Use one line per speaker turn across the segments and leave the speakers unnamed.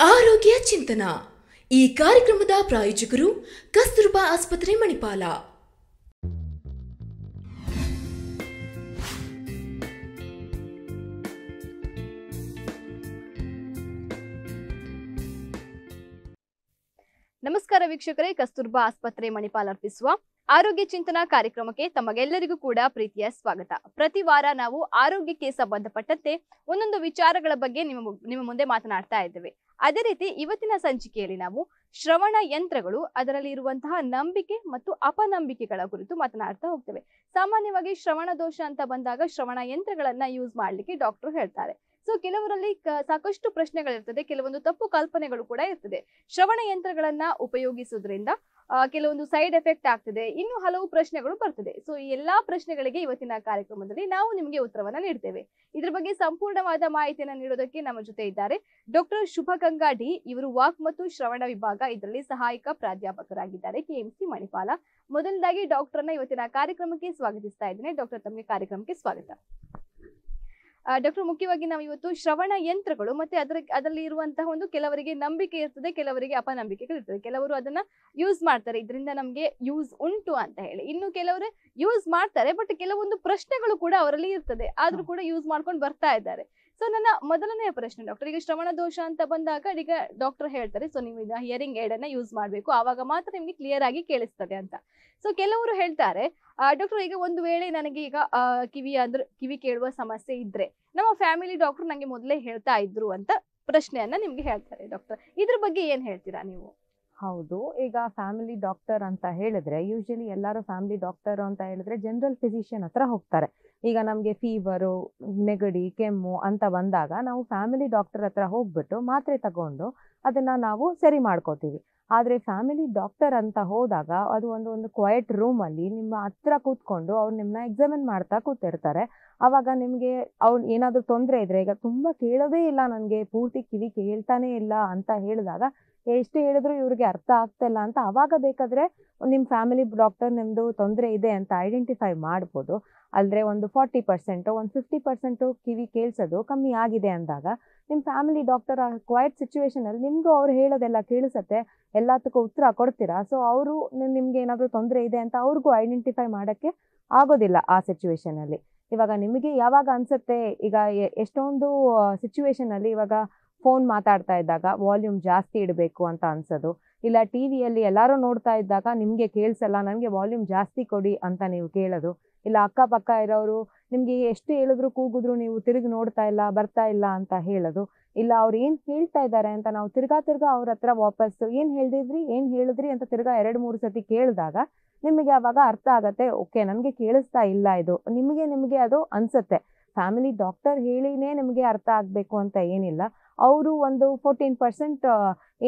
ಆರೋಗ್ಯ ಚಿಂತನ. ಈ ಕಾರ್ಯಕ್ರಮದ ಪ್ರಾಯೋಜಕರು ಕಸ್ತೂರ್ಬಾ ಆಸ್ಪತ್ರೆ, ಮಣಿಪಾಲ.
ನಮಸ್ಕಾರ ವೀಕ್ಷಕರೇ, ಕಸ್ತೂರ್ಬಾ ಆಸ್ಪತ್ರೆ, ಮಣಿಪಾಲ್ ಅರ್ಪಿಸುವ ಆರೋಗ್ಯ ಚಿಂತನಾ ಕಾರ್ಯಕ್ರಮಕ್ಕೆ ತಮಗೆಲ್ಲರಿಗೂ ಕೂಡ ಪ್ರೀತಿಯ ಸ್ವಾಗತ. ಪ್ರತಿ ವಾರ ನಾವು ಆರೋಗ್ಯಕ್ಕೆ ಸಂಬಂಧಪಟ್ಟಂತೆ ಒಂದೊಂದು ವಿಚಾರಗಳ ಬಗ್ಗೆ ನಿಮ್ಮ ನಿಮ್ಮ ಮುಂದೆ ಮಾತನಾಡ್ತಾ ಇದ್ದೇವೆ. ಅದೇ ರೀತಿ ಇವತ್ತಿನ ಸಂಚಿಕೆಯಲ್ಲಿ ನಾವು ಶ್ರವಣ ಯಂತ್ರಗಳು, ಅದರಲ್ಲಿ ಇರುವಂತಹ ನಂಬಿಕೆ ಮತ್ತು ಅಪನಂಬಿಕೆಗಳ ಕುರಿತು ಮಾತನಾಡ್ತಾ ಹೋಗ್ತೇವೆ. ಸಾಮಾನ್ಯವಾಗಿ ಶ್ರವಣ ದೋಷ ಅಂತ ಬಂದಾಗ ಶ್ರವಣ ಯಂತ್ರಗಳನ್ನ ಯೂಸ್ ಮಾಡ್ಲಿಕ್ಕೆ ಡಾಕ್ಟರ್ ಹೇಳ್ತಾರೆ. ಸೊ ಕೆಲವರಲ್ಲಿ ಸಾಕಷ್ಟು ಪ್ರಶ್ನೆಗಳಿರ್ತದೆ. ಕೆಲವೊಂದು ತಪ್ಪು ಕಲ್ಪನೆಗಳು ಕೂಡ ಇರ್ತದೆ. ಶ್ರವಣ ಯಂತ್ರಗಳನ್ನ ಉಪಯೋಗಿಸೋದ್ರಿಂದ ಕೆಲವೊಂದು ಸೈಡ್ ಎಫೆಕ್ಟ್ ಆಗ್ತದೆ. ಇನ್ನು ಹಲವು ಪ್ರಶ್ನೆಗಳು ಬರ್ತದೆ. ಸೊ ಈ ಎಲ್ಲಾ ಪ್ರಶ್ನೆಗಳಿಗೆ ಇವತ್ತಿನ ಕಾರ್ಯಕ್ರಮದಲ್ಲಿ ನಾವು ನಿಮಗೆ ಉತ್ತರವನ್ನ ನೀಡ್ತೇವೆ. ಇದ್ರ ಬಗ್ಗೆ ಸಂಪೂರ್ಣವಾದ ಮಾಹಿತಿಯನ್ನ ನೀಡೋದಕ್ಕೆ ನಮ್ಮ ಜೊತೆ ಇದ್ದಾರೆ ಡಾಕ್ಟರ್ ಶುಭಗಂಗಾ ಡಿ. ಇವರು ವಾಕ್ ಮತ್ತು ಶ್ರವಣ ವಿಭಾಗ ಇದರಲ್ಲಿ ಸಹಾಯಕ ಪ್ರಾಧ್ಯಾಪಕರಾಗಿದ್ದಾರೆ. ಕೆಎಂಸಿ ಮಣಿಪಾಲ. ಮೊದಲದಾಗಿ ಡಾಕ್ಟರ್ನ ಇವತ್ತಿನ ಕಾರ್ಯಕ್ರಮಕ್ಕೆ ಸ್ವಾಗತಿಸ್ತಾ ಇದ್ದೇನೆ. ಡಾಕ್ಟರ್, ತಮಗೆ ಕಾರ್ಯಕ್ರಮಕ್ಕೆ ಸ್ವಾಗತ. ಡಾಕ್ಟರ್ ಮುಖ್ಯವಾಗಿ ನಾವು ಇವತ್ತು ಶ್ರವಣ ಯಂತ್ರಗಳು ಮತ್ತೆ ಅದರ ಅದರಲ್ಲಿ ಇರುವಂತಹ ಒಂದು ಕೆಲವರಿಗೆ ನಂಬಿಕೆ ಇರ್ತದೆ ಕೆಲವರಿಗೆ ಅಪನಂಬಿಕೆಗಳು ಇರ್ತದೆ. ಕೆಲವರು ಅದನ್ನ ಯೂಸ್ ಮಾಡ್ತಾರೆ. ಇದರಿಂದ ನಮಗೆ ಯೂಸ್ ಉಂಟು ಅಂತ ಹೇಳಿ. ಇನ್ನು ಕೆಲವರು ಯೂಸ್ ಮಾಡ್ತಾರೆ ಬಟ್ ಕೆಲವೊಂದು ಪ್ರಶ್ನೆಗಳು ಕೂಡ ಅವರಲ್ಲಿ ಇರ್ತದೆ. ಆದ್ರೂ ಕೂಡ ಯೂಸ್ ಮಾಡ್ಕೊಂಡು ಬರ್ತಾ ಇದ್ದಾರೆ. ಸೊ ನನ್ನ ಮೊದಲನೆಯ ಪ್ರಶ್ನೆ ಡಾಕ್ಟರ್ ಈಗ ಶ್ರವಣ ದೋಷ ಅಂತ ಬಂದಾಗ ಈಗ ಡಾಕ್ಟರ್ ಹೇಳ್ತಾರೆ ಸೊ ನೀವು ಹಿಯರಿಂಗ್ ಏಡ್ ಅನ್ನ ಯೂಸ್ ಮಾಡಬೇಕು. ಆವಾಗ ಮಾತ್ರ ನಿಮ್ಗೆ ಕ್ಲಿಯರ್ ಆಗಿ ಕೇಳಿಸ್ತದೆ ಅಂತ. ಸೊ ಕೆಲವರು ಹೇಳ್ತಾರೆ ಡಾಕ್ಟರ್ ಈಗ ಒಂದು ವೇಳೆ ನನಗೆ ಈಗ ಕಿವಿ ಅಂದ್ರೆ ಕಿವಿ ಕೇಳುವ ಸಮಸ್ಯೆ ಇದ್ರೆ ನಮ್ಮ ಫ್ಯಾಮಿಲಿ ಡಾಕ್ಟರ್ ನಂಗೆ ಮೊದಲೇ ಹೇಳ್ತಾ ಇದ್ರು ಅಂತ ಪ್ರಶ್ನೆಯನ್ನ ನಿಮ್ಗೆ ಹೇಳ್ತಾರೆ ಡಾಕ್ಟರ್ ಇದ್ರ ಬಗ್ಗೆ ಏನ್ ಹೇಳ್ತೀರಾ ನೀವು?
ಹೌದು, ಈಗ ಫ್ಯಾಮಿಲಿ ಡಾಕ್ಟರ್ ಅಂತ ಹೇಳಿದ್ರೆ ಯೂಶಲಿ ಎಲ್ಲರೂ ಫ್ಯಾಮಿಲಿ ಡಾಕ್ಟರ್ ಅಂತ ಹೇಳಿದ್ರೆ ಜನರಲ್ ಫಿಸಿಷಿಯನ್ ಹತ್ರ ಹೋಗ್ತಾರೆ. ಈಗ ನಮಗೆ ಫೀವರು ನೆಗಡಿ, ಕೆಮ್ಮು ಅಂತ ಬಂದಾಗ ನಾವು ಫ್ಯಾಮಿಲಿ ಡಾಕ್ಟರ್ ಹತ್ರ ಹೋಗ್ಬಿಟ್ಟು ಮಾತ್ರೆ ತಗೊಂಡು ಅದನ್ನ ನಾವು ಸರಿ ಮಾಡ್ಕೋತೀವಿ. ಆದರೆ ಫ್ಯಾಮಿಲಿ ಡಾಕ್ಟರ್ ಅಂತ ಹೋದಾಗ ಅದು ಒಂದು ಒಂದು ಕ್ವಯಟ್ ರೂಮಲ್ಲಿ ನಿಮ್ಮ ಹತ್ರ ಕೂತ್ಕೊಂಡು ಅವ್ರು ನಿಮ್ಮನ್ನ ಎಕ್ಸಾಮಿನ್ ಮಾಡ್ತಾ ಕೂತಿರ್ತಾರೆ. ಆವಾಗ ನಿಮಗೆ ಅವ್ರು ಏನಾದರೂ ತೊಂದರೆ ಇದ್ರೆ ಈಗ ತುಂಬ ಕೇಳೋದೇ ಇಲ್ಲ, ನನಗೆ ಪೂರ್ತಿ ಕಿವಿ ಕೇಳ್ತಾನೆ ಇಲ್ಲ ಅಂತ ಹೇಳಿದಾಗ ಎಷ್ಟು ಹೇಳಿದ್ರು ಇವ್ರಿಗೆ ಅರ್ಥ ಆಗ್ತಾ ಅಂತ ಅವಾಗ ಬೇಕಾದ್ರೆ ನಿಮ್ಮ ಫ್ಯಾಮಿಲಿ ಡಾಕ್ಟರ್ ನಿಮ್ಮದು ತೊಂದರೆ ಇದೆ ಅಂತ ಐಡೆಂಟಿಫೈ ಮಾಡ್ಬೋದು. ಅಲ್ಲದೆ ಒಂದು ಫಾರ್ಟಿ ಪರ್ಸೆಂಟು ಒಂದು ಫಿಫ್ಟಿ ಪರ್ಸೆಂಟು ಕಿವಿ ಕೇಳಿಸೋದು ಕಮ್ಮಿ ಆಗಿದೆ ಅಂದಾಗ ನಿಮ್ಮ ಫ್ಯಾಮಿಲಿ ಡಾಕ್ಟರ್ ಆ ಕ್ವೈಟ್ ಸಿಚುವೇಶನಲ್ಲಿ ನಿಮಗೂ ಅವ್ರು ಹೇಳೋದೆಲ್ಲ ಕೇಳಿಸತ್ತೆ ಎಲ್ಲದಕ್ಕೂ ಉತ್ತರ ಕೊಡ್ತೀರಾ? ಸೊ ಅವರು ನಿಮ್ಗೆ ಏನಾದರೂ ತೊಂದರೆ ಇದೆ ಅಂತ ಅವ್ರಿಗೂ ಐಡೆಂಟಿಫೈ ಮಾಡೋಕ್ಕೆ ಆಗೋದಿಲ್ಲ ಆ ಸಿಚುವೇಶನಲ್ಲಿ ಇವಾಗ ನಿಮಗೆ ಯಾವಾಗ ಅನ್ಸುತ್ತೆ? ಈಗ ಎಷ್ಟೊಂದು ಸಿಚುವೇಶನಲ್ಲಿ ಇವಾಗ ಫೋನ್ ಮಾತಾಡ್ತಾ ಇದ್ದಾಗ ವಾಲ್ಯೂಮ್ ಜಾಸ್ತಿ ಇಡಬೇಕು ಅಂತ ಅನ್ಸೋದು. ಇಲ್ಲ ಟಿ ವಿಯಲ್ಲಿ ಎಲ್ಲರೂ ನೋಡ್ತಾ ಇದ್ದಾಗ ನಿಮಗೆ ಕೇಳಿಸಲ್ಲ ನನಗೆ ವಾಲ್ಯೂಮ್ ಜಾಸ್ತಿ ಕೊಡಿ ಅಂತ ನೀವು ಕೇಳೋದು. ಇಲ್ಲ ಅಕ್ಕಪಕ್ಕ ಇರೋರು ನಿಮಗೆ ಎಷ್ಟು ಹೇಳಿದ್ರು ಕೂಗಿದ್ರು ನೀವು ತಿರುಗಿ ನೋಡ್ತಾ ಇಲ್ಲ, ಬರ್ತಾ ಇಲ್ಲ ಅಂತ ಹೇಳೋದು. ಇಲ್ಲ ಅವ್ರು ಏನು ಹೇಳ್ತಾ ಇದ್ದಾರೆ ಅಂತ ನಾವು ತಿರ್ಗಾ ತಿರ್ಗಾ ಅವ್ರ ಹತ್ರ ವಾಪಸ್ ಏನು ಹೇಳಿದ್ರಿ ಏನು ಹೇಳಿದ್ರಿ ಅಂತ ತಿರ್ಗಾ ಎರಡು, ಮೂರು ಸತಿ ಕೇಳಿದಾಗ ನಿಮಗೆ ಅವಾಗ ಅರ್ಥ ಆಗತ್ತೆ, ಓಕೆ ನನಗೆ ಕೇಳಿಸ್ತಾ ಇಲ್ಲ ಇದು. ನಿಮಗೆ ನಿಮಗೆ ಅದು ಅನ್ಸುತ್ತೆ. ಫ್ಯಾಮಿಲಿ ಡಾಕ್ಟರ್ ಹೇಳಿನೇ ನಿಮಗೆ ಅರ್ಥ ಆಗಬೇಕು ಅಂತ ಏನಿಲ್ಲ. ಅವರು ಒಂದು ಫೋರ್ಟೀನ್ ಪರ್ಸೆಂಟ್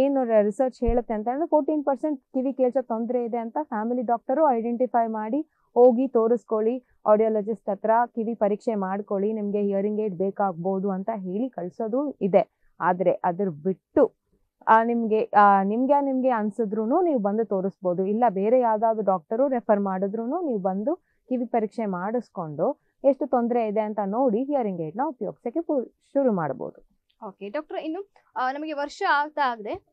ಏನು ರಿಸರ್ಚ್ ಹೇಳುತ್ತೆ ಅಂತ ಹೇಳಿದ್ರೆ ಫೋರ್ಟೀನ್ ಪರ್ಸೆಂಟ್ ಕಿವಿ ಕೇಳಿಸೋ ತೊಂದರೆ ಇದೆ ಅಂತ ಫ್ಯಾಮಿಲಿ ಡಾಕ್ಟರು ಐಡೆಂಟಿಫೈ ಮಾಡಿ ಹೋಗಿ ತೋರಿಸ್ಕೊಳ್ಳಿ ಆಡಿಯೋಲಜಿಸ್ಟ್ ಹತ್ರ ಕಿವಿ ಪರೀಕ್ಷೆ ಮಾಡ್ಕೊಳ್ಳಿ, ನಿಮಗೆ ಹಿಯರಿಂಗ್ ಏಡ್ ಬೇಕಾಗ್ಬೋದು ಅಂತ ಹೇಳಿ ಕಳಿಸೋದು ಇದೆ. ಆದರೆ ಅದ್ರ ಬಿಟ್ಟು ನಿಮಗೆ ನಿಮಗೆ ನಿಮಗೆ ನಿಮ್ಗೆ ನಿಮ್ಗೆ ಅನ್ಸಿದ್ರು ನೀವು ಬಂದು ತೋರಿಸ್ಬೋದು. ಇಲ್ಲ ಬೇರೆ ಯಾವುದಾದ್ರು ಡಾಕ್ಟರು ರೆಫರ್ ಮಾಡಿದ್ರು ನೀವು ಬಂದು ಕಿವಿ ಪರೀಕ್ಷೆ ಮಾಡಿಸ್ಕೊಂಡು ಎಷ್ಟು ತೊಂದರೆ ಇದೆ ಅಂತ ನೋಡಿ ಹಿಯರಿಂಗ್ ಏಡ್ನ ಉಪಯೋಗಿಸಕ್ಕೆ ಪು- ಶುರು ಮಾಡ್ಬೋದು.
ಓಕೆ ಡಾಕ್ಟರ್ ಇನ್ನು ನಮಗೆ ವರ್ಷ ಆಗ್ತಾ ಆಗದೆ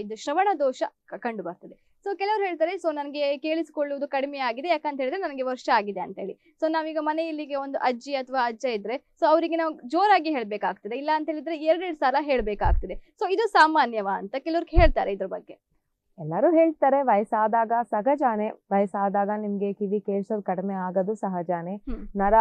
ಇದು ಶ್ರವಣ ದೋಷ ಕಂಡು ಬರ್ತದೆ. ಸೊ ಕೆಲವರು ಹೇಳ್ತಾರೆ ಸೊ ನನಗೆ ಕೇಳಿಸಿಕೊಳ್ಳುವುದು ಕಡಿಮೆ ಆಗಿದೆ, ಯಾಕಂತ ಹೇಳಿದ್ರೆ ನನಗೆ ವರ್ಷ ಆಗಿದೆ ಅಂತ ಹೇಳಿ. ಸೊ ನಾವೀಗ ಮನೆಯಲ್ಲಿಗೆ ಒಂದು ಅಜ್ಜಿ ಅಥವಾ ಅಜ್ಜ ಇದ್ರೆ ಸೊ ಅವರಿಗೆ ನಾವು ಜೋರಾಗಿ ಹೇಳ್ಬೇಕಾಗ್ತದೆ. ಇಲ್ಲ ಅಂತ ಹೇಳಿದ್ರೆ ಎರಡೆರಡು ಸಲ ಹೇಳ್ಬೇಕಾಗ್ತದೆ. ಸೊ ಇದು ಸಾಮಾನ್ಯವಾ ಅಂತ ಕೆಲವ್ರಿಗೆ ಹೇಳ್ತಾರೆ ಇದ್ರ ಬಗ್ಗೆ.
ಎಲ್ಲರೂ ಹೇಳ್ತಾರೆ ವಯಸ್ಸಾದಾಗ ಸಹಜಾನೆ ವಯಸ್ಸಾದಾಗ ನಿಮ್ಗೆ ಕಿವಿ ಕೇಳಿಸೋದು ಕಡಿಮೆ ಆಗೋದು ಸಹಜಾನೆ. ನರ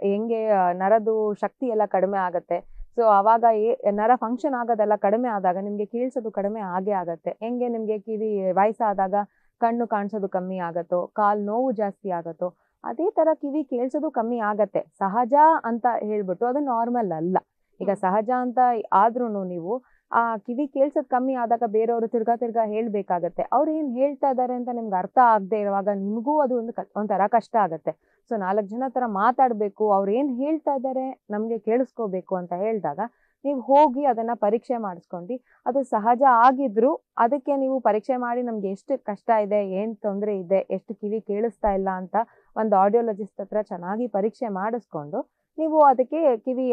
ಹೆಂಗೆ ನರದು ಶಕ್ತಿ ಎಲ್ಲ ಕಡಿಮೆ ಆಗತ್ತೆ. ಸೊ ಅವಾಗ ಏ- ನರ ಫಂಕ್ಷನ್ ಆಗೋದೆಲ್ಲ ಕಡಿಮೆ ಆದಾಗ ನಿಮ್ಗೆ ಕೇಳಿಸೋದು ಕಡಿಮೆ ಆಗೇ ಆಗತ್ತೆ. ಹೆಂಗೆ ನಿಮ್ಗೆ ಕಿವಿ ವಯಸ್ಸಾದಾಗ ಕಣ್ಣು ಕಾಣಿಸೋದು ಕಮ್ಮಿ ಆಗತ್ತೋ ಕಾಲ್ ನೋವು ಜಾಸ್ತಿ ಆಗತ್ತೋ ಅದೇ ತರ ಕಿವಿ ಕೇಳಿಸೋದು ಕಮ್ಮಿ ಆಗತ್ತೆ. ಸಹಜ ಅಂತ ಹೇಳ್ಬಿಟ್ಟು ಅದು ನಾರ್ಮಲ್ ಅಲ್ಲ. ಈಗ ಸಹಜ ಅಂತ ಆದ್ರೂ ನೀವು ಆ ಕಿವಿ ಕೇಳ್ಸೋದ್ ಕಮ್ಮಿ ಆದಾಗ ಬೇರೆಯವರು ತಿರ್ಗಾ ತಿರ್ಗಾ ಹೇಳ್ಬೇಕಾಗತ್ತೆ. ಅವ್ರು ಏನ್ ಹೇಳ್ತಾ ಇದ್ದಾರೆ ಅಂತ ನಿಮ್ಗೆ ಅರ್ಥ ಆಗದೆ ಇರುವಾಗ ನಿಮಗೂ ಅದು ಒಂದು ಒಂಥರ ಕಷ್ಟ ಆಗತ್ತೆ. ಸೊ ನಾಲ್ಕು ಜನ ಥರ ಮಾತಾಡಬೇಕು, ಅವ್ರು ಏನ್ ಹೇಳ್ತಾ ಇದ್ದಾರೆ ನಮಗೆ ಕೇಳಿಸ್ಕೋಬೇಕು ಅಂತ ಹೇಳಿದಾಗ ನೀವು ಹೋಗಿ ಅದನ್ನ ಪರೀಕ್ಷೆ ಮಾಡಿಸ್ಕೊಂಡು ಅದು ಸಹಜ ಆಗಿದ್ರು ಅದಕ್ಕೆ ನೀವು ಪರೀಕ್ಷೆ ಮಾಡಿ ನಮ್ಗೆ ಎಷ್ಟು ಕಷ್ಟ ಇದೆ, ಏನು ತೊಂದರೆ ಇದೆ, ಎಷ್ಟು ಕಿವಿ ಕೇಳಿಸ್ತಾ ಇಲ್ಲ ಅಂತ ಒಂದು ಆಡಿಯೋಲಜಿಸ್ಟ್ ಹತ್ರ ಚೆನ್ನಾಗಿ ಪರೀಕ್ಷೆ ಮಾಡಿಸ್ಕೊಂಡು ನೀವು ಅದಕ್ಕೆ ಕಿವಿ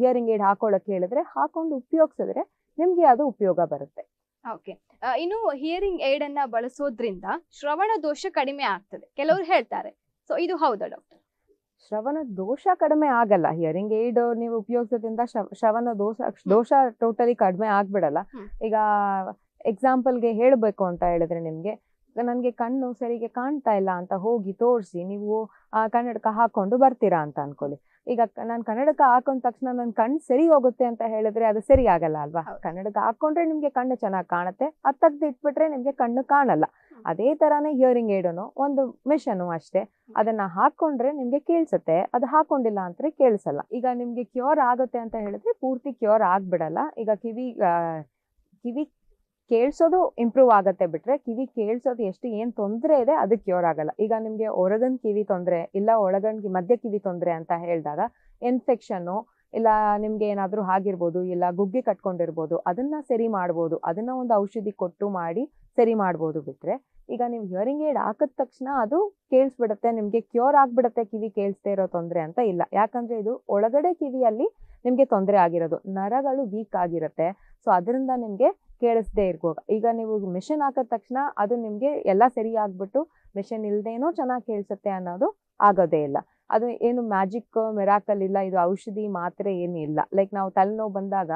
ಹಿಯರಿಂಗ್ ಏಡ್ ಹಾಕೊಳ್ಳೋಕೆ ಹೇಳಿದ್ರೆ ಹಾಕೊಂಡು ಉಪಯೋಗಿಸಿದ್ರೆ ನಿಮ್ಗೆ ಅದು ಉಪಯೋಗ ಬರುತ್ತೆ.
ಓಕೆ. ಇನ್ನು ಹಿಯರಿಂಗ್ ಏಡ್ ಅನ್ನ ಬಳಸೋದ್ರಿಂದ ಶ್ರವಣ ದೋಷ ಕಡಿಮೆ ಆಗ್ತದೆ. ಕೆಲವರು ಹೇಳ್ತಾರೆ. ಸೊ ಇದು ಹೌದಾ ಡಾಕ್ಟರ್?
ಶ್ರವಣ ದೋಷ ಕಡಿಮೆ ಆಗಲ್ಲ. ಹಿಯರಿಂಗ್ ಏಡ್ ನೀವು ಉಪಯೋಗಿಸೋದ್ರಿಂದ ಶ್ರವಣ ದೋಷ ದೋಷ ಟೋಟಲಿ ಕಡಿಮೆ ಆಗ್ಬಿಡಲ್ಲ. ಈಗ ಎಕ್ಸಾಂಪಲ್ಗೆ ಹೇಳಬೇಕು ಅಂತ ಹೇಳಿದ್ರೆ ನಿಮ್ಗೆ ನನಗೆ ಕಣ್ಣು ಸರಿಗೆ ಕಾಣ್ತಾ ಇಲ್ಲ ಅಂತ ಹೋಗಿ ತೋರಿಸಿ ನೀವು ಆ ಕನ್ನಡಕ ಹಾಕೊಂಡು ಬರ್ತೀರಾ ಅಂತ ಅನ್ಕೊಳ್ಳಿ. ಈಗ ನಾನು ಕನ್ನಡಕ ಹಾಕೊಂಡ ತಕ್ಷಣ ನನ್ನ ಕಣ್ಣು ಸರಿ ಹೋಗುತ್ತೆ ಅಂತ ಹೇಳಿದ್ರೆ ಅದು ಸರಿ ಆಗಲ್ಲ ಅಲ್ವಾ. ಕನ್ನಡಕ ಹಾಕೊಂಡ್ರೆ ನಿಮ್ಗೆ ಕಣ್ಣು ಚೆನ್ನಾಗಿ ಕಾಣುತ್ತೆ ಅದು ತೆಗ್ದು ಇಟ್ಬಿಟ್ರೆ ನಿಮ್ಗೆ ಕಣ್ಣು ಕಾಣಲ್ಲ. ಅದೇ ತರಾನೇ ಹಿಯರಿಂಗ್ ಏಡನು ಒಂದು ಮಿಷನು ಅಷ್ಟೇ ಅದನ್ನ ಹಾಕೊಂಡ್ರೆ ನಿಮ್ಗೆ ಕೇಳಿಸುತ್ತೆ ಅದು ಹಾಕೊಂಡಿಲ್ಲ ಅಂದ್ರೆ ಕೇಳಿಸಲ್ಲ. ಈಗ ನಿಮ್ಗೆ ಕ್ಯೂರ್ ಆಗುತ್ತೆ ಅಂತ ಹೇಳಿದ್ರೆ ಪೂರ್ತಿ ಕ್ಯೂರ್ ಆಗ್ಬಿಡಲ್ಲ. ಈಗ ಕಿವಿ ಕಿವಿ ಕೇಳಿಸೋದು ಇಂಪ್ರೂವ್ ಆಗುತ್ತೆ ಬಿಟ್ರೆ ಕಿವಿ ಕೇಳಿಸೋದು ಎಷ್ಟು ಏನು ತೊಂದರೆ ಇದೆ ಅದು ಕ್ಯೂರ್ ಆಗಲ್ಲ. ಈಗ ನಿಮಗೆ ಹೊರಗನ್ ಕಿವಿ ತೊಂದರೆ, ಇಲ್ಲ ಒಳಗನ್ ಮಧ್ಯ ಕಿವಿ ತೊಂದರೆ ಅಂತ ಹೇಳಿದಾಗ ಇನ್ಫೆಕ್ಷನ್ನು ಇಲ್ಲ ನಿಮಗೆ ಏನಾದರೂ ಆಗಿರ್ಬೋದು, ಇಲ್ಲ ಗುಗ್ಗೆ ಕಟ್ಕೊಂಡಿರ್ಬೋದು, ಅದನ್ನ ಸರಿ ಮಾಡ್ಬೋದು, ಅದನ್ನ ಒಂದು ಔಷಧಿ ಕೊಟ್ಟು ಮಾಡಿ ಸರಿ ಮಾಡ್ಬೋದು ಬಿಟ್ರೆ ಈಗ ನೀವು ಹಿಯರಿಂಗ್ ಏಡ್ ಹಾಕಿದ ತಕ್ಷಣ ಅದು ಕೇಳಿಸ್ಬಿಡುತ್ತೆ, ನಿಮಗೆ ಕ್ಯೂರ್ ಆಗಿಬಿಡುತ್ತೆ ಕಿವಿ ಕೇಳಿಸ್ದೇ ಇರೋ ತೊಂದರೆ ಅಂತ ಇಲ್ಲ. ಯಾಕಂದ್ರೆ ಇದು ಒಳಗಡೆ ಕಿವಿಯಲ್ಲಿ ನಿಮಗೆ ತೊಂದರೆ ಆಗಿರೋದು. ನರಗಳು ವೀಕ್ ಆಗಿರುತ್ತೆ. ಸೊ ಅದರಿಂದ ನಿಮ್ಗೆ ಕೇಳಿಸ್ದೇ ಇರ್ಬೋದು ಈಗ ನೀವು ಮಿಷನ್ ಹಾಕಿದ ತಕ್ಷಣ ಅದು ನಿಮಗೆ ಎಲ್ಲ ಸರಿ ಆಗ್ಬಿಟ್ಟು ಮಿಷನ್ ಇಲ್ಲದೇನೋ ಚೆನ್ನಾಗಿ ಕೇಳಿಸುತ್ತೆ ಅನ್ನೋದು ಆಗೋದೇ ಇಲ್ಲ. ಅದು ಏನು ಮ್ಯಾಜಿಕ್ ಮಿರಾಕಲ್ ಇಲ್ಲ, ಇದು ಔಷಧಿ ಮಾತ್ರೆ ಏನು ಇಲ್ಲ. ಲೈಕ್ ನಾವು ತಲೆನೋವು ಬಂದಾಗ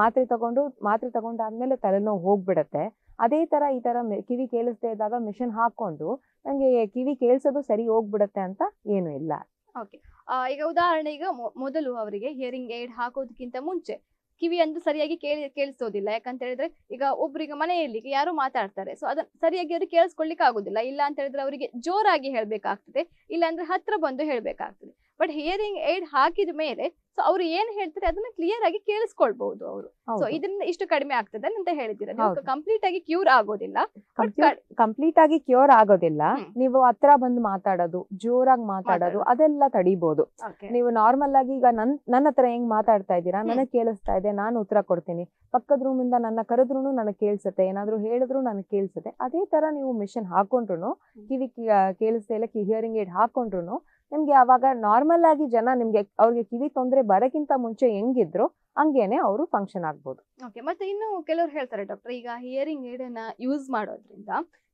ಮಾತ್ರೆ ತಗೊಂಡು, ಮಾತ್ರೆ ತಗೊಂಡಾದ್ಮೇಲೆ ತಲೆನೋವು ಹೋಗ್ಬಿಡತ್ತೆ. ಅದೇ ಥರ ಈ ಥರ ಕಿವಿ ಕೇಳಿಸ್ದೇ ಇದ್ದಾಗ ಮಿಷನ್ ಹಾಕ್ಕೊಂಡು ನನಗೆ ಕಿವಿ ಕೇಳಿಸೋದು ಸರಿ ಹೋಗ್ಬಿಡತ್ತೆ ಅಂತ ಏನು ಇಲ್ಲ.
ಓಕೆ. ಈಗ ಉದಾಹರಣೆ, ಈಗ ಮೊದಲು ಅವರಿಗೆ ಹಿಯರಿಂಗ್ ಏಡ್ ಹಾಕೋದಕ್ಕಿಂತ ಮುಂಚೆ ಕಿವಿ ಅಂದು ಸರಿಯಾಗಿ ಕೇಳಿ, ಕೇಳಿಸೋದಿಲ್ಲ. ಯಾಕಂತ ಹೇಳಿದ್ರೆ ಈಗ ಒಬ್ರಿಗೆ ಮನೆಯಲ್ಲಿ ಯಾರು ಮಾತಾಡ್ತಾರೆ. ಸೊ ಅದನ್ನ ಸರಿಯಾಗಿ ಅವ್ರಿಗೆ ಕೇಳಿಸ್ಕೊಳ್ಲಿಕ್ಕೆ ಆಗುದಿಲ್ಲ. ಇಲ್ಲ ಅಂತ ಹೇಳಿದ್ರೆ ಅವರಿಗೆ ಜೋರಾಗಿ ಹೇಳ್ಬೇಕಾಗ್ತದೆ. ಇಲ್ಲ ಅಂದ್ರೆ ಹತ್ರ ಬಂದು ಹೇಳ್ಬೇಕಾಗ್ತದೆ. ಬಟ್ ಹಿಯರಿಂಗ್ ಏಡ್ ಹಾಕಿದ ಮೇಲೆ ಸೊ ಅವ್ರು ಏನ್ ಹೇಳ್ತಾರೆ ಅದನ್ನ ಕ್ಲಿಯರ್ ಆಗಿ ಕೇಳಿಸ್ಕೊಳ್ಬಹುದು ಅವರು. ಸೊ
ಇದನ್ನ
ಇದರಿಂದ ಇಷ್ಟು ಕಡಿಮೆ ಆಗ್ತದೆ ಅಂತ ಹೇಳಿದ್ದೀರಾ. ಕಂಪ್ಲೀಟ್ ಆಗಿ ಕ್ಯೂರ್ ಆಗೋದಿಲ್ಲ.
ಕಂಪ್ಲೀಟ್ ಆಗಿ ಕ್ಯೂರ್ ಆಗೋದಿಲ್ಲ. ನೀವು ಹತ್ರ ಬಂದು ಮಾತಾಡೋದು ಜೋರಾಗಿ ಮಾತಾಡೋದು. ಅದೆಲ್ಲ ತಡಿಬಹುದು ನೀವು ನಾರ್ಮಲ್ ಆಗಿ ಈಗ ನನ್ ನನ್ನ ಹತ್ರ ಹೆಂಗ್ ಮಾತಾಡ್ತಾ ಇದ್ದೀರಾ? ನನಗೆ ಕೇಳಿಸ್ತಾ ಇದೆ ನಾನು ಉತ್ತರ ಕೊಡ್ತೀನಿ. ಪಕ್ಕದ ರೂಮ್ ಇಂದ ನನ್ನ ಕರೆದ್ರು ನನಗೆ ಕೇಳಿಸುತ್ತೆ ಏನಾದ್ರು ಹೇಳಿದ್ರು ನನಗೆ ಕೇಳಿಸುತ್ತೆ. ಅದೇ ತರ ನೀವು ಮಿಷನ್ ಹಾಕೊಂಡ್ರು ಕಿವಿ ಕೇಳಿಸ್ತಾ ಇಲ್ಲ ಹಿಯರಿಂಗ್ ಏಡ್ ಹಾಕೊಂಡ್ರು ನಿಮ್ಗೆ ಅವಾಗ ನಾರ್ಮಲ್ ಆಗಿ ಜನ ನಿಮ್ಗೆ ಅವ್ರಿಗೆ ಕಿವಿ ತೊಂದ್ರೆ ಬರಕ್ಕಿಂತ ಮುಂಚೆ ಹೆಂಗಿದ್ರು ಹಂಗೇನೆ ಅವರು ಫಂಕ್ಷನ್ ಆಗ್ಬೋದು.
ಓಕೆ ಮತ್ತೆ ಇನ್ನು ಕೆಲವರು ಹೇಳ್ತಾರೆ ಡಾಕ್ಟರ್ ಈಗ ಹಿಯರಿಂಗ್ ಏಡ್ ಅನ್ನ ಯೂಸ್ ಮಾಡೋದ್ರಿಂದ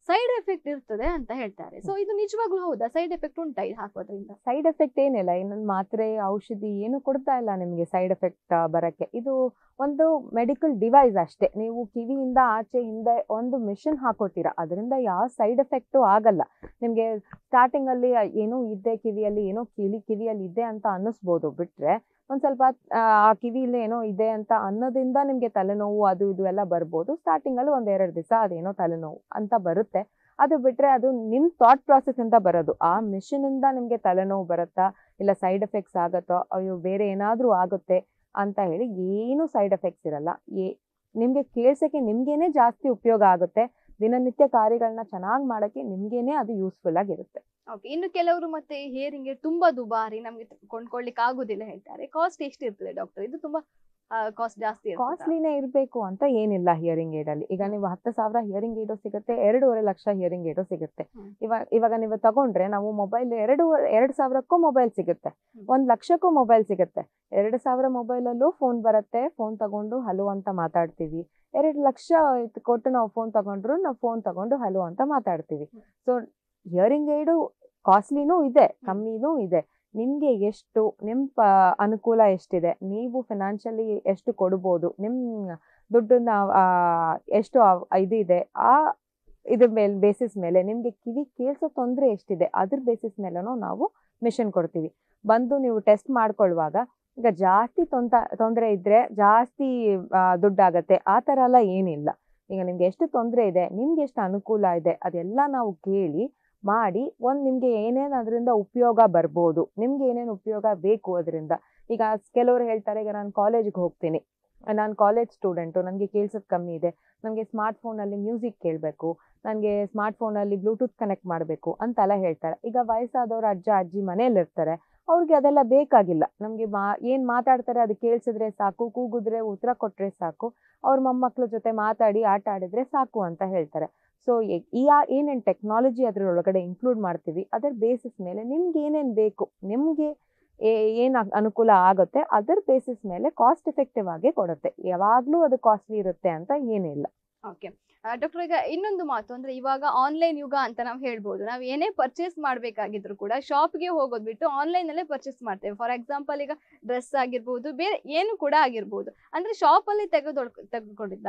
ಸೈಡ್ ಎಫೆಕ್ಟ್ ಇರ್ತದೆ ಅಂತ ಹೇಳ್ತಾರೆ. ಸೊ ಇದು ನಿಜವಾಗ್ಲೂ ಹೌದಾ? ಸೈಡ್ ಎಫೆಕ್ಟ್ ಉಂಟಾ ಇದು ಹಾಕೋದ್ರಿಂದ
ಸೈಡ್ ಎಫೆಕ್ಟ್ ಏನಿಲ್ಲ. ಇನ್ನೊಂದು ಮಾತ್ರೆ, ಔಷಧಿ ಏನು ಕೊಡ್ತಾ ಇಲ್ಲ ನಿಮಗೆ ಸೈಡ್ ಎಫೆಕ್ಟ್ ಬರಕ್ಕೆ. ಇದು ಒಂದು ಮೆಡಿಕಲ್ ಡಿವೈಸ್ ಅಷ್ಟೇ. ನೀವು ಕಿವಿಯಿಂದ ಆಚೆ ಹಿಂದೆ ಒಂದು ಮಿಷನ್ ಹಾಕೋತೀರಾ ಅದರಿಂದ ಯಾವ ಸೈಡ್ ಎಫೆಕ್ಟು ಆಗಲ್ಲ. ನಿಮಗೆ ಸ್ಟಾರ್ಟಿಂಗಲ್ಲಿ ಏನೋ ಇದೆ, ಕಿವಿಯಲ್ಲಿ ಏನೋ ಕಿವಿ ಕಿವಿಯಲ್ಲಿ ಇದೆ ಅಂತ ಅನ್ನಿಸ್ಬೋದು. ಬಿಟ್ರೆ ಒಂದ್ ಸ್ವಲ್ಪ ಆ, ಕಿವಿಲಿ ಏನೋ ಇದೆ ಅಂತ ಅನ್ನೋದಿಂದ ನಿಮಗೆ ತಲೆನೋವು ಅದು ಇದು ಎಲ್ಲ ಬರ್ಬೋದು. ಸ್ಟಾರ್ಟಿಂಗ್ ಅಲ್ಲಿ ಒಂದ್ ಎರಡು ದಿವಸ ಅದೇನೋ ತಲೆನೋವು ಅಂತ ಬರುತ್ತೆ. ಅದು ಬಿಟ್ರೆ ಅದು ನಿಮ್ಮ ಥಾಟ್ ಪ್ರಾಸೆಸ್ ಅಂತ ಬರೋದು. ಆ ಮಿಷಿನಿಂದ ನಿಮ್ಗೆ ತಲೆನೋವು ಬರುತ್ತಾ? ಇಲ್ಲ ಸೈಡ್ ಎಫೆಕ್ಟ್ಸ್ ಆಗುತ್ತೋ? ಅಯ್ಯೋ ಬೇರೆ ಏನಾದರೂ ಆಗುತ್ತೆ ಅಂತ ಹೇಳಿ ಏನು ಸೈಡ್ ಎಫೆಕ್ಟ್ಸ್ ಇರಲ್ಲ. ಏ ನಿಮಗೆ ಕೇಳ್ಸಕ್ಕೆ ನಿಮ್ಗೇನೆ ಜಾಸ್ತಿ ಉಪಯೋಗ ಆಗುತ್ತೆ. ದಿನನಿತ್ಯ ಕಾರ್ಯಗಳನ್ನ ಚೆನ್ನಾಗಿ ಮಾಡಕ್ಕೆ ನಿಮ್ಗೇನೆ ಅದು ಯೂಸ್ಫುಲ್ ಆಗಿರುತ್ತೆ.
ಓಕೆ ಇನ್ನು ಕೆಲವರು ಮತ್ತೆ ಹೇರಿಂಗ್ ತುಂಬಾ ದುಬಾರಿ ನಮ್ಗೆ ಕೊಂಡ್ಕೊಳ್ಳಿಕ್ ಆಗುದಿಲ್ಲ ಹೇಳ್ತಾರೆ. ಕಾಸ್ಟ್ ಎಷ್ಟಿರ್ತದೆ ಡಾಕ್ಟರ್ ಇದು ತುಂಬಾ ಕಾಸ್ಟ್ ಜಾಸ್ತಿ?
ಕಾಸ್ಟ್ಲಿನೇ ಇರಬೇಕು ಅಂತ ಏನಿಲ್ಲ ಹಿಯರಿಂಗ್ ಏಡ್ ಅಲ್ಲಿ. ಈಗ ನೀವು ಹತ್ತು ಸಾವಿರ ಹಿಯರಿಂಗ್ ಏಡೋ ಸಿಗುತ್ತೆ ಎರಡೂವರೆ ಲಕ್ಷ ಹಿಯರಿಂಗ್ ಏಡೋ ಸಿಗುತ್ತೆ. ಇವಾಗ ಇವಾಗ ನೀವು ತಗೊಂಡ್ರೆ ನಾವು ಮೊಬೈಲ್ ಎರಡು ಎರಡು ಸಾವಿರಕ್ಕೂ ಮೊಬೈಲ್ ಸಿಗುತ್ತೆ. ಒಂದ್ ಲಕ್ಷಕ್ಕೂ ಮೊಬೈಲ್ ಸಿಗುತ್ತೆ. ಎರಡು ಸಾವಿರ ಮೊಬೈಲ್ ಅಲ್ಲೂ ಫೋನ್ ಬರುತ್ತೆ ಫೋನ್ ತಗೊಂಡು ಹಲೋ ಅಂತ ಮಾತಾಡ್ತೀವಿ. ಎರಡು ಲಕ್ಷ ಕೊಟ್ಟು ನಾವು ಫೋನ್ ತಗೊಂಡ್ರು ನಾವು ಫೋನ್ ತಗೊಂಡು ಹಲೋ ಅಂತ ಮಾತಾಡ್ತೀವಿ. ಸೊ ಹಿಯರಿಂಗ್ ಏಡು ಕಾಸ್ಟ್ಲಿನೂ ಇದೆ ಕಮ್ಮಿನೂ ಇದೆ. ನಿಮ್ಗೆ ಎಷ್ಟು ನಿಮ್ಮ ಅನುಕೂಲ ಎಷ್ಟಿದೆ? ನೀವು ಫಿನಾನ್ಷಿಯಲಿ ಎಷ್ಟು ಕೊಡ್ಬೋದು? ನಿಮ್ಮ ದುಡ್ಡನ್ನ ಎಷ್ಟು ಇದು ಇದೆ? ಆ, ಇದ್ರ ಮೇಲೆ ಬೇಸಿಸ್ ಮೇಲೆ ನಿಮಗೆ ಕಿವಿ ಕೇಳಿಸೋ ತೊಂದರೆ ಎಷ್ಟಿದೆ? ಅದ್ರ ಬೇಸಿಸ್ ಮೇಲೂ ನಾವು ಮಿಷನ್ ಕೊಡ್ತೀವಿ. ಬಂದು ನೀವು ಟೆಸ್ಟ್ ಮಾಡ್ಕೊಳ್ಳುವಾಗ ಈಗ ಜಾಸ್ತಿ ತೊಂದ ತೊಂದರೆ ಇದ್ದರೆ ಜಾಸ್ತಿ ದುಡ್ಡಾಗತ್ತೆ. ಆ ಥರ ಎಲ್ಲ ಏನಿಲ್ಲ. ಈಗ ನಿಮ್ಗೆ ಎಷ್ಟು ತೊಂದರೆ ಇದೆ, ನಿಮ್ಗೆ ಎಷ್ಟು ಅನುಕೂಲ ಇದೆ, ಅದೆಲ್ಲ ನಾವು ಕೇಳಿ ಮಾಡಿ ಒಂದು ನಿಮಗೆ ಏನೇನು ಅದರಿಂದ ಉಪಯೋಗ ಬರ್ಬೋದು, ನಿಮ್ಗೆ ಏನೇನು ಉಪಯೋಗ ಬೇಕು ಅದರಿಂದ. ಈಗ ಕೆಲವರು ಹೇಳ್ತಾರೆ, ಈಗ ನಾನು ಕಾಲೇಜ್ಗೆ ಹೋಗ್ತೀನಿ. ನಾನು ಕಾಲೇಜ್ ಸ್ಟೂಡೆಂಟು ನನಗೆ ಕೇಳ್ಸೋದು ಕಮ್ಮಿ ಇದೆ. ನನಗೆ ಸ್ಮಾರ್ಟ್ ಫೋನಲ್ಲಿ ಮ್ಯೂಸಿಕ್ ಕೇಳಬೇಕು. ನನಗೆ ಸ್ಮಾರ್ಟ್ ಫೋನಲ್ಲಿ ಬ್ಲೂಟೂತ್ ಕನೆಕ್ಟ್ ಮಾಡಬೇಕು ಅಂತೆಲ್ಲ ಹೇಳ್ತಾರೆ. ಈಗ ವಯಸ್ಸಾದವರು ಅಜ್ಜ, ಅಜ್ಜಿ ಮನೇಲಿರ್ತಾರೆ ಅವ್ರಿಗೆ ಅದೆಲ್ಲ ಬೇಕಾಗಿಲ್ಲ. ನಮಗೆ ಮಾ, ಏನು ಮಾತಾಡ್ತಾರೆ ಅದು ಕೇಳಿಸಿದ್ರೆ ಸಾಕು, ಕೂಗಿದ್ರೆ ಉತ್ತರ ಕೊಟ್ಟರೆ ಸಾಕು. ಅವ್ರ ಮೊಮ್ಮಕ್ಕಳ ಜೊತೆ ಮಾತಾಡಿ, ಆಟ ಆಡಿದ್ರೆ ಸಾಕು ಅಂತ ಹೇಳ್ತಾರೆ. ಸೊ ಈ ಆ- ಏನೇನು ಟೆಕ್ನಾಲಜಿ ಅದರೊಳಗಡೆ ಇನ್ಕ್ಲೂಡ್ ಮಾಡ್ತೀವಿ, ಅದರ ಬೇಸಿಸ್ ಮೇಲೆ ನಿಮ್ಗೆ ಏನೇನು ಬೇಕು, ನಿಮಗೆ ಏನು ಅನುಕೂಲ ಆಗುತ್ತೆ, ಅದರ ಬೇಸಿಸ್ ಮೇಲೆ ಕಾಸ್ಟ್ ಎಫೆಕ್ಟಿವ್ ಆಗಿ ಕೊಡುತ್ತೆ. ಯಾವಾಗಲೂ ಅದು ಕಾಸ್ಟ್ಲಿ ಇರುತ್ತೆ ಅಂತ ಏನಿಲ್ಲ.
ಓಕೆ ಡಾಕ್ಟರ್ ಈಗ ಇನ್ನೊಂದು ಮಾತು, ಅಂದ್ರೆ ಇವಾಗ ಆನ್ಲೈನ್ ಯುಗ ಅಂತ ನಾವು ಹೇಳ್ಬೋದು. ನಾವು ಏನೇ ಪರ್ಚೇಸ್ ಮಾಡ್ಬೇಕಾಗಿದ್ರು ಕೂಡ ಶಾಪ್ಗೆ ಹೋಗೋದು ಬಿಟ್ಟು ಆನ್ಲೈನ್ ಅಲ್ಲೇ ಪರ್ಚೇಸ್ ಮಾಡ್ತೇವೆ. ಫಾರ್ ಎಕ್ಸಾಂಪಲ್ ಈಗ ಡ್ರೆಸ್ ಆಗಿರ್ಬೋದು, ಬೇರೆ ಏನು ಕೂಡ ಆಗಿರ್ಬೋದು. ಅಂದ್ರೆ ಶಾಪ್ ಅಲ್ಲಿ ತೆಗೆದೊಳ್, ತೆಗೆದುಕೊಂಡಿದ್ದ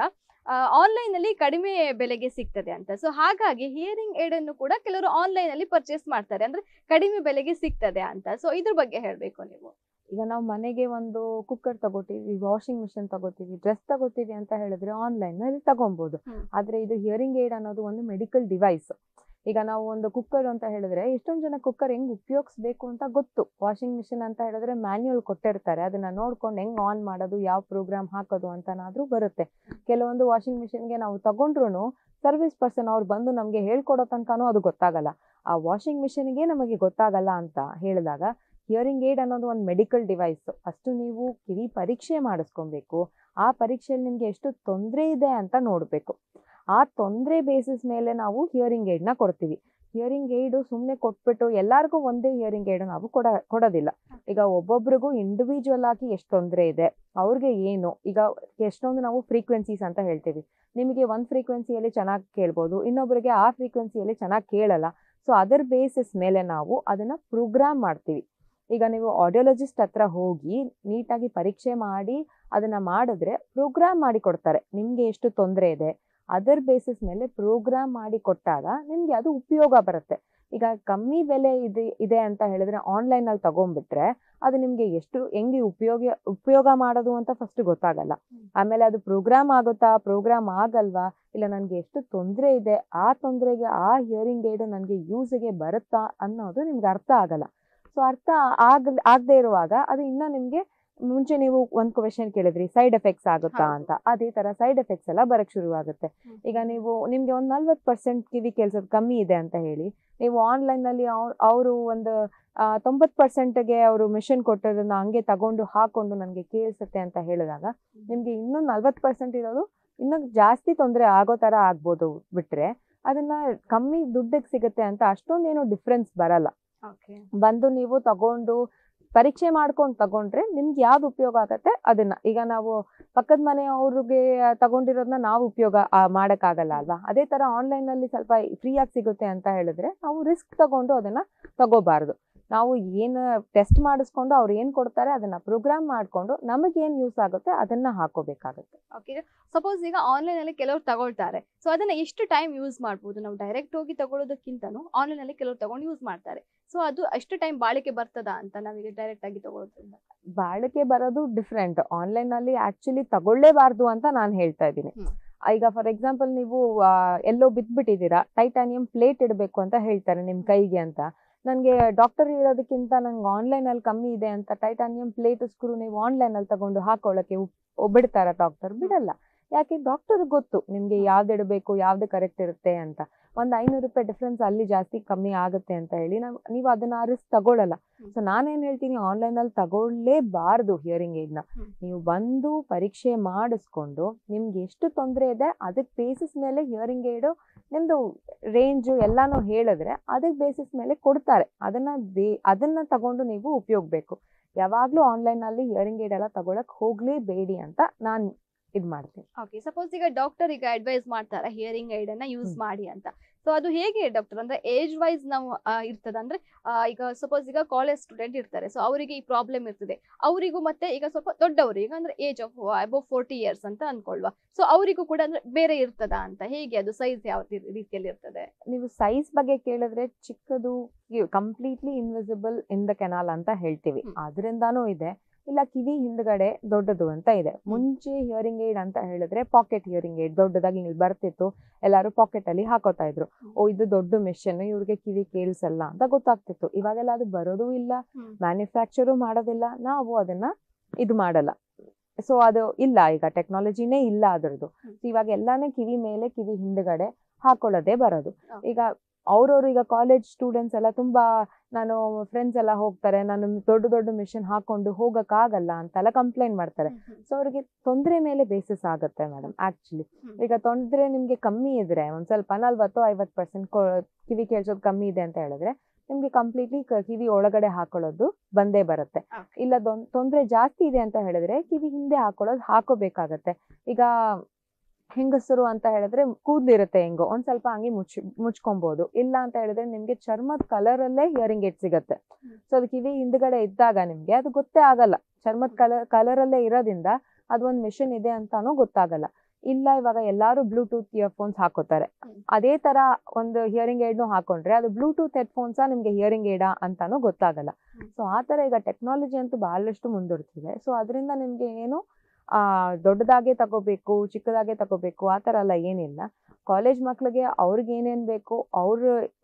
ಆನ್ಲೈನ್ ಅಲ್ಲಿ ಕಡಿಮೆ ಬೆಲೆಗೆ ಸಿಗ್ತದೆ ಅಂತ. ಸೊ ಹಾಗಾಗಿ ಹಿಯರಿಂಗ್ ಏಡ್ ಅನ್ನು ಕೂಡ ಕೆಲವರು ಆನ್ಲೈನ್ ಅಲ್ಲಿ ಪರ್ಚೇಸ್ ಮಾಡ್ತಾರೆ. ಅಂದ್ರೆ ಕಡಿಮೆ ಬೆಲೆಗೆ ಸಿಗ್ತದೆ ಅಂತ. ಸೊ ಇದ್ರ ಬಗ್ಗೆ ಹೇಳ್ಬೇಕು ನೀವು.
ಈಗ ನಾವು ಮನೆಗೆ ಒಂದು ಕುಕ್ಕರ್ ತಗೋತೀವಿ ವಾಷಿಂಗ್ ಮಿಷಿನ್ ತಗೋತೀವಿ ಡ್ರೆಸ್ ತಗೋತೀವಿ ಅಂತ ಹೇಳಿದ್ರೆ ಆನ್ಲೈನ್ನಲ್ಲಿ ತಗೊಬಹುದು ಆದ್ರೆ ಇದು ಹಿಯರಿಂಗ್ ಏಡ್ ಅನ್ನೋದು ಒಂದು ಮೆಡಿಕಲ್ ಡಿವೈಸ್ ಈಗ ನಾವು ಒಂದು ಕುಕ್ಕರ್ ಅಂತ ಹೇಳಿದ್ರೆ ಎಷ್ಟೊಂದು ಜನ ಕುಕ್ಕರ್ ಹೆಂಗ್ ಉಪಯೋಗಿಸ್ಬೇಕು ಅಂತ ಗೊತ್ತು. ವಾಷಿಂಗ್ ಮಿಷಿನ್ ಅಂತ ಹೇಳಿದ್ರೆ ಮ್ಯಾನ್ಯುಯಲ್ ಕೊಟ್ಟಿರ್ತಾರೆ. ಅದನ್ನ ನೋಡ್ಕೊಂಡು ಹೆಂಗ್ ಆನ್ ಮಾಡೋದು ಯಾವ ಪ್ರೋಗ್ರಾಮ್ ಹಾಕೋದು ಅಂತನಾದ್ರೂ ಬರುತ್ತೆ. ಕೆಲವೊಂದು ವಾಷಿಂಗ್ ಮಿಷಿನ್ಗೆ ನಾವು ತಗೊಂಡ್ರು ಸರ್ವಿಸ್ ಪರ್ಸನ್ ಅವ್ರು ಬಂದು ನಮಗೆ ಹೇಳ್ಕೊಡೋ ತನಕನೂ ಅದು ಗೊತ್ತಾಗಲ್ಲ. ಆ ವಾಷಿಂಗ್ ಮಿಷಿನ್ಗೆ ನಮಗೆ ಗೊತ್ತಾಗಲ್ಲ ಅಂತ ಹೇಳಿದಾಗ ಹಿಯರಿಂಗ್ ಏಡ್ ಅನ್ನೋದು ಒಂದು ಮೆಡಿಕಲ್ ಡಿವೈಸ್ ಫಸ್ಟ್ ನೀವು ಕಿವಿ ಪರೀಕ್ಷೆ ಮಾಡಿಸ್ಕೊಬೇಕು. ಆ ಪರೀಕ್ಷೆಯಲ್ಲಿ ನಿಮಗೆ ಎಷ್ಟು ತೊಂದರೆ ಇದೆ ಅಂತ ನೋಡಬೇಕು. ಆ ತೊಂದರೆ ಬೇಸಿಸ್ ಮೇಲೆ ನಾವು ಹಿಯರಿಂಗ್ ಏಡ್ನ ಕೊಡ್ತೀವಿ. ಹಿಯರಿಂಗ್ ಏಡು ಸುಮ್ಮನೆ ಕೊಟ್ಬಿಟ್ಟು ಎಲ್ಲರಿಗೂ ಒಂದೇ ಹಿಯರಿಂಗ್ ಏಡು ನಾವು ಕೊಡ ಕೊಡೋದಿಲ್ಲ. ಈಗ ಒಬ್ಬೊಬ್ರಿಗೂ ಇಂಡಿವಿಜುವಲ್ ಆಗಿ ಎಷ್ಟು ತೊಂದರೆ ಇದೆ ಅವ್ರಿಗೆ ಏನು? ಈಗ ಎಷ್ಟೊಂದು ನಾವು ಫ್ರೀಕ್ವೆನ್ಸೀಸ್ ಅಂತ ಹೇಳ್ತೀವಿ. ನಿಮಗೆ ಒಂದು ಫ್ರೀಕ್ವೆನ್ಸಿಯಲ್ಲಿ ಚೆನ್ನಾಗಿ ಕೇಳ್ಬೋದು ಇನ್ನೊಬ್ಬರಿಗೆ ಆ ಫ್ರೀಕ್ವೆನ್ಸಿಯಲ್ಲಿ ಚೆನ್ನಾಗಿ ಕೇಳಲ್ಲ. ಸೊ ಅದರ ಬೇಸಿಸ್ ಮೇಲೆ ನಾವು ಅದನ್ನು ಪ್ರೋಗ್ರಾಮ್ ಮಾಡ್ತೀವಿ. ಈಗ ನೀವು ಆಡಿಯೋಲಜಿಸ್ಟ್ ಹತ್ರ ಹೋಗಿ ನೀಟಾಗಿ ಪರೀಕ್ಷೆ ಮಾಡಿ ಅದನ್ನು ಮಾಡಿದ್ರೆ ಪ್ರೋಗ್ರಾಮ್ ಮಾಡಿ ಕೊಡ್ತಾರೆ. ನಿಮಗೆ ಎಷ್ಟು ತೊಂದರೆ ಇದೆ? ಅದರ್ ಬೇಸಿಸ್ ಮೇಲೆ ಪ್ರೋಗ್ರಾಮ್ ಮಾಡಿ ಕೊಟ್ಟಾಗ ನಿಮಗೆ ಅದು ಉಪಯೋಗ ಬರುತ್ತೆ. ಈಗ ಕಮ್ಮಿ ಬೆಲೆ ಇದೆ ಇದೆ ಅಂತ ಹೇಳಿದ್ರೆ ಆನ್ಲೈನಲ್ಲಿ ತಗೊಂಡ್ಬಿಟ್ರೆ ಅದು ನಿಮಗೆ ಎಷ್ಟು ಹೆಂಗೆ ಉಪಯೋಗ ಉಪಯೋಗ ಮಾಡೋದು ಅಂತ ಫಸ್ಟ್ ಗೊತ್ತಾಗಲ್ಲ. ಆಮೇಲೆ ಅದು ಪ್ರೋಗ್ರಾಮ್ ಆಗುತ್ತಾ? ಪ್ರೋಗ್ರಾಮ್ ಆಗಲ್ವಾ? ಇಲ್ಲ ನನಗೆ ಎಷ್ಟು ತೊಂದರೆ ಇದೆ? ಆ ತೊಂದರೆಗೆ ಆ ಹಿಯರಿಂಗ್ ಏಡು ನನಗೆ ಯೂಸಿಗೆ ಬರುತ್ತಾ ಅನ್ನೋದು ನಿಮ್ಗೆ ಅರ್ಥ ಆಗಲ್ಲ. ಸೊ ಅರ್ಥ ಆಗ ಆಗದೆ ಇರುವಾಗ ಅದು ಇನ್ನ ನಿಮ್ಗೆ ಮುಂಚೆ ನೀವು ಒಂದು ಕ್ವೆಶನ್ ಕೇಳಿದ್ರಿ ಸೈಡ್ ಎಫೆಕ್ಟ್ಸ್ ಆಗುತ್ತಾ ಅಂತ. ಅದೇ ತರ ಸೈಡ್ ಎಫೆಕ್ಟ್ಸ್ ಎಲ್ಲ ಬರಕ್ ಶುರುವಾಗುತ್ತೆ. ಈಗ ನೀವು ನಿಮ್ಗೆ ಒಂದು ನಲ್ವತ್ತು ಪರ್ಸೆಂಟ್ ಕಿವಿ ಕೆಲ್ಸದ ಕಮ್ಮಿ ಇದೆ ಅಂತ ಹೇಳಿ ನೀವು ಆನ್ಲೈನ್ನಲ್ಲಿ ಅವರು ಒಂದು ತೊಂಬತ್ತು ಪರ್ಸೆಂಟ್ಗೆ ಅವರು ಮಿಷನ್ ಕೊಟ್ಟೋದನ್ನ ಹಂಗೆ ತಗೊಂಡು ಹಾಕೊಂಡು ನನಗೆ ಕೇಳಿಸುತ್ತೆ ಅಂತ ಹೇಳಿದಾಗ ನಿಮ್ಗೆ ಇನ್ನೂ ನಲ್ವತ್ ಪರ್ಸೆಂಟ್ ಇರೋದು ಇನ್ನೂ ಜಾಸ್ತಿ ತೊಂದರೆ ಆಗೋ ತರ ಆಗ್ಬೋದು ಬಿಟ್ರೆ ಅದನ್ನ ಕಮ್ಮಿ ದುಡ್ಡಿಗೆ ಸಿಗುತ್ತೆ ಅಂತ ಅಷ್ಟೊಂದೇನೋ ಡಿಫ್ರೆನ್ಸ್ ಬರಲ್ಲ. ಬಂದು ನೀವು ತಗೊಂಡು ಪರೀಕ್ಷೆ ಮಾಡ್ಕೊಂಡು ತಗೊಂಡ್ರೆ ನಿಮ್ಗೆ ಯಾವ್ದು ಉಪಯೋಗ ಆಗತ್ತೆ ಅದನ್ನ. ಈಗ ನಾವು ಪಕ್ಕದ ಮನೆಯವ್ರಿಗೆ ತಗೊಂಡಿರೋದನ್ನ ನಾವು ಉಪಯೋಗ ಮಾಡೋಕ್ಕಾಗಲ್ಲ ಅಲ್ವಾ? ಅದೇ ತರ ಆನ್ಲೈನ್ ಅಲ್ಲಿ ಸ್ವಲ್ಪ ಫ್ರೀಯಾಗಿ ಸಿಗುತ್ತೆ ಅಂತ ಹೇಳಿದ್ರೆ ನಾವು ರಿಸ್ಕ್ ತಗೊಂಡು ಅದನ್ನ ತಗೋಬಾರ್ದು. ನಾವು ಏನು ಟೆಸ್ಟ್ ಮಾಡಿಸ್ಕೊಂಡು ಅವ್ರು ಏನು ಕೊಡ್ತಾರೆ ಅದನ್ನ ಪ್ರೋಗ್ರಾಮ್ ಮಾಡಿಕೊಂಡು ನಮಗೆ ಏನ್ ಯೂಸ್ ಆಗುತ್ತೆ ಅದನ್ನ ಹಾಕೋಬೇಕಾಗುತ್ತೆ.
ಓಕೆ ಸಪೋಸ್ ಈಗ ಆನ್ಲೈನ್ ಅಲ್ಲಿ ಕೆಲವರು ತಗೊಳ್ತಾರೆ. ಸೊ ಅದನ್ನ ಎಷ್ಟು ಟೈಮ್ ಯೂಸ್ ಮಾಡ್ಬೋದು? ನಾವು ಡೈರೆಕ್ಟ್ ಹೋಗಿ ತಗೊಳ್ಳೋದಕ್ಕಿಂತನೂ ಆನ್ಲೈನ್ ಅಲ್ಲಿ ಕೆಲವರು ತಗೊಂಡು ಯೂಸ್ ಮಾಡ್ತಾರೆ. ಸೊ ಅದು ಅಷ್ಟು ಟೈಮ್ ಬಾಳಿಕೆ ಬರ್ತದ ಅಂತ ನಾವೀಗ ಡೈರೆಕ್ಟ್ ಆಗಿ ತಗೊಳ್ಳೋದ್ರಿಂದ
ಬಾಳಿಕೆ ಬರೋದು ಡಿಫ್ರೆಂಟ್ ಆನ್ಲೈನ್ ಅಲ್ಲಿ ಆಕ್ಚುಲಿ ತಗೊಳ್ಳೇಬಾರ್ದು ಅಂತ ನಾನು ಹೇಳ್ತಾ ಇದ್ದೀನಿ. ಈಗ ಫಾರ್ ಎಕ್ಸಾಂಪಲ್ ನೀವು ಎಲ್ಲೋ ಬಿದ್ದುಬಿಟ್ಟಿದ್ದೀರಾ ಟೈಟಾನಿಯಂ ಪ್ಲೇಟ್ ಇಡಬೇಕು ಅಂತ ಹೇಳ್ತಾರೆ ನಿಮ್ಮ ಕೈಗೆ ಅಂತ. ನನಗೆ ಡಾಕ್ಟರ್ ಹೇಳೋದಕ್ಕಿಂತ ನಂಗೆ ಆನ್ಲೈನಲ್ಲಿ ಕಮ್ಮಿ ಇದೆ ಅಂತ ಟೈಟಾನಿಯಂ ಪ್ಲೇಟ್ ಸ್ಕ್ರೂ ನೀವು ಆನ್ಲೈನಲ್ಲಿ ತಗೊಂಡು ಹಾಕೊಳ್ಳೋಕ್ಕೆ ಒಬ್ಬಿಡ್ತಾರಾ ಬಿಡ್ತಾರ ಡಾಕ್ಟರ್ ಬಿಡಲ್ಲ. ಯಾಕೆ? ಡಾಕ್ಟರ್ ಗೊತ್ತು ನಿಮಗೆ ಯಾವ್ದು ಇಡಬೇಕು ಯಾವ್ದು ಕರೆಕ್ಟ್ ಇರುತ್ತೆ ಅಂತ. ಒಂದು ಐನೂರು ರೂಪಾಯಿ ಡಿಫ್ರೆನ್ಸ್ ಅಲ್ಲಿ ಜಾಸ್ತಿ ಕಮ್ಮಿ ಆಗುತ್ತೆ ಅಂತ ಹೇಳಿ ನಾವು ನೀವು ಅದನ್ನ ರಿಸ್ಕ್ ತಗೊಳ್ಳಲ್ಲ. ಸೊ ನಾನೇನು ಹೇಳ್ತೀನಿ ಆನ್ಲೈನಲ್ಲಿ ತಗೊಳ್ಳೇಬಾರ್ದು ಹಿಯರಿಂಗ್ ಏಡ್ನ. ನೀವು ಬಂದು ಪರೀಕ್ಷೆ ಮಾಡಿಸ್ಕೊಂಡು ನಿಮ್ಗೆ ಎಷ್ಟು ತೊಂದರೆ ಇದೆ ಅದಕ್ಕೆ ಬೇಸಿಸ್ ಮೇಲೆ ಹಿಯರಿಂಗ್ ಏಡು ನಿಮ್ದು ರೇಂಜು ಎಲ್ಲಾನು ಹೇಳಿದ್ರೆ ಅದಕ್ಕೆ ಬೇಸಿಸ್ ಮೇಲೆ ಕೊಡ್ತಾರೆ. ಅದನ್ನ ಬೇ ಅದನ್ನ ತಗೊಂಡು ನೀವು ಉಪಯೋಗಬೇಕು. ಯಾವಾಗಲೂ ಆನ್ಲೈನ್ ಇಯರಿಂಗ್ ಹಿಯರಿಂಗ್ ಏಡ್ ಎಲ್ಲ ತಗೊಳಕ್ ಹೋಗ್ಲೇಬೇಡಿ ಅಂತ ನಾನು ಇದು ಮಾಡ್ತೀನಿ.
ಓಕೆ ಸಪೋಸ್ ಈಗ ಡಾಕ್ಟರ್ ಈಗ ಅಡ್ವೈಸ್ ಮಾಡ್ತಾರೆ ಹಿಯರಿಂಗ್ ಏಡ್ ಅನ್ನ ಯೂಸ್ ಮಾಡಿ ಅಂತ. ಸೊ ಅದು ಹೇಗೆ ಡಾಕ್ಟರ್ ಅಂದ್ರೆ ಏಜ್ ವೈಸ್ ನಾವು ಇರ್ತದ. ಅಂದ್ರೆ ಈಗ ಸಪೋಸ್ ಈಗ ಕಾಲೇಜ್ ಸ್ಟೂಡೆಂಟ್ ಇರ್ತಾರೆ. ಸೊ ಅವರಿಗೆ ಈ ಪ್ರಾಬ್ಲಮ್ ಇರ್ತದೆ. ಅವರಿಗೂ ಮತ್ತೆ ಈಗ ಸ್ವಲ್ಪ ದೊಡ್ಡವರು ಈಗ ಅಂದ್ರೆ age of above forty years ಅಂತ ಅನ್ಕೊಳ್ವಾ. ಸೊ ಅವರಿಗೂ ಕೂಡ ಅಂದ್ರೆ ಬೇರೆ ಇರ್ತದ ಅಂತ? ಹೇಗೆ ಅದು ಸೈಜ್ ಯಾವ ರೀತಿಯಲ್ಲಿ ಇರ್ತದೆ?
ನೀವು ಸೈಜ್ ಬಗ್ಗೆ ಕೇಳಿದ್ರೆ ಚಿಕ್ಕದು completely invisible in the canal ಅಂತ ಹೇಳ್ತೀವಿ. ಅದರಿಂದಾನೂ ಇದೆ. ಇಲ್ಲ ಕಿವಿ ಹಿಂದ್ಗಡೆ ದೊಡ್ಡದು ಅಂತ ಇದೆ. ಮುಂಚೆ ಹಿಯರಿಂಗ್ ಏಡ್ ಅಂತ ಹೇಳಿದ್ರೆ ಪಾಕೆಟ್ ಹಿಯರಿಂಗ್ ಏಡ್ ದೊಡ್ಡದಾಗಿ ಇಲ್ಲಿ ಬರ್ತಿತ್ತು. ಎಲ್ಲರೂ ಪಾಕೆಟ್ ಅಲ್ಲಿ ಹಾಕೋತಾ ಇದ್ರು. ಓ ಇದು ದೊಡ್ಡ ಮೆಷಿನ್ ಇವ್ರಿಗೆ ಕಿವಿ ಕೇಳಿಸಲ್ಲ ಅಂತ ಗೊತ್ತಾಗ್ತಿತ್ತು. ಇವಾಗೆಲ್ಲ ಅದು ಬರೋದು ಇಲ್ಲ. ಮ್ಯಾನುಫ್ಯಾಕ್ಚರು ಮಾಡೋದಿಲ್ಲ ನಾವು ಅದನ್ನ ಇದು ಮಾಡಲ್ಲ. ಸೊ ಅದು ಇಲ್ಲ ಈಗ ಟೆಕ್ನಾಲಜಿನೇ ಇಲ್ಲ ಅದರದ್ದು. ಇವಾಗ ಎಲ್ಲಾನೇ ಕಿವಿ ಮೇಲೆ ಕಿವಿ ಹಿಂದ್ಗಡೆ ಹಾಕೊಳ್ಳೋದೇ ಬರೋದು. ಈಗ ಅವ್ರವ್ರು ಈಗ ಕಾಲೇಜ್ ಸ್ಟೂಡೆಂಟ್ಸ್ ಎಲ್ಲ ತುಂಬಾ ನಾನು ಫ್ರೆಂಡ್ಸ್ ಎಲ್ಲ ಹೋಗ್ತಾರೆ ನಾನು ದೊಡ್ಡ ದೊಡ್ಡ ಮಿಷನ್ ಹಾಕೊಂಡು ಹೋಗಕ್ಕಾಗಲ್ಲ ಅಂತೆಲ್ಲ ಕಂಪ್ಲೇಂಟ್ ಮಾಡ್ತಾರೆ. ಸೊ ಅವ್ರಿಗೆ ತೊಂದರೆ ಮೇಲೆ ಬೇಸಿಸ್ ಆಗುತ್ತೆ ಮೇಡಮ್ ಆಕ್ಚುಲಿ ಈಗ ತೊಂದರೆ ನಿಮ್ಗೆ ಕಮ್ಮಿ ಇದ್ರೆ ಒಂದು ಸ್ವಲ್ಪ ನಲ್ವತ್ತು ಐವತ್ತು ಪರ್ಸೆಂಟ್ ಕಿವಿ ಕೇಳಿಸೋದು ಕಮ್ಮಿ ಇದೆ ಅಂತ ಹೇಳಿದ್ರೆ ನಿಮ್ಗೆ ಕಂಪ್ಲೀಟ್ಲಿ ಕಿವಿ ಒಳಗಡೆ ಹಾಕೊಳ್ಳೋದು ಬಂದೇ ಬರುತ್ತೆ. ಇಲ್ಲ ತೊಂದರೆ ತೊಂದ್ರೆ ಜಾಸ್ತಿ ಇದೆ ಅಂತ ಹೇಳಿದ್ರೆ ಕಿವಿ ಹಿಂದೆ ಹಾಕೊಳ್ಳೋದು ಹಾಕೋಬೇಕಾಗತ್ತೆ. ಈಗ ಹೆಂಗಸರು ಅಂತ ಹೇಳಿದ್ರೆ ಕೂದ್ಲಿರುತ್ತೆ ಹೆಂಗೋ, ಒಂದ್ ಸ್ವಲ್ಪ ಹಂಗೆ ಮುಚ್ ಮುಚ್ಕೊಬಹುದು ಇಲ್ಲ ಅಂತ ಹೇಳಿದ್ರೆ ನಿಮ್ಗೆ ಚರ್ಮದ ಕಲರ್ ಅಲ್ಲೇ ಹಿಯರಿಂಗ್ ಏಡ್ ಸಿಗತ್ತೆ. ಸೊ ಅದು ಕಿವಿ ಹಿಂದ್ಗಡೆ ಇದ್ದಾಗ ನಿಮ್ಗೆ ಅದು ಗೊತ್ತೇ ಆಗಲ್ಲ. ಚರ್ಮದ ಕಲರ್ ಕಲರ್ ಅಲ್ಲೇ ಇರೋದ್ರಿಂದ ಅದು ಒಂದು ಮಿಷನ್ ಇದೆ ಅಂತಾನು ಗೊತ್ತಾಗಲ್ಲ. ಇಲ್ಲ, ಇವಾಗ ಎಲ್ಲಾರು ಬ್ಲೂಟೂತ್ ಇಯರ್ಫೋನ್ಸ್ ಹಾಕೋತಾರೆ.
ಹ್ಮ್.
ಅದೇ ತರ ಒಂದು ಹಿಯರಿಂಗ್ ಏಡ್ನು ಹಾಕೊಂಡ್ರೆ ಅದು ಬ್ಲೂಟೂತ್ ಹೆಡ್ ಹೆಡ್ಫೋನ್ಸಾ ನಿಮ್ಗೆ ಹಿಯರಿಂಗ್ ಏಡಾ ಅಂತಾನೂ ಗೊತ್ತಾಗಲ್ಲ. ಸೊ ಆ ತರ ಈಗ ಟೆಕ್ನಾಲಜಿ ಅಂತೂ ಬಹಳಷ್ಟು ಮುಂದುವರ್ತಿದೆ ಸೊ ಅದರಿಂದ ನಿಮ್ಗೆ ಏನು ದೊಡ್ಡದಾಗೆ ತಗೋಬೇಕು, ಚಿಕ್ಕದಾಗೆ ತಗೋಬೇಕು, ಆ ಥರ ಎಲ್ಲ ಏನಿಲ್ಲ. ಕಾಲೇಜ್ ಮಕ್ಳಿಗೆ ಅವ್ರಿಗೆ ಏನೇನು ಬೇಕು, ಅವ್ರ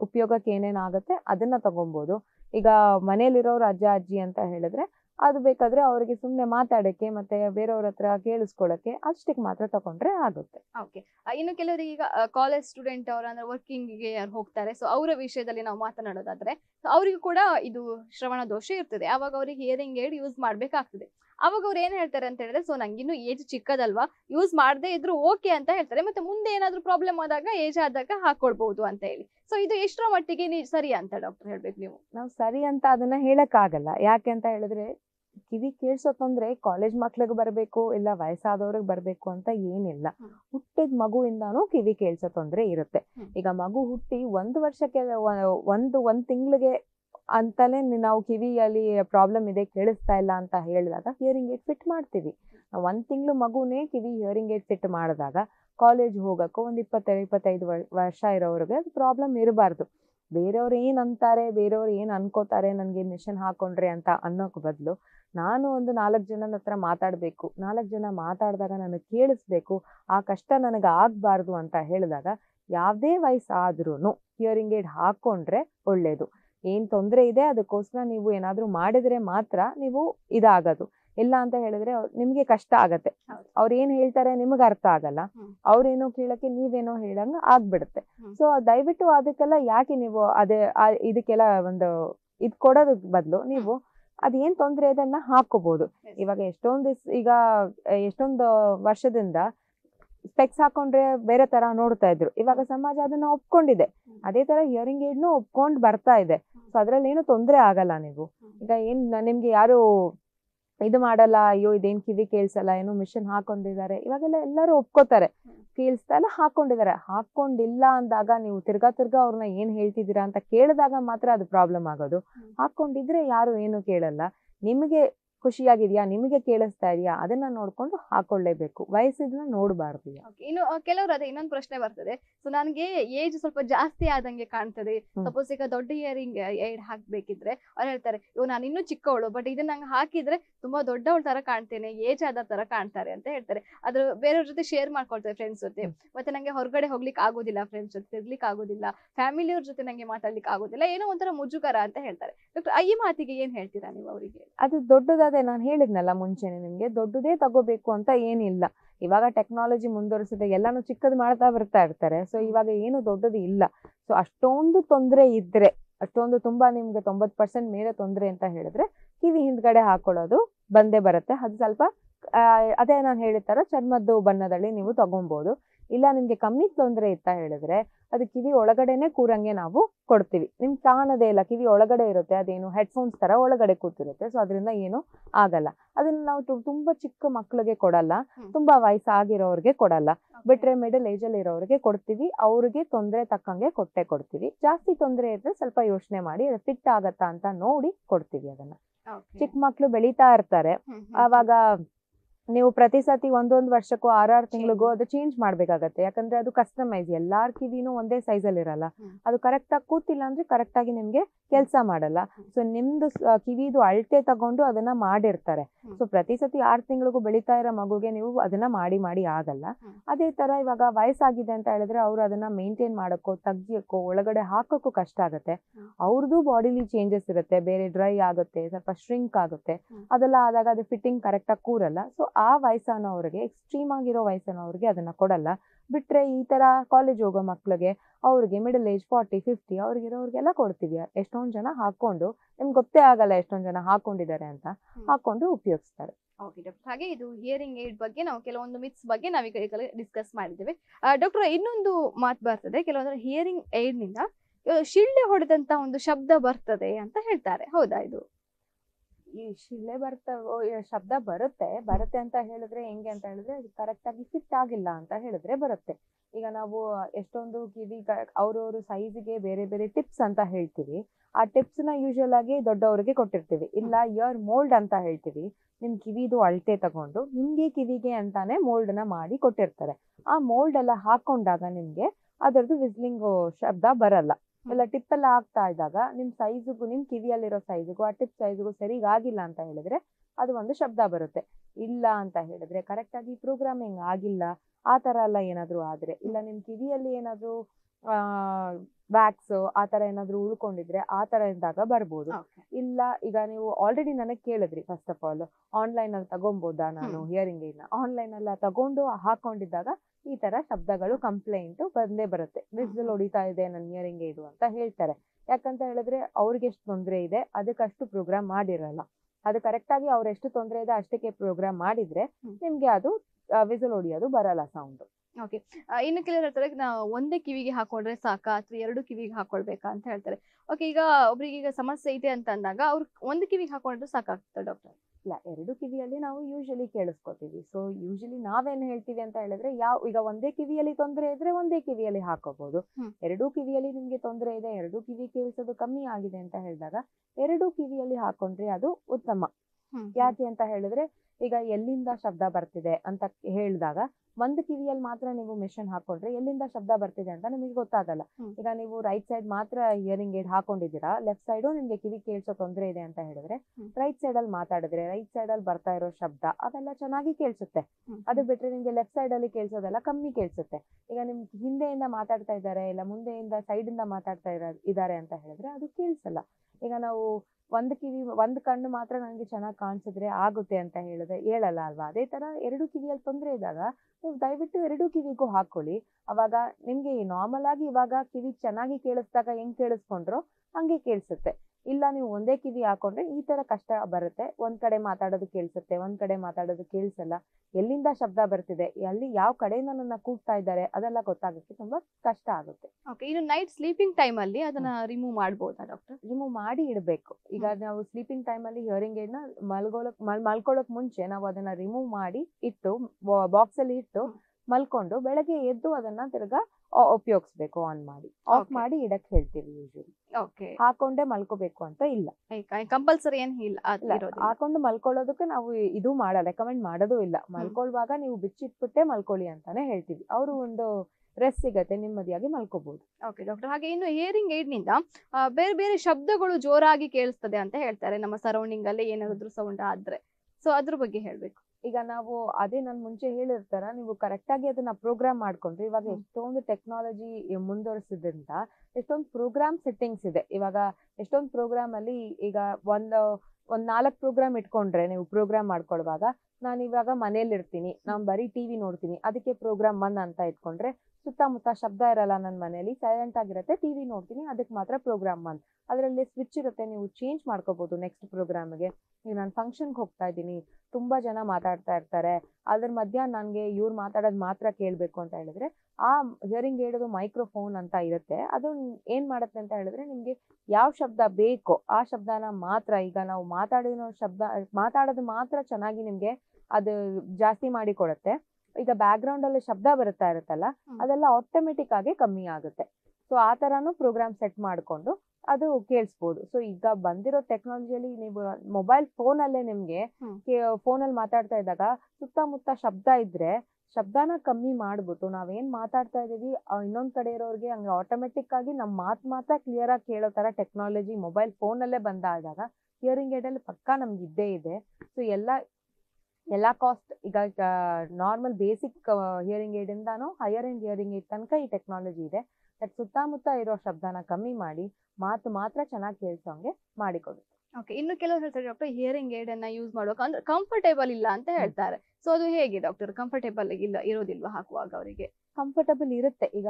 ಉಪಯೋಗಕ್ಕೆ ಏನೇನು ಆಗುತ್ತೆ ಅದನ್ನ ತಗೊಬೋದು. ಈಗ ಮನೇಲಿರೋರು ಅಜ್ಜ, ಅಜ್ಜಿ ಅಂತ ಹೇಳಿದ್ರೆ ಅದು ಬೇಕಾದ್ರೆ ಅವರಿಗೆ ಸುಮ್ಮನೆ ಮಾತಾಡಕ್ಕೆ ಮತ್ತೆ ಬೇರೆಯವ್ರ ಹತ್ರ ಕೇಳಿಸ್ಕೊಳಕ್ಕೆ ಅಷ್ಟಕ್ಕೆ ಮಾತ್ರ ತಗೊಂಡ್ರೆ ಆಗುತ್ತೆ.
ಓಕೆ ಇನ್ನು ಕೆಲವರಿಗೆ ಈಗ ಕಾಲೇಜ್ ಸ್ಟೂಡೆಂಟ್ ಅವರ ಅಂದ್ರೆ ವರ್ಕಿಂಗ್ಗೆ ಯಾರು ಹೋಗ್ತಾರೆ ಸೊ ಅವರ ವಿಷಯದಲ್ಲಿ ನಾವು ಮಾತನಾಡೋದಾದ್ರೆ, ಅವರಿಗೂ ಕೂಡ ಇದು ಶ್ರವಣ ದೋಷ ಇರ್ತದೆ. ಅವಾಗ ಅವ್ರಿಗೆ ಹಿಯರಿಂಗ್ ಏಡ್ ಯೂಸ್ ಮಾಡ್ಬೇಕಾಗ್ತದೆ. ಅವಾಗ ಅವ್ರು ಏನ್ ಹೇಳ್ತಾರೆ ಅಂತ ಹೇಳಿದ್ರೆ ಸೊ ನಂಗಿನ್ನು ಏಜ್ ಚಿಕ್ಕದಲ್ವಾ? ಯೂಸ್ ಮಾಡದೇ ಇದ್ರು ಓಕೆ ಅಂತ ಹೇಳ್ತಾರೆ. ಮತ್ತೆ ಮುಂದೆ ಏನಾದ್ರು ಪ್ರಾಬ್ಲಮ್ ಆದಾಗ ಏಜ್ ಆದಾಗ ಹಾಕೊಳ್ಬಹುದು ಅಂತ ಹೇಳಿ. ಸೊ ಇದು ಎಷ್ಟರ ಮಟ್ಟಿಗೆ ನೀ ಸರಿ ಅಂತ ಡಾಕ್ಟರ್ ಹೇಳ್ಬೇಕು ನೀವು.
ನಾವು ಸರಿ ಅಂತ ಅದನ್ನ ಹೇಳಕ್ ಆಗಲ್ಲ ಯಾಕೆ ಅಂತ ಹೇಳಿದ್ರೆ ಕಿವಿ ಕೇಳಿಸೋ ತೊಂದ್ರೆ ಕಾಲೇಜ್ ಮಕ್ಳಿಗೆ ಬರಬೇಕು ಇಲ್ಲ ವಯಸ್ಸಾದವ್ರಿಗೆ ಬರಬೇಕು ಅಂತ ಏನಿಲ್ಲ. ಹುಟ್ಟಿದ ಮಗುವಿಂದಾನು ಕಿವಿ ಕೇಳಿಸೋ ತೊಂದ್ರೆ ಇರುತ್ತೆ. ಈಗ ಮಗು ಹುಟ್ಟಿ ಒಂದು ವರ್ಷಕ್ಕೆ ಒಂದು ಒಂದ್ ತಿಂಗಳಿಗೆ ಅಂತಲೇ ನಾವು ಕಿವಿಯಲ್ಲಿ ಪ್ರಾಬ್ಲಮ್ ಇದೆ, ಕೇಳಿಸ್ತಾ ಇಲ್ಲ ಅಂತ ಹೇಳಿದಾಗ ಹಿಯರಿಂಗ್ ಏಡ್ ಫಿಟ್ ಮಾಡ್ತೀವಿ. ಒಂದು ತಿಂಗಳು ಮಗುನೇ ಕಿವಿ ಹಿಯರಿಂಗ್ ಏಡ್ ಫಿಟ್ ಮಾಡಿದಾಗ ಕಾಲೇಜ್ ಹೋಗೋಕ್ಕೂ ಒಂದು ಇಪ್ಪತ್ತೈದು ಇಪ್ಪತ್ತೈದು ವರ್- ವರ್ಷ ಇರೋರಿಗೆ ಪ್ರಾಬ್ಲಮ್ ಇರಬಾರ್ದು. ಬೇರೆಯವ್ರು ಏನು ಅಂತಾರೆ, ಬೇರೆಯವ್ರು ಏನು ಅನ್ಕೋತಾರೆ, ನನಗೆ ಮಿಷನ್ ಹಾಕೊಂಡ್ರೆ ಅಂತ ಅನ್ನೋಕ್ಕೆ ಬದಲು ನಾನು ಒಂದು ನಾಲ್ಕು ಜನನ ಹತ್ರ ಮಾತಾಡಬೇಕು. ನಾಲ್ಕು ಜನ ಮಾತಾಡಿದಾಗ ನನಗೆ ಕೇಳಿಸ್ಬೇಕು, ಆ ಕಷ್ಟ ನನಗೆ ಆಗಬಾರ್ದು ಅಂತ ಹೇಳಿದಾಗ ಯಾವುದೇ ವಯಸ್ಸಾದ್ರೂ ಹಿಯರಿಂಗ್ ಏಡ್ ಹಾಕ್ಕೊಂಡ್ರೆ ಒಳ್ಳೇದು. ಏನ್ ತೊಂದ್ರೆ ಇದೆ ಅದಕ್ಕೋಸ್ಕರ ನೀವು ಏನಾದರೂ ಮಾಡಿದ್ರೆ ಮಾತ್ರ ನೀವು ಇದಾಗೋದು ಇಲ್ಲ ಅಂತ ಹೇಳಿದ್ರೆ ನಿಮಗೆ ಕಷ್ಟ ಆಗತ್ತೆ. ಅವ್ರ ಏನ್ ಹೇಳ್ತಾರೆ ನಿಮಗೆ ಅರ್ಥ ಆಗಲ್ಲ. ಅವ್ರೇನೋ ಕೇಳಕ್ಕೆ ನೀವೇನೋ ಹೇಳಂಗ ಆಗ್ಬಿಡುತ್ತೆ. ಸೊ ದಯವಿಟ್ಟು ಅದಕ್ಕೆಲ್ಲ ಯಾಕೆ ನೀವು ಅದೇ ಇದಕ್ಕೆಲ್ಲ ಒಂದು ಇದ್ ಕೊಡೋದ್ ಬದಲು ನೀವು ಅದೇನ್ ತೊಂದ್ರೆ ಇದೆ ಅದನ್ನ ಹಾಕೋಬಹುದು. ಇವಾಗ ಎಷ್ಟೊಂದು ಈಗ ಎಷ್ಟೊಂದು ವರ್ಷದಿಂದ ಸ್ಪೆಕ್ಸ್ ಹಾಕೊಂಡ್ರೆ ಬೇರೆ ತರ ನೋಡ್ತಾ ಇದ್ರು. ಇವಾಗ ಸಮಾಜ ಅದನ್ನ ಒಪ್ಕೊಂಡಿದೆ. ಅದೇ ತರ ಹಿಯರಿಂಗ್ ಏಡ್ನು ಒಪ್ಕೊಂಡ್ ಬರ್ತಾ ಇದೆ. ಸೊ ಅದ್ರಲ್ಲಿ ಏನು ತೊಂದರೆ ಆಗಲ್ಲ ನೀವು. ಈಗ ಏನ್ ನಿಮ್ಗೆ ಯಾರು ಇದು ಮಾಡಲ್ಲ, ಅಯ್ಯೋ, ಇದೇನ್ ಕಿವಿ ಕೇಳಿಸಲ್ಲ, ಏನೋ ಮಿಷನ್ ಹಾಕೊಂಡಿದ್ದಾರೆ. ಇವಾಗೆಲ್ಲ ಎಲ್ಲರೂ ಒಪ್ಕೋತಾರೆ. ಕೇಳಿಸ್ತಾ ಹಾಕೊಂಡಿದ್ದಾರೆ. ಹಾಕೊಂಡಿಲ್ಲ ಅಂದಾಗ ನೀವು ತಿರ್ಗಾ ತಿರ್ಗಾ ಅವ್ರನ್ನ ಏನ್ ಹೇಳ್ತಿದ್ದೀರಾ ಅಂತ ಕೇಳಿದಾಗ ಮಾತ್ರ ಅದು ಪ್ರಾಬ್ಲಮ್ ಆಗೋದು. ಹಾಕೊಂಡಿದ್ರೆ ಯಾರು ಏನು ಕೇಳಲ್ಲ. ನಿಮಗೆ ಖುಷಿಯಾಗಿದ್ಯಾ? ನಿಮಗೆ ಕೇಳಿಸ್ತಾ ಇದೆಯಾ? ಅದನ್ನ ನೋಡ್ಕೊಂಡು ಹಾಕೊಳ್ಳೇಬೇಕು. ವಯಸ್ಸಿದ್ನ ನೋಡಬಾರ್ದು.
ಇನ್ನು ಕೆಲವರು ಅದೇ ಇನ್ನೊಂದು ಪ್ರಶ್ನೆ ಬರ್ತದೆ. ಸೊ ನನಗೆ ಏಜ್ ಸ್ವಲ್ಪ ಜಾಸ್ತಿ ಆದಂಗೆ ಕಾಣ್ತದೆ. ಸಪೋಸ್ ಈಗ ದೊಡ್ಡ ಇಯರಿಂಗ್ ಏಡ್ ಹಾಕ್ಬೇಕಿದ್ರೆ ಅವ್ರು ಹೇಳ್ತಾರೆ ಇವ್ ನಾನು ಇನ್ನೂ ಚಿಕ್ಕವಳು ಬಟ್ ಇದನ್ನ ನಂಗೆ ಹಾಕಿದ್ರೆ ತುಂಬಾ ದೊಡ್ಡವಳ ತರ ಕಾಣ್ತೇನೆ ಏಜ್ ಆದ ತರ ಕಾಣ್ತಾರೆ ಅಂತ ಹೇಳ್ತಾರೆ. ಅದ್ರ ಬೇರೆಯವ್ರ ಜೊತೆ ಶೇರ್ ಮಾಡ್ಕೊಳ್ತಾರೆ ಫ್ರೆಂಡ್ಸ್ ಜೊತೆ. ಮತ್ತೆ ನಂಗೆ ಹೊರಗಡೆ ಹೋಗ್ಲಿಕ್ಕೆ ಆಗೋದಿಲ್ಲ ಫ್ರೆಂಡ್ಸ್ ಜೊತೆ ತಿರ್ಗ್ಲಿಕ್ಕೆ ಆಗೋದಿಲ್ಲ. ಫ್ಯಾಮಿಲಿಯವ್ರ ಜೊತೆ ನಂಗೆ ಮಾತಾಡ್ಲಿಕ್ಕೆ ಆಗೋದಿಲ್ಲ. ಏನೋ ಒಂಥರ ಮುಜುಗರ ಅಂತ ಹೇಳ್ತಾರೆ. ಡಾಕ್ಟರ್ ಈ ಮಾತಿಗೆ ಏನ್ ಹೇಳ್ತೀರಾ ನೀವು ಅವರಿಗೆ?
ಅದು ದೊಡ್ಡದಾದೆ ನಾನು ಹೇಳಿದ್ನಲ್ಲ ಮುಂಚೆನೆ ನಿಮಗೆ ದೊಡ್ಡದೇ ತಗೋಬೇಕು ಅಂತ ಏನಿಲ್ಲ. ಇವಾಗ ಟೆಕ್ನಾಲಜಿ ಮುಂದುವರಿಸಿದೆ ಎಲ್ಲಾನು ಚಿಕ್ಕದು ಮಾಡ್ತಾ ಬರ್ತಾ ಇರ್ತಾರೆ. ಸೊ ಇವಾಗ ಏನು ದೊಡ್ಡದು ಇಲ್ಲ. ಸೊ ಅಷ್ಟೊಂದು ತೊಂದರೆ ಇದ್ರೆ ಅಷ್ಟೊಂದು ತುಂಬಾ ನಿಮ್ಗೆ ತೊಂಬತ್ ಪರ್ಸೆಂಟ್ ಮೇಲೆ ತೊಂದರೆ ಅಂತ ಹೇಳಿದ್ರೆ ಕಿವಿ ಹಿಂದ್ಗಡೆ ಹಾಕೊಳ್ಳೋದು ಬಂದೇ ಬರುತ್ತೆ. ಅದು ಸ್ವಲ್ಪ ಅದೇ ನಾನು ಹೇಳಿದ ತರ ಚರ್ಮದ್ದು ಬಣ್ಣದಲ್ಲಿ ನೀವು ತಗೊಬಹುದು ಇಲ್ಲ ನಿಮ್ಗೆ ಕಮ್ಮಿ ತೊಂದರೆ ಇತ್ತ ಹೇಳಿದ್ರೆ ಅದು ಕಿವಿ ಒಳಗಡೆನೆ ಕೂರಂಗೆ ನಾವು ಕೊಡ್ತೀವಿ. ನಿಮ್ಗೆ ಕಾಣದೇ ಇಲ್ಲ ಕಿವಿ ಒಳಗಡೆ ಇರುತ್ತೆ ಅದೇನು ಹೆಡ್ಫೋನ್ಸ್ ತರ ಒಳಗಡೆ ಕೂತಿರುತ್ತೆ ಸೊ ಅದರಿಂದ ಏನು ಆಗಲ್ಲ. ಅದನ್ನ ನಾವು ತುಂಬಾ ಚಿಕ್ಕ ಮಕ್ಳಿಗೆ ಕೊಡಲ್ಲ. ತುಂಬಾ ವಯಸ್ಸಾಗಿರೋರ್ಗೆ ಕೊಡಲ್ಲ. ಬಿಟ್ರೆ ಮಿಡಲ್ ಏಜ್ ಅಲ್ಲಿ ಇರೋರಿಗೆ ಕೊಡ್ತೀವಿ ಅವ್ರಿಗೆ ತೊಂದ್ರೆ ತಕ್ಕಂಗೆ ಕೊಟ್ಟೆ ಕೊಡ್ತೀವಿ. ಜಾಸ್ತಿ ತೊಂದ್ರೆ ಇದ್ರೆ ಸ್ವಲ್ಪ ಯೋಚನೆ ಮಾಡಿ ಅದು ಫಿಟ್ ಆಗತ್ತಾ ಅಂತ ನೋಡಿ ಕೊಡ್ತೀವಿ ಅದನ್ನ. ಚಿಕ್ಕ ಮಕ್ಳು ಬೆಳೀತಾ ಇರ್ತಾರೆ. ಆವಾಗ ನೀವು ಪ್ರತಿ ಸತಿ ಒಂದೊಂದು ವರ್ಷಕ್ಕೂ ಆರಾರು ತಿಂಗಳಿಗೂ. ಅದು ಚೇಂಜ್ ಮಾಡಬೇಕಾಗತ್ತೆ. ಯಾಕಂದ್ರೆ ಅದು ಕಸ್ಟಮೈಸ್ ಎಲ್ಲಾರ್ ಕಿವಿನೂ ಒಂದೇ ಸೈಜ್ ಅಲ್ಲಿ ಇರಲ್ಲ. ಅದು ಕರೆಕ್ಟಾಗಿ ಕೂತಿಲ್ಲ ಅಂದ್ರೆ ಕರೆಕ್ಟಾಗಿ ಆಗಿ ನಿಮ್ಗೆ ಕೆಲಸ ಮಾಡಲ್ಲ. ಸೊ ನಿಮ್ದು ಕಿವಿದು ಅಳತೆ ತಗೊಂಡು ಅದನ್ನ ಮಾಡಿರ್ತಾರೆ. ಸೊ ಪ್ರತಿ ಸತಿ ಆರು ತಿಂಗಳಿಗೂ ಬೆಳೀತಾ ಇರೋ ಮಗುಗೆ ನೀವು ಅದನ್ನ ಮಾಡಿ ಮಾಡಿ ಆಗಲ್ಲ. ಅದೇ ತರ ಇವಾಗ ವಯಸ್ಸಾಗಿದೆ ಅಂತ ಹೇಳಿದ್ರೆ ಅವ್ರು ಅದನ್ನ ಮೇಂಟೈನ್ ಮಾಡೋಕ್ಕೋ ತೆಗಿಯೋಕ್ಕೋ ಒಳಗಡೆ ಹಾಕೋಕ್ಕೂ ಕಷ್ಟ ಆಗುತ್ತೆ. ಅವ್ರದ್ದು ಬಾಡಿಲಿ ಚೇಂಜಸ್ ಇರುತ್ತೆ. ಬೇರೆ ಡ್ರೈ ಆಗುತ್ತೆ ಸ್ವಲ್ಪ ಶ್ರಿಂಕ್ ಆಗುತ್ತೆ. ಅದೆಲ್ಲ ಆದಾಗ ಅದು ಫಿಟ್ಟಿಂಗ್ ಕರೆಕ್ಟಾಗಿ ಕೂರಲ್ಲ. ಸೊ ಆ ವಯಸ್ಸಾನವ್ರಿಗೆ ಎಕ್ಸ್ಟ್ರೀಮ್ ಆಗಿರೋ ವಯಸ್ಸಾನವ್ರಿಗೆ ಅದನ್ನು ಕೊಡಲ್ಲ. ಬಿಟ್ಟರೆ ಈ ಥರ ಕಾಲೇಜ್ ಹೋಗೋ ಮಕ್ಳಿಗೆ ಅವ್ರಿಗೆ ಮಿಡಲ್ ಏಜ್ ಫಾರ್ಟಿ ಫಿಫ್ಟಿ ಅವ್ರಿಗಿರೋರಿಗೆಲ್ಲ ಕೊಡ್ತೀವಿ. ಎಷ್ಟೊಂದು ಜನ ಹಾಕ್ಕೊಂಡು ನಿಮ್ಗೆ ಗೊತ್ತೇ ಆಗಲ್ಲ ಎಷ್ಟೊಂದು ಜನ ಹಾಕೊಂಡಿದ್ದಾರೆ ಅಂತ. ಹಾಕೊಂಡು ಉಪಯೋಗಿಸ್ತಾರೆ.
ಓಕೆ ಡಾಕ್ಟರ್ ಹಾಗೆ ಇದು ಹಿಯರಿಂಗ್ ಏಡ್ ಬಗ್ಗೆ ನಾವು ಕೆಲವೊಂದು ಮಿತ್ಸ್ ಬಗ್ಗೆ ನಾವು ನಾವೀಗ ಡಿಸ್ಕಸ್ ಮಾಡಿದ್ದೇವೆ. ಡಾಕ್ಟರ್ ಇನ್ನೊಂದು ಮಾತು ಬರ್ತದೆ. ಕೆಲವೊಂದು ಹಿಯರಿಂಗ್ ಏಡ್ನಿಂದ ಶಿಳ್ಳೆ ಹೊಡೆದಂತ ಒಂದು ಶಬ್ದ ಬರ್ತದೆ ಅಂತ ಹೇಳ್ತಾರೆ. ಹೌದಾ ಇದು?
ಈ ಶಿಲೆ ಬರ್ತಾ ಶಬ್ದ ಬರುತ್ತೆ ಬರುತ್ತೆ ಅಂತ ಹೇಳಿದ್ರೆ ಹೆಂಗೆ ಅಂತ ಹೇಳಿದ್ರೆ ಕರೆಕ್ಟ್ ಆಗಿ ಫಿಟ್ ಆಗಿಲ್ಲ ಅಂತ ಹೇಳಿದ್ರೆ ಬರುತ್ತೆ. ಈಗ ನಾವು ಎಷ್ಟೊಂದು ಕಿವಿ ಅವ್ರವ್ರ ಸೈಜ್ಗೆ ಬೇರೆ ಬೇರೆ ಟಿಪ್ಸ್ ಅಂತ ಹೇಳ್ತೀವಿ. ಆ ಟಿಪ್ಸ್ನ ಯೂಶುವಲ್ ಆಗಿ ದೊಡ್ಡವರಿಗೆ ಕೊಟ್ಟಿರ್ತೀವಿ. ಇಲ್ಲ ಇಯರ್ ಮೋಲ್ಡ್ ಅಂತ ಹೇಳ್ತೀವಿ. ನಿಮ್ ಕಿವಿದು ಅಳತೆ ತಗೊಂಡು ನಿಮ್ಗೆ ಕಿವಿಗೆ ಅಂತಾನೆ ಮೋಲ್ಡ್ನ ಮಾಡಿ ಕೊಟ್ಟಿರ್ತಾರೆ. ಆ ಮೋಲ್ಡ್ ಎಲ್ಲ ಹಾಕೊಂಡಾಗ ನಿಮ್ಗೆ ಅದರದ್ದು ವಿಸ್ಲಿಂಗ್ ಶಬ್ದ ಬರಲ್ಲ. ಎಲ್ಲ ಟಿಪ್ ಎಲ್ಲ ಆಗ್ತಾ ಇದ್ದಾಗ ನಿಮ್ ಸೈಜ್ಗೂ ನಿಮ್ ಕಿವಿಯಲ್ಲಿರೋ ಸೈಜ್ಗೂ ಆ ಟಿಪ್ ಸೈಜ್ಗೂ ಸರಿಗಾಗಿಲ್ಲ ಅಂತ ಹೇಳಿದ್ರೆ ಅದು ಒಂದು ಶಬ್ದ ಬರುತ್ತೆ. ಇಲ್ಲ ಅಂತ ಹೇಳಿದ್ರೆ ಕರೆಕ್ಟ್ ಆಗಿ ಪ್ರೋಗ್ರಾಮಿಂಗ್ ಆಗಿಲ್ಲ ಆ ತರ ಎಲ್ಲ ಏನಾದ್ರು ಆದ್ರೆ ಇಲ್ಲ ನಿಮ್ ಕಿವಿಯಲ್ಲಿ ಏನಾದ್ರು ವ್ಯಾಕ್ಸ್ ಆ ತರ ಏನಾದ್ರು ಉಳ್ಕೊಂಡಿದ್ರೆ ಆ ತರ ಇದ್ದಾಗ ಬರ್ಬೋದು. ಇಲ್ಲ ಈಗ ನೀವು ಆಲ್ರೆಡಿ ನನಗೆ ಕೇಳಿದ್ರಿ ಫಸ್ಟ್ ಆಫ್ ಆಲ್ ಆನ್ಲೈನ್ ಅಲ್ಲಿ ತಗೊಂಬೋದಾ ನಾನು ಹಿಯರಿಂಗ್ ಏಡ್ ಆನ್ಲೈನ್ ಅಲ್ಲ ತಗೊಂಡು ಹಾಕೊಂಡಿದ್ದಾಗ ಈ ತರ ಶಬ್ದಗಳು ಕಂಪ್ಲೇಂಟ್ ಬಂದೇ ಬರುತ್ತೆ. ವಿಸ್ಲ್. ಹೊಡಿತಾ ಇದೆ ನನ್ನ ಹಿಯರಿಂಗ್ ಇದು ಅಂತ ಹೇಳ್ತಾರೆ. ಯಾಕಂತ ಹೇಳಿದ್ರೆ ಅವ್ರಿಗೆ ಎಷ್ಟು ತೊಂದರೆ ಇದೆ ಅದಕ್ಕಷ್ಟು ಪ್ರೋಗ್ರಾಮ್ ಮಾಡಿರಲ್ಲ. ಅದು ಕರೆಕ್ಟ್ ಆಗಿ ಅವ್ರ ಎಷ್ಟು ತೊಂದರೆ ಇದೆ ಅಷ್ಟಕ್ಕೆ ಪ್ರೋಗ್ರಾಮ್ ಮಾಡಿದ್ರೆ. ನಿಮ್ಗೆ ಅದು ವಿಸಲ್ ಹೊಡಿಯೋದು ಬರಲ್ಲ ಸೌಂಡ್
ಓಕೆ ಇನ್ನು ಕೆಲವರು ಹೇಳ್ತಾರೆ ನಾವು ಒಂದೇ ಕಿವಿಗೆ ಹಾಕೊಂಡ್ರೆ ಸಾಕಾ? ಅಥವಾ ಎರಡು ಕಿವಿಗೆ ಹಾಕೊಳ್ಬೇಕಾ? ಅಂತ ಹೇಳ್ತಾರೆ. ಓಕೆ ಈಗ ಒಬ್ರಿಗೆ ಈಗ ಸಮಸ್ಯೆ ಇದೆ ಅಂತ ಅಂದಾಗ ಅವ್ರು ಒಂದು ಕಿವಿಗೆ ಹಾಕೊಂಡ್ರೆ ಸಾಕಾಗ್ತದೆ ಡಾಕ್ಟರ್
ಇಲ್ಲ ಎರಡು ಕಿವಿಯಲ್ಲಿ ನಾವು ಯೂಶಲಿ ಕೇಳಿಸ್ಕೊತೀವಿ. ಸೊ ಯೂಶಲಿ ನಾವೇನ್ ಹೇಳ್ತೀವಿ ಅಂತ ಹೇಳಿದ್ರೆ ಯಾವ ಈಗ ಒಂದೇ ಕಿವಿಯಲ್ಲಿ ತೊಂದರೆ ಇದ್ರೆ ಒಂದೇ ಕಿವಿಯಲ್ಲಿ ಹಾಕೋಬಹುದು
ಎರಡು
ಎರಡೂ ಕಿವಿಯಲ್ಲಿ ನಿಮ್ಗೆ ತೊಂದರೆ ಇದೆ ಎರಡೂ ಕಿವಿ ಕೇಳಿಸೋದು ಕಮ್ಮಿ ಆಗಿದೆ ಅಂತ ಹೇಳಿದಾಗ ಎರಡೂ ಕಿವಿಯಲ್ಲಿ ಹಾಕೊಂಡ್ರೆ ಅದು ಉತ್ತಮ. ಯಾಕೆ ಅಂತ ಹೇಳಿದ್ರೆ ಈಗ ಎಲ್ಲಿಂದ ಶಬ್ದ ಬರ್ತಿದೆ ಅಂತ ಹೇಳಿದಾಗ ಒಂದು ಕಿವಿಯಲ್ಲಿ ಮಾತ್ರ ನೀವು ಮೆಷಿನ್ ಹಾಕೊಂಡ್ರೆ ಎಲ್ಲಿಂದ ಶಬ್ದ ಬರ್ತಿದೆ ಅಂತ ನಿಮಗೆ ಗೊತ್ತಾಗಲ್ಲ. ಈಗ ನೀವು ರೈಟ್ ಸೈಡ್ ಮಾತ್ರ ಇಯರಿಂಗ್ ಏಡ್ ಹಾಕೊಂಡಿದ್ದೀರಾ ಲೆಫ್ಟ್ ಸೈಡು ನಿಮ್ಗೆ ಕಿವಿ ಕೇಳಿಸೋ ತೊಂದರೆ ಇದೆ ಅಂತ ಹೇಳಿದ್ರೆ ರೈಟ್ ಸೈಡ್ ಅಲ್ಲಿ ಮಾತಾಡಿದ್ರೆ ರೈಟ್ ಸೈಡ್ ಅಲ್ಲಿ ಬರ್ತಾ ಇರೋ ಶಬ್ದ ಅವೆಲ್ಲ ಚೆನ್ನಾಗಿ ಕೇಳಿಸುತ್ತೆ. ಅದು ಬಿಟ್ರೆ ನಿಮ್ಗೆ ಲೆಫ್ಟ್ ಸೈಡ್ ಅಲ್ಲಿ ಕೇಳಿಸೋದೆಲ್ಲ ಕಮ್ಮಿ ಕೇಳಿಸುತ್ತೆ. ಈಗ ನಿಮ್ ಹಿಂದೆಯಿಂದ ಮಾತಾಡ್ತಾ ಇದ್ದಾರೆ ಇಲ್ಲ ಮುಂದೆಯಿಂದ ಸೈಡ್ ಇಂದ ಮಾತಾಡ್ತಾ ಇರ ಇದ್ದಾರೆ ಅಂತ ಹೇಳಿದ್ರೆ ಅದು ಕೇಳಿಸಲ್ಲ. ಈಗ ನಾವು ಒಂದು ಕಿವಿ, ಒಂದು ಕಣ್ಣು ಮಾತ್ರ ನನಗೆ ಚೆನ್ನಾಗಿ ಕಾಣಿಸಿದ್ರೆ ಆಗುತ್ತೆ ಅಂತ ಹೇಳಿದ್ರೆ ಹೇಳಲ್ಲ ಅಲ್ವಾ? ಅದೇ ತರ ಎರಡು ಕಿವಿಯಲ್ಲಿ ತೊಂದರೆ ಇದ್ದಾಗ ನೀವು ದಯವಿಟ್ಟು ಎರಡೂ ಕಿವಿಗೂ ಹಾಕೊಳ್ಳಿ. ಅವಾಗ ನಿಮ್ಗೆ ನಾರ್ಮಲ್ ಆಗಿ ಇವಾಗ ಕಿವಿ ಚೆನ್ನಾಗಿ ಕೇಳಿಸ್ದಾಗ ಹೆಂಗ್ ಕೇಳಿಸ್ಕೊಂಡ್ರೋ ಹಂಗೆ ಕೇಳಿಸುತ್ತೆ. ಇಲ್ಲ ನೀವು ಒಂದೇ ಕಿವಿ ಹಾಕೊಂಡ್ರೆ ಈ ತರ ಕಷ್ಟ ಬರುತ್ತೆ. ಒಂದ್ ಕಡೆ ಮಾತಾಡೋದು ಕೇಳಿಸುತ್ತೆ ಒಂದ್ ಕಡೆ ಮಾತಾಡೋದು ಕೇಳಿಸಲ್ಲ. ಎಲ್ಲಿಂದ ಶಬ್ದ ಬರ್ತಿದೆ ಅಲ್ಲಿ ಯಾವ ಕಡೆಯಿಂದ ನನ್ನ ಕೂಗ್ತಾ ಇದ್ದಾರೆ ಅದೆಲ್ಲ ಗೊತ್ತಾಗಕ್ಕೆ ತುಂಬಾ ಕಷ್ಟ ಆಗುತ್ತೆ.
ಓಕೆ ಇನ್ನು ನೈಟ್ ಸ್ಲೀಪಿಂಗ್ ಟೈಮ್ ಅಲ್ಲಿ ಅದನ್ನ ರಿಮೂವ್ ಮಾಡ್ಬೋದಾ ಡಾಕ್ಟರ್
ರಿಮೂವ್ ಮಾಡಿ ಇಡಬೇಕು. ಈಗ ನಾವು ಸ್ಲೀಪಿಂಗ್ ಟೈಮ್ ಅಲ್ಲಿ ಹಿಯರಿಂಗ್ ಏಡ್ನ ಮಲ್ಗೋಲಕ್ ಮಲ್ ಮಲ್ಕೊಳ್ಳೋಕ್ ಮುಂಚೆ ನಾವು ಅದನ್ನ ರಿಮೂವ್ ಮಾಡಿ ಇಟ್ಟು ಬಾಕ್ಸ್ ಅಲ್ಲಿ ಇಟ್ಟು. ಮಲ್ಕೊಂಡು ಬೆಳಗ್ಗೆ ಎದ್ದು ಅದನ್ನ ತಿರ್ಗಾ ಉಪಯೋಗಿಸ್ಬೇಕು ಆನ್ ಮಾಡಿ. ಆಫ್ ಮಾಡಿ ಇಡಕ್ ಹೇಳ್ತೀವಿ ಯೂಶಲಿ
ಓಕೆ
ಹಾಕೊಂಡೇ ಮಲ್ಕೋಬೇಕು ಅಂತ ಇಲ್ಲ.
ಕಂಪಲ್ಸರಿ ಏನ್ ಇಲ್ಲ
ಹಾಕೊಂಡು ಮಲ್ಕೊಳ್ಳೋದಕ್ಕೆ ನಾವು ಇದು ಮಾಡ ರೆಕಮೆಂಡ್ ಮಾಡೋದು ಇಲ್ಲ. ಮಲ್ಕೊಳ್ವಾಗ ನೀವು ಬಿಚ್ಚಿಟ್ಬಿಟ್ಟೆ ಮಲ್ಕೊಳ್ಳಿ ಅಂತಾನೆ ಹೇಳ್ತೀವಿ. ಅವರು ಒಂದು ರೆಸ್ಟ್ ಸಿಗತ್ತೆ ನೆಮ್ಮದಿಯಾಗಿ ಮಲ್ಕೋಬಹುದು
ಓಕೆ ಡಾಕ್ಟರ್ ಹಾಗೆ ಇನ್ನು ಹಿಯರಿಂಗ್ ಏಡ್ನಿಂದ ಬೇರೆ ಬೇರೆ ಶಬ್ದಗಳು ಜೋರಾಗಿ ಕೇಳಿಸ್ತದೆ ಅಂತ ಹೇಳ್ತಾರೆ ನಮ್ಮ ಸರೌಂಡಿಂಗ್ ಅಲ್ಲಿ ಏನಾದ್ರು ಸೌಂಡ್ ಆದ್ರೆ. ಸೊ ಅದ್ರ ಬಗ್ಗೆ ಹೇಳ್ಬೇಕು.
ಈಗ ನಾವು ಅದೇ ನಾನು ಮುಂಚೆ ಹೇಳಿರ್ತಾರ ನೀವು ಕರೆಕ್ಟಾಗಿ ಅದನ್ನ ಪ್ರೋಗ್ರಾಮ್ ಮಾಡ್ಕೊಂಡ್ರೆ ಇವಾಗ ಎಷ್ಟೊಂದು ಟೆಕ್ನಾಲಜಿ ಮುಂದುವರಿಸಿದ್ರಿಂದ ಎಷ್ಟೊಂದು ಪ್ರೋಗ್ರಾಮ್ ಸೆಟ್ಟಿಂಗ್ಸ್ ಇದೆ. ಇವಾಗ ಎಷ್ಟೊಂದು ಪ್ರೋಗ್ರಾಮ್ ಅಲ್ಲಿ ಈಗ ಒಂದು ಒಂದ್ ನಾಲ್ಕು ಪ್ರೋಗ್ರಾಮ್ ಇಟ್ಕೊಂಡ್ರೆ ನೀವು ಪ್ರೋಗ್ರಾಮ್ ಮಾಡ್ಕೊಳ್ಳುವಾಗ ನಾನು ಇವಾಗ ಮನೇಲಿ ಇರ್ತೀನಿ ನಾನು ಬರೀ ಟಿವಿ ನೋಡ್ತೀನಿ ಅದಕ್ಕೆ ಪ್ರೋಗ್ರಾಮ್ ಒನ್ ಅಂತ ಇಟ್ಕೊಂಡ್ರೆ ಸುತ್ತಮುತ್ತ ಶಬ್ದ ಇರಲ್ಲ ನನ್ನ ಮನೇಲಿ ಸೈಲೆಂಟ್ ಆಗಿರುತ್ತೆ ಟಿವಿ ನೋಡ್ತೀನಿ, ಅದಕ್ಕೆ ಮಾತ್ರ ಪ್ರೋಗ್ರಾಮ್ ಒನ್ ಅದರಲ್ಲಿ ಸ್ವಿಚ್ ಇರುತ್ತೆ, ನೀವು ಚೇಂಜ್ ಮಾಡ್ಕೋಬಹುದು ನೆಕ್ಸ್ಟ್ ಪ್ರೋಗ್ರಾಮ್ಗೆ ಈಗ ನಾನು ಫಂಕ್ಷನ್ಗೆ ಹೋಗ್ತಾ ಇದ್ದೀನಿ, ತುಂಬಾ ಜನ ಮಾತಾಡ್ತಾ ಇರ್ತಾರೆ. ಅದ್ರ ಮಧ್ಯ ನನಗೆ ಇವ್ರು ಮಾತಾಡೋದು ಮಾತ್ರ ಕೇಳಬೇಕು ಅಂತ ಹೇಳಿದ್ರೆ, ಆ ಹಿಯರಿಂಗ್ ಹೇಳೋದು ಮೈಕ್ರೋಫೋನ್ ಅಂತ ಇರುತ್ತೆ, ಅದು ಏನ್ ಮಾಡುತ್ತೆ ಅಂತ ಹೇಳಿದ್ರೆ ನಿಮ್ಗೆ ಯಾವ ಶಬ್ದ ಬೇಕೋ ಆ ಶಬ್ದನ ಮಾತ್ರ, ಈಗ ನಾವು ಮಾತಾಡಿರೋ ಶಬ್ದ, ಮಾತಾಡೋದು ಮಾತ್ರ ಚೆನ್ನಾಗಿ ನಿಮ್ಗೆ ಅದು ಜಾಸ್ತಿ ಮಾಡಿ ಕೊಡುತ್ತೆ. ಈಗ ಬ್ಯಾಕ್ ಗ್ರೌಂಡ್ ಅಲ್ಲಿ ಶಬ್ದ ಬರುತ್ತಾ ಇರುತ್ತಲ್ಲ ಅದೆಲ್ಲ ಆಟೋಮೆಟಿಕ್ ಆಗಿ ಕಮ್ಮಿ ಆಗುತ್ತೆ. ಸೊ ಆ ತರಾನು ಪ್ರೋಗ್ರಾಮ್ ಸೆಟ್ ಮಾಡ್ಕೊಂಡು ಅದು ಕೇಳಿಸ್ಬೋದು. ಸೊ ಈಗ ಬಂದಿರೋ ಟೆಕ್ನಾಲಜಿಯಲ್ಲಿ ನೀವು ಮೊಬೈಲ್ ಫೋನ್ ಅಲ್ಲೇ ನಿಮ್ಗೆ. ಫೋನ್ ಅಲ್ಲಿ ಮಾತಾಡ್ತಾ ಇದ್ದಾಗ ಸುತ್ತಮುತ್ತ ಶಬ್ದ ಇದ್ರೆ ಶಬ್ದನ ಕಮ್ಮಿ ಮಾಡ್ಬಿಟ್ಟು ನಾವೇನ್ ಮಾತಾಡ್ತಾ ಇದೀವಿ ಇನ್ನೊಂದ್ ಕಡೆ ಇರೋರ್ಗೆ ಹಂಗೆ ಆಟೋಮೆಟಿಕ್ ಆಗಿ ನಮ್ ಮಾತ್ ಮಾತ್ರ ಕ್ಲಿಯರ್ ಆಗಿ ಕೇಳೋ ತರ ಟೆಕ್ನಾಲಜಿ ಮೊಬೈಲ್ ಫೋನ್ ಅಲ್ಲೇ ಬಂದಾದಾಗ ಹಿಯರಿಂಗ್ ಏಡ್ ಅಲ್ಲಿ ಪಕ್ಕಾ ನಮ್ಗೆ ಇದ್ದೇ ಇದೆ. ಸೊ ಎಲ್ಲ ಎಲ್ಲಾ ಕಾಸ್ಟ್ ಈಗ ನಾರ್ಮಲ್ ಬೇಸಿಕ್ ಹಿಯರಿಂಗ್ ಏಡ್ ಇಂದಾನು ಹೈಯರ್ ಎಂಡ್ ಹಿಯರಿಂಗ್ ಏಡ್ ತನಕ ಈ ಟೆಕ್ನಾಲಜಿ ಇದೆ. ಬಟ್ ಸುತ್ತಮುತ್ತ ಇರೋ ಶಬ್ದನ ಕಮ್ಮಿ ಮಾಡಿ ಮಾತು ಮಾತ್ರ ಚೆನ್ನಾಗಿ ಕೇಳಿಸೋಂಗೆ ಮಾಡಿಕೊಡುತ್ತೆ
ಓಕೆ ಇನ್ನು ಕೆಲವರು ಹೇಳ್ತಾರೆ ಡಾಕ್ಟರ್ ಹಿಯರಿಂಗ್ ಏಡ್ ಅನ್ನ ಯೂಸ್ ಮಾಡುವಾಗ ಅಂದ್ರೆ ಕಂಫರ್ಟೇಬಲ್ ಇಲ್ಲ ಅಂತ ಹೇಳ್ತಾರೆ. ಸೊ ಅದು ಹೇಗೆ ಡಾಕ್ಟರ್? ಕಂಫರ್ಟೇಬಲ್ ಇಲ್ಲ ಇರೋದಿಲ್ವಾ ಹಾಕುವಾಗ ಅವರಿಗೆ?
ಕಂಫರ್ಟಬಲ್ ಇರುತ್ತೆ. ಈಗ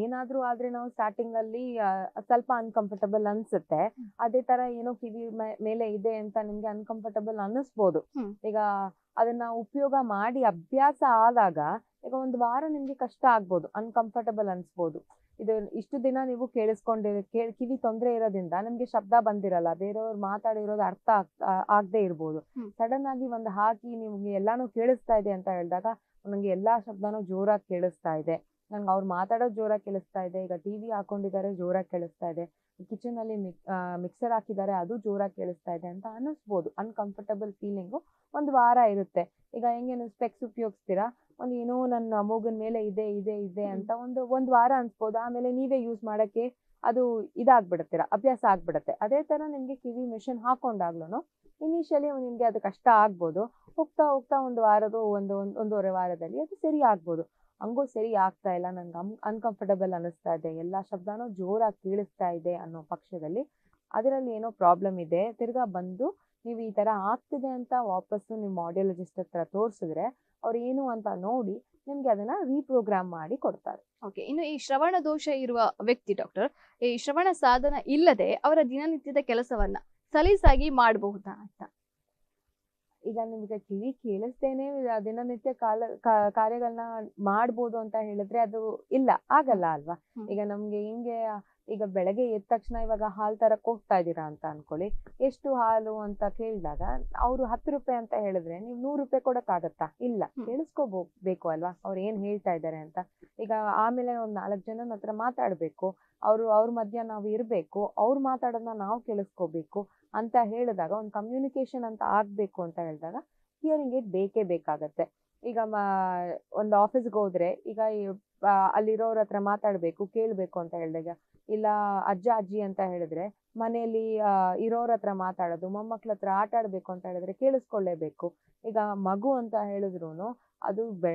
ಏನಾದ್ರೂ ಆದ್ರೆ ನಾವು ಸ್ಟಾರ್ಟಿಂಗ್ ಅಲ್ಲಿ ಸ್ವಲ್ಪ ಅನ್ಕಂಫರ್ಟಬಲ್ ಅನ್ಸುತ್ತೆ. ಅದೇ ತರ ಏನೋ ಕಿವಿ ಮೇಲೆ ಇದೆ ಅಂತ ನಿಮ್ಗೆ ಅನ್ಕಂಫರ್ಟಬಲ್ ಅನ್ನಿಸ್ಬೋದು. ಈಗ ಅದನ್ನ ಉಪಯೋಗ ಮಾಡಿ ಅಭ್ಯಾಸ ಆದಾಗ ಈಗ ಒಂದು ವಾರ ನಿಮ್ಗೆ ಕಷ್ಟ ಆಗ್ಬೋದು ಅನ್ಕಂಫರ್ಟಬಲ್ ಅನ್ಸ್ಬೋದು. ಇದು ಇಷ್ಟು ದಿನ ನೀವು ಕೇಳಿಸ್ಕೊಂಡಿರ ಕೇಳಿ ಕಿವಿ ತೊಂದರೆ ಇರೋದ್ರಿಂದ ನಿಮ್ಗೆ ಶಬ್ದ ಬಂದಿರಲ್ಲ ಬೇರೆಯವ್ರು ಮಾತಾಡಿರೋದು ಅರ್ಥ ಆಗ್ತಾ ಆಗದೆ ಇರ್ಬೋದು. ಸಡನ್ ಆಗಿ ಒಂದು ಹಾಕಿ ನಿಮ್ಗೆ ಎಲ್ಲಾನು ಕೇಳಿಸ್ತಾ ಇದೆ ಅಂತ ಹೇಳಿದಾಗ ನಂಗೆ ಎಲ್ಲಾ ಶಬ್ದನೂ ಜೋರಾಗಿ ಕೇಳಿಸ್ತಾ ಇದೆ. ನಂಗೆ ಅವ್ರು ಮಾತಾಡೋದು ಜೋರಾಗಿ ಕೇಳಿಸ್ತಾ ಇದೆ ಈಗ ಟಿವಿ ಹಾಕೊಂಡಿದ್ದಾರೆ ಜೋರಾಗಿ ಕೇಳಿಸ್ತಾ ಇದೆ. ಕಿಚನ್ ಅಲ್ಲಿ ಮಿಕ್ಸರ್ ಹಾಕಿದ್ದಾರೆ ಅದು ಜೋರಾಗಿ ಕೇಳಿಸ್ತಾ ಇದೆ ಅಂತ ಅನ್ನಿಸ್ಬೋದು. ಅನ್ಕಂಫರ್ಟಬಲ್ ಫೀಲಿಂಗು ಒಂದು ವಾರ ಇರುತ್ತೆ. ಈಗ ಹೆಂಗೆ ನೀವು ಸ್ಪೆಕ್ಸ್ ಉಪಯೋಗಿಸ್ತೀರಾ? ಒಂದು ಏನೋ ನನ್ನ ಮೂಗಿನ ಮೇಲೆ ಇದೆ ಇದೆ ಇದೆ ಅಂತ ಒಂದು ಒಂದು ವಾರ ಅನ್ಸ್ಬೋದು. ಆಮೇಲೆ ನೀವೇ ಯೂಸ್ ಮಾಡಕ್ಕೆ ಅದು ಇದಾಗ್ಬಿಡುತ್ತೀರ ಅಭ್ಯಾಸ ಆಗ್ಬಿಡುತ್ತೆ. ಅದೇ ತರ ನಿಮ್ಗೆ ಕಿವಿ ಮಿಷನ್ ಹಾಕೊಂಡಾಗ್ಲೂ ಇನಿಷಿಯಲಿ ನಿಮ್ಗೆ ಅದು ಕಷ್ಟ ಆಗ್ಬೋದು. ಹೋಗ್ತಾ ಹೋಗ್ತಾ ಒಂದು ವಾರದ ಒಂದು ಒಂದ್- ಒಂದೂವರೆ ವಾರದಲ್ಲಿ ಅದು ಸರಿ ಆಗ್ಬೋದು. ಹಂಗೂ ಸರಿ ಆಗ್ತಾ ಇಲ್ಲ. ನನ್ಗೆ ಅನ್ಕಂಫರ್ಟಬಲ್ ಅನ್ನಿಸ್ತಾ ಇದೆ. ಎಲ್ಲಾ ಶಬ್ದನೂ ಜೋರಾಗಿ ಕೇಳಿಸ್ತಾ ಇದೆ ಅನ್ನೋ ಪಕ್ಷದಲ್ಲಿ ಅದರಲ್ಲಿ ಏನೋ ಪ್ರಾಬ್ಲಮ್ ಇದೆ. ತಿರ್ಗಾ ಬಂದು ನೀವು ಈ ತರ ಆಗ್ತಿದೆ ಅಂತ ವಾಪಸ್ಸು ನಿಮ್ಮ ಆಡಿಯೋಲಜಿಸ್ಟ್ ಹತ್ರ ತೋರಿಸಿದ್ರೆ ಅವ್ರು ಏನು ಅಂತ ನೋಡಿ ನಿಮ್ಗೆ ಅದನ್ನ ರೀಪ್ರೋಗ್ರಾಮ್ ಮಾಡಿ ಕೊಡ್ತಾರೆ.
ಓಕೆ ಇನ್ನು ಈ ಶ್ರವಣ ದೋಷ ಇರುವ ವ್ಯಕ್ತಿ ಡಾಕ್ಟರ್ ಈ ಶ್ರವಣ ಸಾಧನ ಇಲ್ಲದೆ ಅವರ ದಿನನಿತ್ಯದ ಕೆಲಸವನ್ನ ಸಲೀಸಾಗಿ ಮಾಡಬಹುದಾ ಅಂತ?
ಈಗ ನಿಮ್ಗೆ ಕಿವಿ ಕೇಳಿಸ್ತೇನೆ ದಿನನಿತ್ಯ ಕಾಲ ಕಾರ್ಯಗಳನ್ನ ಮಾಡ್ಬೋದು ಅಂತ ಹೇಳಿದ್ರೆ ಅದು ಇಲ್ಲ ಆಗಲ್ಲ ಅಲ್ವಾ? ಈಗ ನಮ್ಗೆ ಹಿಂಗೆ ಈಗ ಬೆಳಗ್ಗೆ ಎದ್ದ ತಕ್ಷಣ ಇವಾಗ ಹಾಲ್ ತರಕ್ ಹೋಗ್ತಾ ಇದ್ದೀರಾ ಅಂತ ಅನ್ಕೊಳ್ಳಿ. ಎಷ್ಟು ಹಾಲು ಅಂತ ಕೇಳಿದಾಗ ಅವ್ರು ಹತ್ತು ರೂಪಾಯಿ ಅಂತ ಹೇಳಿದ್ರೆ ನೀವು ನೂರು ರೂಪಾಯಿ ಕೊಡಕ್ಕಾಗತ್ತಾ ಇಲ್ಲ. ಕೇಳಿಸ್ಕೋಬೇಕು ಅಲ್ವಾ? ಅವ್ರು ಏನ್ ಹೇಳ್ತಾ ಇದ್ದಾರೆ ಅಂತ. ಈಗ ಆಮೇಲೆ ಒಂದ್ ನಾಲ್ಕು ಜನನ ಹತ್ರ ಮಾತಾಡ್ಬೇಕು. ಅವ್ರು ಅವ್ರ ಮಧ್ಯ ನಾವು ಇರ್ಬೇಕು. ಅವ್ರು ಮಾತಾಡೋದನ್ನ ನಾವು ಕೇಳಿಸ್ಕೋಬೇಕು ಅಂತ ಹೇಳಿದಾಗ ಒಂದು ಕಮ್ಯುನಿಕೇಶನ್ ಅಂತ ಆಗ್ಬೇಕು ಅಂತ ಹೇಳಿದಾಗ ಹಿಯರಿಂಗ್ ಏಡ್ ಬೇಕೇ ಬೇಕಾಗತ್ತೆ. ಈಗ ಮ- ಒಂದು ಆಫೀಸ್ಗೆ ಹೋದ್ರೆ ಈಗ ಅಲ್ಲಿರೋರ ಹತ್ರ ಮಾತಾಡ್ಬೇಕು ಕೇಳ್ಬೇಕು ಅಂತ ಹೇಳಿದಾಗ ಇಲ್ಲ ಅಜ್ಜ ಅಜ್ಜಿ ಅಂತ ಹೇಳಿದ್ರೆ ಮನೆಯಲ್ಲಿ ಇರೋರ ಹತ್ರ ಮಾತಾಡೋದು ಮೊಮ್ಮಕ್ಳ ಹತ್ರ ಆಟ ಆಡ್ಬೇಕು ಅಂತ ಹೇಳಿದ್ರೆ ಕೇಳಿಸ್ಕೊಳ್ಳೇಬೇಕು ಈಗ ಮಗು ಅಂತ ಹೇಳಿದ್ರು ಅದು ಬೆ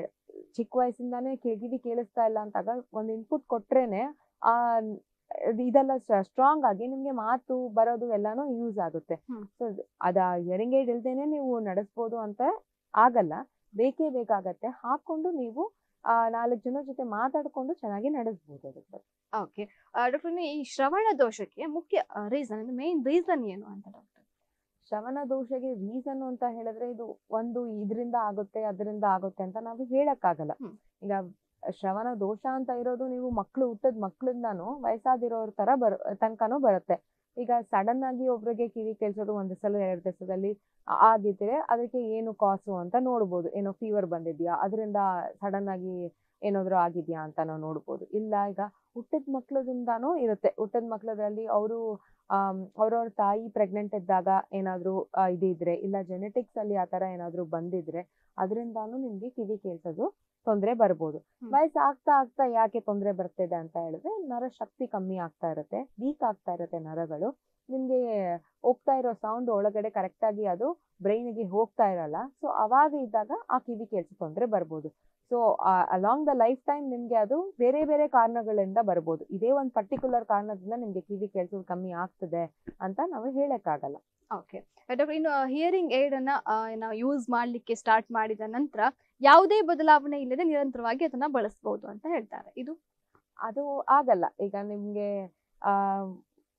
ಚಿಕ್ಕ ವಯಸ್ಸಿಂದಾನೇ ಕಿವಿ ಕೇಳಿಸ್ತಾ ಇಲ್ಲ ಅಂತಾಗ ಒಂದು ಇನ್ಪುಟ್ ಕೊಟ್ರೇನೆ ಆ ಇದ್- ಇದೆಲ್ಲ ಸ್ಟ್ರಾಂಗ್ ಆಗಿ ನಿಮ್ಗೆ ಮಾತು ಬರೋದು ಎಲ್ಲಾನು ಯೂಸ್ ಆಗುತ್ತೆ. ಸೊ ಅದ ಹಿಯರಿಂಗ್ ಏಡ್ ಇಲ್ದೇನೆ ನೀವು ನಡೆಸ್ಬೋದು ಅಂತ ಆಗಲ್ಲ. ಬೇಕೇ ಬೇಕಾಗತ್ತೆ. ಹಾಕೊಂಡು ನೀವು ಆ ನಾಲ್ಕು ಜನ ಜೊತೆ ಮಾತಾಡ್ಕೊಂಡು ಚೆನ್ನಾಗಿ ನಡೆಸ್ಬೋದು ಅದಕ್ಕೆ.
ಓಕೆ ಡಾಕ್ಟರ್ ಈ ಶ್ರವಣ ದೋಷಕ್ಕೆ ಮುಖ್ಯ ರೀಸನ್ ಮೇನ್ ರೀಸನ್ ಏನು ಅಂತ ಡಾಕ್ಟರ್
ಶ್ರವಣ ದೋಷಗೆ ರೀಸನ್ ಅಂತ ಹೇಳಿದ್ರೆ ಇದು ಒಂದು ಇದರಿಂದ ಆಗುತ್ತೆ ಅದರಿಂದ ಆಗುತ್ತೆ ಅಂತ ನಾವು ಹೇಳಕ್ಕಾಗಲ್ಲ. ಈಗ ಶ್ರವಣ ದೋಷ ಅಂತ ಇರೋದು ನೀವು ಮಕ್ಳು ಹುಟ್ಟದ್ ಮಕ್ಳಿಂದಾನು ವಯಸ್ಸಾದಿರೋರ್ ತರ ಬರ್ ತನಕನೂ ಬರುತ್ತೆ. ಈಗ ಸಡನ್ ಆಗಿ ಒಬ್ರಿಗೆ ಕಿವಿ ಕೇಳಿಸೋದು ಒಂದು ಸಲ, ಎರಡು ದಿವಸದಲ್ಲಿ ಆಗಿದ್ರೆ ಅದಕ್ಕೆ ಏನು ಕಾಸು ಅಂತ ನೋಡ್ಬೋದು. ಏನೋ ಫೀವರ್ ಬಂದಿದ್ಯಾ? ಅದರಿಂದ ಸಡನ್ ಆಗಿ ಏನಾದ್ರು ಆಗಿದ್ಯಾ ಅಂತ ನಾವು ನೋಡ್ಬೋದು. ಇಲ್ಲ, ಈಗ ಹುಟ್ಟಿದ ಮಕ್ಳದಿಂದಾನು ಇರುತ್ತೆ. ಹುಟ್ಟಿದ ಅವ್ರು ಅವರು ಅವ್ರವ್ರ ತಾಯಿ ಪ್ರೆಗ್ನೆಂಟ್ ಇದ್ದಾಗ ಏನಾದ್ರು ಇದಿದ್ರೆ, ಇಲ್ಲ ಜೆನೆಟಿಕ್ಸ್ ಅಲ್ಲಿ ಆ ತರ ಏನಾದ್ರು ಬಂದಿದ್ರೆ, ಅದರಿಂದಾನು ನಿಮ್ಗೆ ಕಿವಿ ಕೇಳ್ಸೋದು ತೊಂದ್ರೆ ಬರ್ಬೋದು. ವಯಸ್ಸು ಆಗ್ತಾ ಆಗ್ತಾ ಯಾಕೆ ತೊಂದರೆ ಬರ್ತಿದೆ ಅಂತ ಹೇಳಿದ್ರೆ ನರ ಶಕ್ತಿ ಕಮ್ಮಿ ಆಗ್ತಾ ಇರುತ್ತೆ ವೀಕ್ ಆಗ್ತಾ ಇರುತ್ತೆ ನರಗಳು. ನಿಮ್ಗೆ ಹೋಗ್ತಾ ಇರೋ ಸೌಂಡ್ ಒಳಗಡೆ ಕರೆಕ್ಟ್ ಆಗಿ ಅದು ಬ್ರೈನ್ಗೆ ಹೋಗ್ತಾ ಇರಲ್ಲ. ಸೊ ಅವಾಗ ಇದ್ದಾಗ ಆ ಕಿವಿ ಕೇಳಿಸಿ ತೊಂದರೆ ಬರ್ಬೋದು. So along the life time ನಿಮ್ಗೆ ಅದು ಬೇರೆ ಬೇರೆ ಕಾರಣಗಳಿಂದ ಬರ್ಬೋದು. ಇದೇ ಒಂದು ಪರ್ಟಿಕ್ಯುಲರ್ ಕಾರಣದಿಂದ ನಿಮ್ಗೆ ಕಿವಿ ಕೇಳಿಸೋದು ಕಮ್ಮಿ ಆಗ್ತದೆ ಅಂತ ನಾವು ಹೇಳಕ್ಕಾಗಲ್ಲ.
ಓಕೆ ಡಾಕ್ಟರ್ ಇನ್ನು ಹಿಯರಿಂಗ್ ಏಡ್ ಅನ್ನ ನಾವು ಯೂಸ್ ಮಾಡ್ಲಿಕ್ಕೆ ಸ್ಟಾರ್ಟ್ ಮಾಡಿದ ನಂತರ ಯಾವುದೇ ಬದಲಾವಣೆ ಇಲ್ಲದೆ ನಿರಂತರವಾಗಿ ಅದನ್ನ ಬಳಸಬಹುದು ಅಂತ ಹೇಳ್ತಾರೆ. ಇದು
ಅದು ಆಗಲ್ಲ. ಈಗ ನಿಮ್ಗೆ ಆ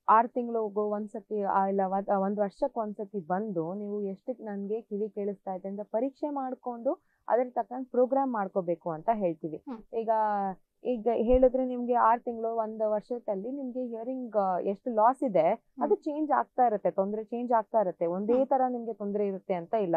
ಆರು ತಿಂಗಳು ಒಂದ್ಸತಿ ಇಲ್ಲ ಒಂದ್- ಒಂದ್ ವರ್ಷಕ್ಕೆ ಒಂದ್ಸತಿ ಬಂದು ನೀವು ಎಷ್ಟು ನನ್ಗೆ ಕಿವಿ ಕೇಳಿಸ್ತಾ ಇದೆ ಅಂತ ಪರೀಕ್ಷೆ ಮಾಡ್ಕೊಂಡು ಅದ್ರ ತಕ್ಕಂಗೆ ಪ್ರೋಗ್ರಾಮ್ ಮಾಡ್ಕೋಬೇಕು ಅಂತ ಹೇಳ್ತೀವಿ. ಈಗ ಈಗ ಹೇಳಿದ್ರೆ ನಿಮ್ಗೆ ಆರು ತಿಂಗಳು ಒಂದ್ ವರ್ಷದಲ್ಲಿ ನಿಮ್ಗೆ ಹಿಯರಿಂಗ್ ಎಷ್ಟು ಲಾಸ್ ಇದೆ ಅದು ಚೇಂಜ್ ಆಗ್ತಾ ಇರುತ್ತೆ. ತೊಂದ್ರೆ ಚೇಂಜ್ ಆಗ್ತಾ ಇರುತ್ತೆ. ಒಂದೇ ತರ ನಿಮ್ಗೆ ತೊಂದ್ರೆ ಇರುತ್ತೆ ಅಂತ ಇಲ್ಲ.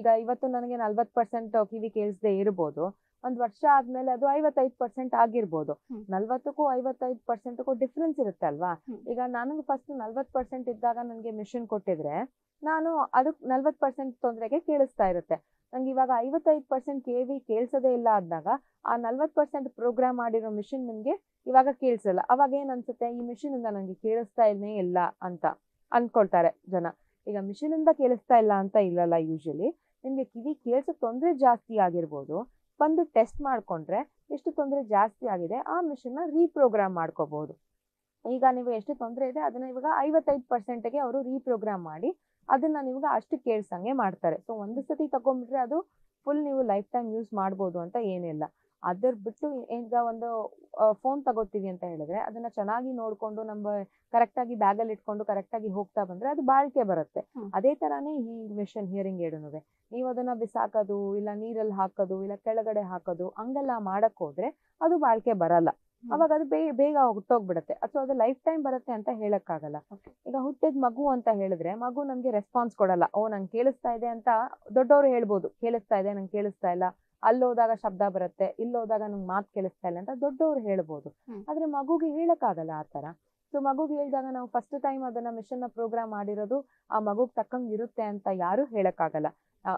ಈಗ ಇವತ್ತು ನನಗೆ ನಲ್ವತ್ತು ಪರ್ಸೆಂಟ್ ಕಿವಿ ಕೇಳಿಸದೆ ಇರ್ಬೋದು. ಒಂದ್ ವರ್ಷ ಆದ್ಮೇಲೆ ಅದು ಐವತ್ತೈದು ಪರ್ಸೆಂಟ್ ಆಗಿರ್ಬೋದು. ನಲ್ವತ್ತಕ್ಕೂ ಐವತ್ತೈದು ಪರ್ಸೆಂಟ್ಗೂ ಡಿಫ್ರೆನ್ಸ್ ಇರುತ್ತೆ ಅಲ್ವಾ ಈಗ ನನಗೆ ಫಸ್ಟ್ ನಲ್ವತ್ ಪರ್ಸೆಂಟ್ ಇದ್ದಾಗ ನನಗೆ ಮಿಷಿನ್ ಕೊಟ್ಟಿದ್ರೆ ನಾನು ಅದಕ್ಕೆ ನಲ್ವತ್ ಪರ್ಸೆಂಟ್ ತೊಂದರೆಗೆ ಕೇಳಿಸ್ತಾ ಇರುತ್ತೆ. ನಂಗೆ ಇವಾಗ ಐವತ್ತೈದು ಪರ್ಸೆಂಟ್ ಕಿವಿ ಕೇಳಿಸೋದೇ ಇಲ್ಲ ಆದಾಗ ಆ ನಲ್ವತ್ ಪರ್ಸೆಂಟ್ ಪ್ರೋಗ್ರಾಮ್ ಮಾಡಿರೋ ಮಿಷಿನ್ ನಿಮ್ಗೆ ಇವಾಗ ಕೇಳಿಸಲ್ಲ. ಅವಾಗ ಏನ್ ಅನ್ಸುತ್ತೆ? ಈ ಮಿಷಿನ್ ಇಂದ ಕೇಳಿಸ್ತಾ ಇಲ್ಲೇ ಇಲ್ಲ ಅಂತ ಅನ್ಕೊಳ್ತಾರೆ ಜನ. ಈಗ ಮಿಷಿನ್ ಇಂದ ಕೇಳಿಸ್ತಾ ಇಲ್ಲ ಅಂತ ಇಲ್ಲಲ್ಲ ಯೂಶಲಿ ನಿಮ್ಗೆ ಕಿವಿ ಕೇಳಿಸೋ ತೊಂದರೆ ಜಾಸ್ತಿ ಆಗಿರ್ಬೋದು, ಬಂದು ಟೆಸ್ಟ್ ಮಾಡಿಕೊಂಡ್ರೆ ಎಷ್ಟು ತೊಂದರೆ ಜಾಸ್ತಿ ಆಗಿದೆ, ಆ ಮಿಷಿನ್ನ ರೀಪ್ರೋಗ್ರಾಮ್ ಮಾಡ್ಕೋಬಹುದು ಈಗ ನೀವು ಎಷ್ಟು ತೊಂದರೆ ಇದೆ, ಅದನ್ನ ಇವಾಗ ಐವತ್ತೈದು ಪರ್ಸೆಂಟ್ಗೆ ಅವರು ರೀಪ್ರೋಗ್ರಾಮ್ ಮಾಡಿ, ಅದನ್ನ ನಿಮ್ಗೆ ಅಷ್ಟು ಕೇಳ್ಸಂಗೆ ಮಾಡ್ತಾರೆ. ಸೊ ಒಂದು ಸತಿ ತಗೊಂಡ್ಬಿಟ್ರೆ ಅದು ಫುಲ್ ನೀವು ಲೈಫ್ ಟೈಮ್ ಯೂಸ್ ಮಾಡ್ಬೋದು ಅಂತ ಏನಿಲ್ಲ. ಅದ್ರ ಬಿಟ್ಟು ಈಗ ಒಂದು ಫೋನ್ ತಗೋತೀವಿ ಅಂತ ಹೇಳಿದ್ರೆ ಅದನ್ನ ಚೆನ್ನಾಗಿ ನೋಡ್ಕೊಂಡು ನಮ್ಮ ಕರೆಕ್ಟ್ ಆಗಿ ಬ್ಯಾಗ್ ಅಲ್ಲಿ ಇಟ್ಕೊಂಡು ಕರೆಕ್ಟ್ ಆಗಿ ಹೋಗ್ತಾ ಬಂದ್ರೆ ಅದು ಬಾಳಿಕೆ ಬರುತ್ತೆ. ಅದೇ ತರಾನೇ ಈ ಮಿಷನ್ ಹಿಯರಿಂಗ್ ಏಡುನುವೆ ನೀವು ಅದನ್ನ ಬಿಸಾಕೋದು ಇಲ್ಲ ನೀರಲ್ಲಿ ಹಾಕೋದು ಇಲ್ಲ ಕೆಳಗಡೆ ಹಾಕೋದು ಹಂಗೆಲ್ಲ ಮಾಡಕ್ ಹೋದ್ರೆ ಅದು ಬಾಳ್ಕೆ ಬರಲ್ಲ. ಅವಾಗ ಅದು ಬೇಗ ಬೇಗ ಹುಟ್ಟೋಗ್ಬಿಡುತ್ತೆ. ಅಥವಾ ಅದು ಲೈಫ್ ಟೈಮ್ ಬರುತ್ತೆ ಅಂತ ಹೇಳಕ್ಕಾಗಲ್ಲ. ಈಗ ಹುಟ್ಟಿದ ಮಗು ಅಂತ ಹೇಳಿದ್ರೆ ಮಗು ನಮ್ಗೆ ರೆಸ್ಪಾನ್ಸ್ ಕೊಡಲ್ಲ. ಓ ನಂಗೆ ಕೇಳಿಸ್ತಾ ಇದೆ ಅಂತ ದೊಡ್ಡವರು ಹೇಳ್ಬೋದು. ಕೇಳಿಸ್ತಾ ಇದೆ ನಂಗೆ ಕೇಳಿಸ್ತಾ ಇಲ್ಲ. ಅಲ್ಲಿ ಹೋದಾಗ ಶಬ್ದ ಬರುತ್ತೆ ಇಲ್ಲಿ ಹೋದಾಗ ನಂಗೆ ಮಾತು ಕೇಳಿಸ್ತಾ ಇಲ್ಲ ಅಂತ ದೊಡ್ಡವ್ರು ಹೇಳ್ಬೋದು. ಆದ್ರೆ ಮಗುಗೆ ಹೇಳಕ್ಕಾಗಲ್ಲ ಆ ತರ ಸೊ ಮಗುಗೆ ಹೇಳಿದಾಗ ನಾವು ಫಸ್ಟ್ ಟೈಮ್ ಅದನ್ನ ಮಿಷನ್ನ ಪ್ರೋಗ್ರಾಮ್ ಮಾಡಿರೋದು ಆ ಮಗುಗೆ ತಕ್ಕಂಗೆ ಇರುತ್ತೆ ಅಂತ ಯಾರು ಹೇಳಕ್ಕಾಗಲ್ಲ.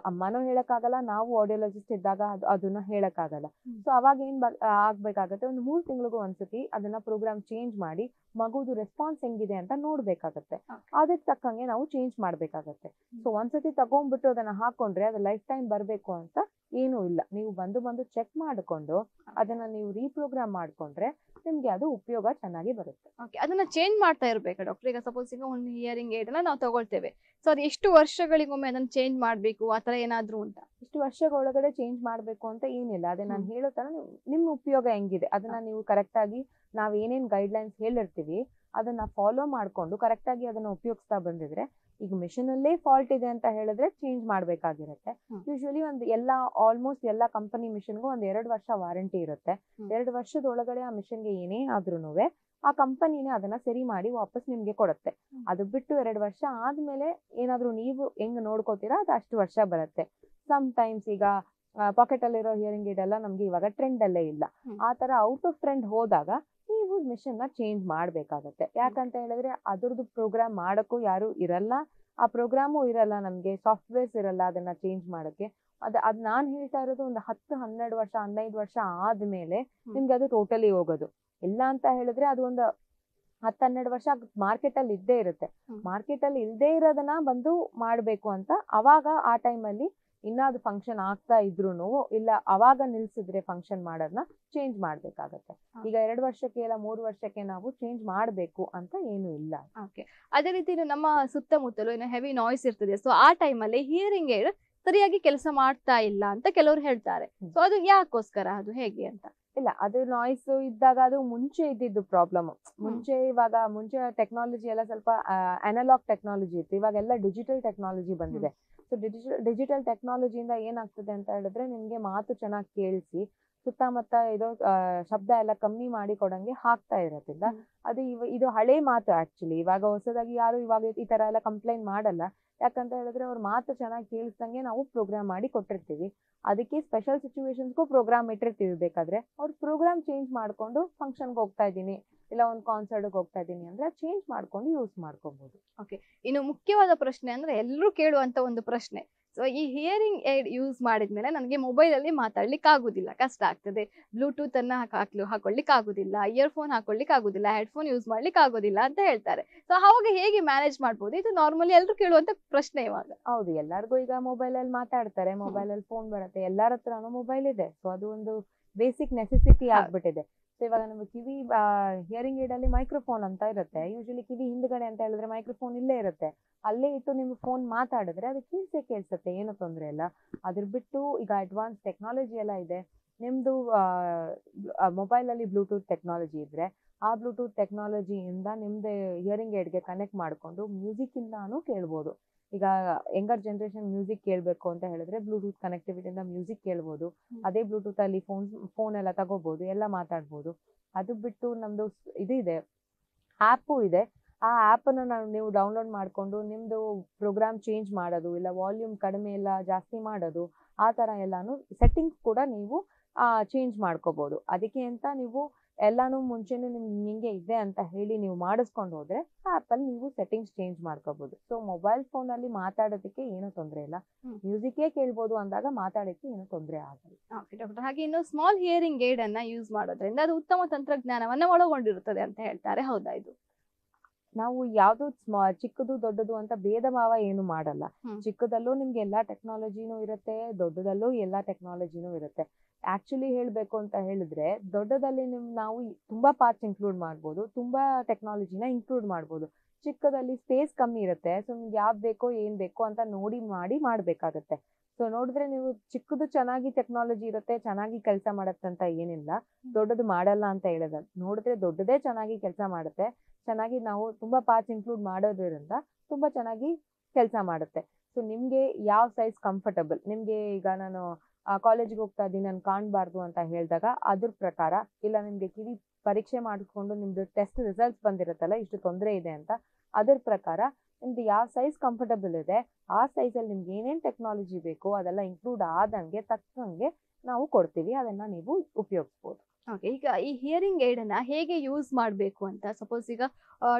ಅಮ್ಮನೂ ಹೇಳಕ್ಕಾಗಲ್ಲ ನಾವು ಆಡಿಯೋಲಜಿಸ್ಟ್ ಇದ್ದಾಗ ಅದು ಅದನ್ನ ಹೇಳಕ್ಕಾಗಲ್ಲ. ಸೊ ಅವಾಗ ಏನ್ ಆಗ್ಬೇಕಾಗತ್ತೆ ಒಂದು ಮೂರ್ ತಿಂಗಳಿಗೂ ಒಂದ್ಸತಿ ಅದನ್ನ ಪ್ರೋಗ್ರಾಮ್ ಚೇಂಜ್ ಮಾಡಿ ಮಗುದು ರೆಸ್ಪಾನ್ಸ್ ಹೆಂಗಿದೆ ಅಂತ ನೋಡ್ಬೇಕಾಗತ್ತೆ. ಅದಕ್ಕೆ ತಕ್ಕಂಗೆ ನಾವು ಚೇಂಜ್ ಮಾಡ್ಬೇಕಾಗತ್ತೆ. ಸೊ ಒಂದ್ಸತಿ ತಗೊಂಡ್ಬಿಟ್ಟು ಅದನ್ನ ಹಾಕೊಂಡ್ರೆ ಅದು ಲೈಫ್ ಟೈಮ್ ಬರ್ಬೇಕು ಅಂತ ಏನೂ ಇಲ್ಲ. ನೀವು ಬಂದು ಬಂದು ಚೆಕ್ ಮಾಡ್ಕೊಂಡು ಅದನ್ನ ನೀವು ರೀಪ್ರೋಗ್ರಾಮ್ ಮಾಡ್ಕೊಂಡ್ರೆ ನಿಮ್ಗೆ ಅದು ಉಪಯೋಗ ಚೆನ್ನಾಗಿ ಬರುತ್ತೆ.
ಓಕೆ ಅದನ್ನ ಚೇಂಜ್ ಮಾಡ್ತಾ ಇರ್ಬೇಕಾ ಡಾಕ್ಟರ್. ಈಗ ಸಪೋಸ್ ಈಗ ಒಂದು ಇಯರಿಂಗ್ ಏಡ್ ಎಲ್ಲ ನಾವು ತಗೊಳ್ತೇವೆ. ಸೊ ಅದು ಎಷ್ಟು ವರ್ಷಗಳಿಗೊಮ್ಮೆ ಅದನ್ನ ಚೇಂಜ್ ಮಾಡ್ಬೇಕು ಆತರ ಏನಾದ್ರು ಅಂತ
ಇಷ್ಟು ವರ್ಷಗಳೊಳಗಡೆ ಚೇಂಜ್ ಮಾಡ್ಬೇಕು ಅಂತ ಏನಿಲ್ಲ. ಅದೇ ನಾನು ಹೇಳೋ ತರ ನಿಮ್ಮ ನಿಮ್ ಉಪಯೋಗ ಹೆಂಗಿದೆ? ಅದನ್ನ ನೀವು ಕರೆಕ್ಟ್ ಆಗಿ ನಾವ್ ಏನೇನ್ ಗೈಡ್ ಲೈನ್ಸ್ ಹೇಳಿರ್ತೀವಿ ಅದನ್ನ ಫಾಲೋ ಮಾಡ್ಕೊಂಡು ಕರೆಕ್ಟ್ ಆಗಿ ಅದನ್ನ ಉಪಯೋಗಿಸ್ತಾ ಬಂದಿದ್ರೆ ಈಗ ಮಿಷನ್ ಅಲ್ಲೇ ಫಾಲ್ಟ್ ಇದೆ ಅಂತ ಹೇಳಿದ್ರೆ ಚೇಂಜ್ ಮಾಡ್ಬೇಕಾಗಿರುತ್ತೆ.
ಯೂಶ್ವಲಿ
ಯೂಶಲಿ ಒಂದು ಎಲ್ಲಾ ಆಲ್ಮೋಸ್ಟ್ ಎಲ್ಲಾ ಕಂಪನಿ ಮಿಷನ್ಗೂ ಒಂದ್ ಎರಡು ವರ್ಷ ವಾರಂಟಿ ಇರುತ್ತೆ. ಎರಡು ವರ್ಷದ ಒಳಗಡೆ ಆ ಮಿಷನ್ಗೆ ಏನೇ ಆದ್ರೂನುವೆ ಆ ಕಂಪನಿನೇ ಅದನ್ನ ಸರಿ ಮಾಡಿ ವಾಪಸ್ ನಿಮ್ಗೆ ಕೊಡುತ್ತೆ. ಅದು ಬಿಟ್ಟು ಎರಡು ವರ್ಷ ಆದ್ಮೇಲೆ ಏನಾದ್ರೂ ನೀವು ಹೆಂಗ್ ನೋಡ್ಕೋತೀರಾ ಅದು ಅಷ್ಟು ವರ್ಷ ಬರುತ್ತೆ. ಸಮ್ ಟೈಮ್ಸ್ ಈಗ ಪಾಕೆಟ್ ಅಲ್ಲಿರೋ ಹಿಯರಿಂಗ್ ಏಡ್ ಎಲ್ಲ ನಮ್ಗೆ ಇವಾಗ ಟ್ರೆಂಡ್ ಅಲ್ಲೇ ಇಲ್ಲ. ಆ ತರ ಔಟ್ ಆಫ್ ಟ್ರೆಂಡ್ ಹೋದಾಗ ನೀವು ಮಿಷನ್ನ ಚೇಂಜ್ ಮಾಡ್ಬೇಕಾಗತ್ತೆ. ಯಾಕಂತ ಹೇಳಿದ್ರೆ ಅದ್ರದ್ದು ಪ್ರೋಗ್ರಾಮ್ ಮಾಡಕ್ಕೂ ಯಾರು ಇರಲ್ಲ. ಆ ಪ್ರೋಗ್ರಾಮು ಇರಲ್ಲ ನಮ್ಗೆ ಸಾಫ್ಟ್ವೇರ್ಸ್ ಇರಲ್ಲ ಅದನ್ನ ಚೇಂಜ್ ಮಾಡಕ್ಕೆ. ಅದ್ ಅದ್ ನಾನ್ ಹೇಳ್ತಾ ಇರೋದು ಒಂದು ಹತ್ತು ಹನ್ನೆರಡು ವರ್ಷ ಹದಿನೈದು ವರ್ಷ ಆದ್ಮೇಲೆ. ನಿಮ್ಗೆ ಅದು ಟೋಟಲಿ ಹೋಗೋದು. ಇಲ್ಲ ಅಂತ ಹೇಳಿದ್ರೆ ಅದು ಒಂದು ಹತ್ತು ಹನ್ನೆರಡು ವರ್ಷ ಮಾರ್ಕೆಟ್ ಅಲ್ಲಿ ಇದ್ದೇ ಇರುತ್ತೆ. ಮಾರ್ಕೆಟ್ ಅಲ್ಲಿ ಇಲ್ದೇ ಇರೋದನ್ನ ಬಂದು ಮಾಡ್ಬೇಕು ಅಂತ ಅವಾಗ ಆ ಟೈಮ್ ಅಲ್ಲಿ ಇನ್ನ ಅದು ಫಂಕ್ಷನ್ ಆಗ್ತಾ ಇದ್ರು ಇಲ್ಲ ಅವಾಗ ನಿಲ್ಸಿದ್ರೆ ಫಂಕ್ಷನ್ ಮಾಡೋದನ್ನ ಚೇಂಜ್ ಮಾಡ್ಬೇಕಾಗತ್ತೆ. ಈಗ ಎರಡು ವರ್ಷಕ್ಕೆ ಇಲ್ಲ ಮೂರು ವರ್ಷಕ್ಕೆ ನಾವು ಚೇಂಜ್ ಮಾಡ್ಬೇಕು ಅಂತ ಏನು ಇಲ್ಲ.
ಓಕೆ. ಅದೇ ರೀತಿ ನಮ್ಮ ಸುತ್ತಮುತ್ತಲು ಏನೋ ಹೆವಿ ನಾಯ್ಸ್ ಇರ್ತದೆ. ಸೊ ಆ ಟೈಮಲ್ಲಿ ಹಿಯರಿಂಗ್ ಏಡ್ ಸರಿಯಾಗಿ ಕೆಲಸ ಮಾಡ್ತಾ ಇಲ್ಲ ಅಂತ ಕೆಲವರು ಹೇಳ್ತಾರೆ. ಸೊ ಅದು ಯಾಕೋಸ್ಕರ? ಅದು ಹೇಗೆ ಅಂತ?
ಇಲ್ಲ ಅದು ನಾಯ್ಸ್ ಇದ್ದಾಗ ಅದು ಮುಂಚೆ ಇದ್ದಿದ್ದು ಪ್ರಾಬ್ಲಮ್ ಮುಂಚೆ ಇವಾಗ ಮುಂಚೆ ಟೆಕ್ನಾಲಜಿ ಎಲ್ಲ ಸ್ವಲ್ಪ ಅನಲಾಗ್ ಟೆಕ್ನಾಲಜಿ ಇತ್ತು. ಇವಾಗ ಎಲ್ಲ ಡಿಜಿಟಲ್ ಟೆಕ್ನಾಲಜಿ ಬಂದಿದೆ ಸೊ ಡಿಜಿಟಲ್ ಡಿಜಿಟಲ್ ಟೆಕ್ನಾಲಜಿಯಿಂದ ಏನಾಗ್ತದೆ ಅಂತ ಹೇಳಿದ್ರೆ ನಿಮ್ಗೆ ಮಾತು ಚೆನ್ನಾಗಿ ಕೇಳಿಸಿ ಸುತ್ತಮುತ್ತ ಇದು ಶಬ್ದ ಎಲ್ಲ ಕಮ್ಮಿ ಮಾಡಿ ಕೊಡಂಗೆ ಹಾಕ್ತಾ ಇರೋದ್ರಿಂದ ಅದು ಇವ ಇದು ಹಳೆ ಮಾತು ಆಕ್ಚುಲಿ ಇವಾಗ ಹೊಸದಾಗಿ ಯಾರು ಇವಾಗ ಈ ತರ ಎಲ್ಲ ಕಂಪ್ಲೇಂಟ್ ಮಾಡಲ್ಲ. ಯಾಕಂತ ಹೇಳಿದ್ರೆ ಅವ್ರ ಮಾತು ಚೆನ್ನಾಗಿ ಕೇಳಿಸ್ದಂಗೆ ನಾವು ಪ್ರೋಗ್ರಾಮ್ ಮಾಡಿ ಕೊಟ್ಟಿರ್ತೀವಿ. ಅದಕ್ಕೆ ಸ್ಪೆಷಲ್ ಸಿಚುವೇಶನ್ಸ್ಗೂ ಪ್ರೋಗ್ರಾಮ್ ಇಟ್ಟಿರ್ತೀವಿ ಬೇಕಾದ್ರೆ. ಅವ್ರು ಪ್ರೋಗ್ರಾಮ್ ಚೇಂಜ್ ಮಾಡ್ಕೊಂಡು ಫಂಕ್ಷನ್ಗೆ ಹೋಗ್ತಾ ಇದ್ದೀನಿ. ಇಲ್ಲ ಒಂದು ಕಾನ್ಸರ್ಟ್ಗೆ ಹೋಗ್ತಾ ಇದ್ದೀನಿ ಅಂದ್ರೆ ಚೇಂಜ್ ಮಾಡ್ಕೊಂಡು ಯೂಸ್ ಮಾಡ್ಕೋಬಹುದು
ಇನ್ನು ಮುಖ್ಯವಾದ ಪ್ರಶ್ನೆ ಅಂದ್ರೆ ಎಲ್ಲರೂ ಕೇಳುವಂತ ಒಂದು ಪ್ರಶ್ನೆ. ಸೊ ಈ ಹಿಯರಿಂಗ್ ಏಡ್ ಯೂಸ್ ಮಾಡಿದ್ಮೇಲೆ ನನಗೆ ಮೊಬೈಲ್ ಅಲ್ಲಿ ಮಾತಾಡ್ಲಿಕ್ಕೆ ಆಗುದಿಲ್ಲ ಕಷ್ಟ ಆಗ್ತದೆ. ಬ್ಲೂಟೂತ್ ಅನ್ನ ಹಾಕ್- ಹಾಕ್ಲು ಹಾಕೊಳ್ಳಿಕ್ ಆಗುದಿಲ್ಲ ಇಯರ್ಫೋನ್ ಹಾಕೊಳ್ಳಿಕ್ ಆಗುದಿಲ್ಲ ಹೆಡ್ಫೋನ್ ಯೂಸ್ ಮಾಡ್ಲಿಕ್ಕೆ ಆಗೋದಿಲ್ಲ ಅಂತ ಹೇಳ್ತಾರೆ. ಸೊ ಅವಾಗ ಹೇಗೆ ಮ್ಯಾನೇಜ್ ಮಾಡ್ಬೋದು? ಇದು ನಾರ್ಮಲಿ ಎಲ್ಲರೂ ಕೇಳುವಂತ ಪ್ರಶ್ನೆ ಇವಾಗ.
ಹೌದು ಎಲ್ಲರಿಗೂ ಈಗ ಮೊಬೈಲ್ ಅಲ್ಲಿ ಮಾತಾಡ್ತಾರೆ. ಮೊಬೈಲ್ ಅಲ್ಲಿ ಫೋನ್ ಬರುತ್ತೆ. ಎಲ್ಲರ ಹತ್ರನೂ ಮೊಬೈಲ್ ಇದೆ. ಸೊ ಅದು ಒಂದು ಬೇಸಿಕ್ ನೆಸೆಸಿಟಿ. ಆಗ್ಬಿಟ್ಟಿದೆ. ಸೊ ಇವಾಗ ನಮ್ಮ ಕಿವಿ ಹಿಯರಿಂಗ್ ಏಡ್ ಅಲ್ಲಿ ಮೈಕ್ರೋಫೋನ್ ಅಂತ ಇರುತ್ತೆ. ಯೂಶಲಿ ಕಿವಿ ಹಿಂದ್ಗಡೆ ಅಂತ ಹೇಳಿದ್ರೆ ಮೈಕ್ರೋಫೋನ್ ಇಲ್ಲೇ ಇರುತ್ತೆ. ಅಲ್ಲೇ ಇಟ್ಟು ನಿಮ್ಗೆ ಫೋನ್ ಮಾತಾಡಿದ್ರೆ ಅದು ಕೇಳ್ಸೇ ಕೇಳಿಸುತ್ತೆ, ಏನು ತೊಂದರೆ ಇಲ್ಲ. ಅದ್ರ ಬಿಟ್ಟು ಈಗ ಅಡ್ವಾನ್ಸ್ ಟೆಕ್ನಾಲಜಿ ಎಲ್ಲ ಇದೆ. ನಿಮ್ದು ಮೊಬೈಲ್ ಅಲ್ಲಿ ಬ್ಲೂಟೂತ್ ಟೆಕ್ನಾಲಜಿ ಇದ್ರೆ ಆ ಬ್ಲೂಟೂತ್ ಟೆಕ್ನಾಲಜಿಯಿಂದ ನಿಮ್ದು ಹಿಯರಿಂಗ್ ಏಡ್ಗೆ ಕನೆಕ್ಟ್ ಮಾಡಿಕೊಂಡು ಮ್ಯೂಸಿಕ್ ಇಂದಾನು ಕೇಳ್ಬೋದು. ಈಗ ಯಂಗರ್ ಜನರೇಷನ್ ಮ್ಯೂಸಿಕ್ ಕೇಳಬೇಕು ಅಂತ ಹೇಳಿದ್ರೆ ಬ್ಲೂಟೂತ್ ಕನೆಕ್ಟಿವಿಟಿಯಿಂದ ಮ್ಯೂಸಿಕ್ ಕೇಳ್ಬೋದು. ಅದೇ ಬ್ಲೂಟೂತ್ ಅಲ್ಲಿ ಫೋನ್ ಫೋನ್ ಎಲ್ಲ ತಗೋಬಹುದು ಎಲ್ಲ ಮಾತಾಡ್ಬೋದು. ಅದು ಬಿಟ್ಟು ನಮ್ದು ಇದು ಇದೆ ಆ್ಯಪು ಇದೆ. ಆ ಆ್ಯಪನ್ನು ನಾವು ನೀವು ಡೌನ್ಲೋಡ್ ಮಾಡಿಕೊಂಡು ನಿಮ್ಮದು ಪ್ರೋಗ್ರಾಮ್ ಚೇಂಜ್ ಮಾಡೋದು ಇಲ್ಲ ವಾಲ್ಯೂಮ್ ಕಡಿಮೆ ಎಲ್ಲ ಜಾಸ್ತಿ ಮಾಡೋದು ಆ ಥರ ಎಲ್ಲಾನು ಸೆಟ್ಟಿಂಗ್ಸ್ ಕೂಡ ನೀವು ಚೇಂಜ್ ಮಾಡ್ಕೋಬಹುದು ಅದಕ್ಕೆ ಅಂತ ನೀವು ಎಲ್ಲಾನು ಮುಂಚೆನೆ ನಿಮ್ ನಿಂಗೆ ಇದೆ ಅಂತ ಹೇಳಿ ನೀವು ಮಾಡಿಸ್ಕೊಂಡು ಹೋದ್ರೆ ಅಲ್ಲಿ ನೀವು ಸೆಟ್ಟಿಂಗ್ಸ್ ಚೇಂಜ್ ಮಾಡ್ಕೋಬಹುದು ಸೊ ಮೊಬೈಲ್ ಫೋನ್ ಅಲ್ಲಿ ಮಾತಾಡೋದಕ್ಕೆ ಏನು ತೊಂದರೆ ಇಲ್ಲ.
ಮ್ಯೂಸಿಕ್
ಏ ಕೇಳ್ಬೋದು ಅಂದಾಗ ಮಾತಾಡೋಕ್ಕೆ ಏನು ತೊಂದರೆ ಆಗಲ್ಲ.
ಡಾಕ್ಟರ್ ಹಾಗೆ ಇನ್ನು ಸ್ಮಾಲ್ ಹಿಯರಿಂಗ್ ಏಡ್ ಅನ್ನ ಯೂಸ್ ಮಾಡೋದ್ರಿಂದ ಅದು ಉತ್ತಮ ತಂತ್ರಜ್ಞಾನವನ್ನ ಒಳಗೊಂಡಿರುತ್ತದೆ ಅಂತ ಹೇಳ್ತಾರೆ. ಹೌದಾ ಇದು?
ನಾವು ಯಾವ್ದು ಚಿಕ್ಕದು ದೊಡ್ಡದು ಅಂತ ಭೇದ ಭಾವ ಏನು ಮಾಡಲ್ಲ. ಚಿಕ್ಕದಲ್ಲೂ ನಿಮ್ಗೆ ಎಲ್ಲಾ ಟೆಕ್ನಾಲಜಿನೂ ಇರುತ್ತೆ ದೊಡ್ಡದಲ್ಲೂ ಎಲ್ಲಾ ಟೆಕ್ನಾಲಜಿನೂ ಇರುತ್ತೆ. ಆಕ್ಚುಲಿ ಹೇಳ್ಬೇಕು ಅಂತ ಹೇಳಿದ್ರೆ ದೊಡ್ಡದಲ್ಲಿ ನಿಮ್ ನಾವು ತುಂಬಾ ಪಾರ್ಟ್ಸ್ ಇನ್ಕ್ಲೂಡ್ ಮಾಡ್ಬೋದು ತುಂಬಾ ಟೆಕ್ನಾಲಜಿನ ಇನ್ಕ್ಲೂಡ್ ಮಾಡ್ಬೋದು. ಚಿಕ್ಕದಲ್ಲಿ ಸ್ಪೇಸ್ ಕಮ್ಮಿ ಇರುತ್ತೆ ಸೊ ನಿಮ್ಗೆ ಯಾವ್ದು ಬೇಕೋ ಏನ್ ಬೇಕೋ ಅಂತ ನೋಡಿ ಮಾಡಿ ಮಾಡ್ಬೇಕಾಗತ್ತೆ. ಸೊ ನೋಡಿದ್ರೆ ನೀವು ಚಿಕ್ಕದು ಚೆನ್ನಾಗಿ ಟೆಕ್ನಾಲಜಿ ಇರುತ್ತೆ ಚೆನ್ನಾಗಿ ಕೆಲಸ ಮಾಡತ್ತಂತ ಏನಿಲ್ಲ. ದೊಡ್ಡದು ಮಾಡಲ್ಲ ಅಂತ ಹೇಳೋದ. ನೋಡಿದ್ರೆ ದೊಡ್ಡದೇ ಚೆನ್ನಾಗಿ ಕೆಲಸ ಮಾಡುತ್ತೆ. ಚೆನ್ನಾಗಿ ನಾವು ತುಂಬಾ ಪಾರ್ಟ್ಸ್ ಇನ್ಕ್ಲೂಡ್ ಮಾಡೋದ್ರಿಂದ ತುಂಬಾ ಚೆನ್ನಾಗಿ ಕೆಲಸ ಮಾಡುತ್ತೆ. ಸೊ ನಿಮ್ಗೆ ಯಾವ ಸೈಜ್ ಕಂಫರ್ಟಬಲ್ ನಿಮ್ಗೆ ಈಗ ನಾನು ಕಾಲೇಜ್ಗೆ ಹೋಗ್ತಾ ಇದ್ದೀನಿ ನಾನು ಕಾಣಬಾರ್ದು ಅಂತ ಹೇಳಿದಾಗ ಅದ್ರ ಪ್ರಕಾರ ಇಲ್ಲ ನಿಮ್ಗೆ ಕಿವಿ ಪರೀಕ್ಷೆ ಮಾಡಿಕೊಂಡು ನಿಮ್ದು ಟೆಸ್ಟ್ ರಿಸಲ್ಟ್ಸ್ ಬಂದಿರುತ್ತಲ್ಲ ಇಷ್ಟು ತೊಂದರೆ ಇದೆ ಅಂತ ಅದ್ರ ಪ್ರಕಾರ ನಿಮ್ದು ಯಾವ ಸೈಜ್ ಕಂಫರ್ಟಬಲ್ ಇದೆ ಆ ಸೈಜಲ್ಲಿ ನಿಮ್ಗೆ ಏನೇನ್ ಟೆಕ್ನಾಲಜಿ ಬೇಕು ಅದೆಲ್ಲ ಇನ್ಕ್ಲೂಡ್ ಆದಂಗೆ ತಕ್ಕಂಗೆ ನಾವು ಕೊಡ್ತೀವಿ ಅದನ್ನ ನೀವು ಉಪಯೋಗಿಸ್ಬೋದು.
ಓಕೆ ಈಗ ಈ ಹಿಯರಿಂಗ್ ಏಡ್ ಅನ್ನ ಹೇಗೆ ಯೂಸ್ ಮಾಡಬೇಕು ಅಂತ ಸಪೋಸ್ ಈಗ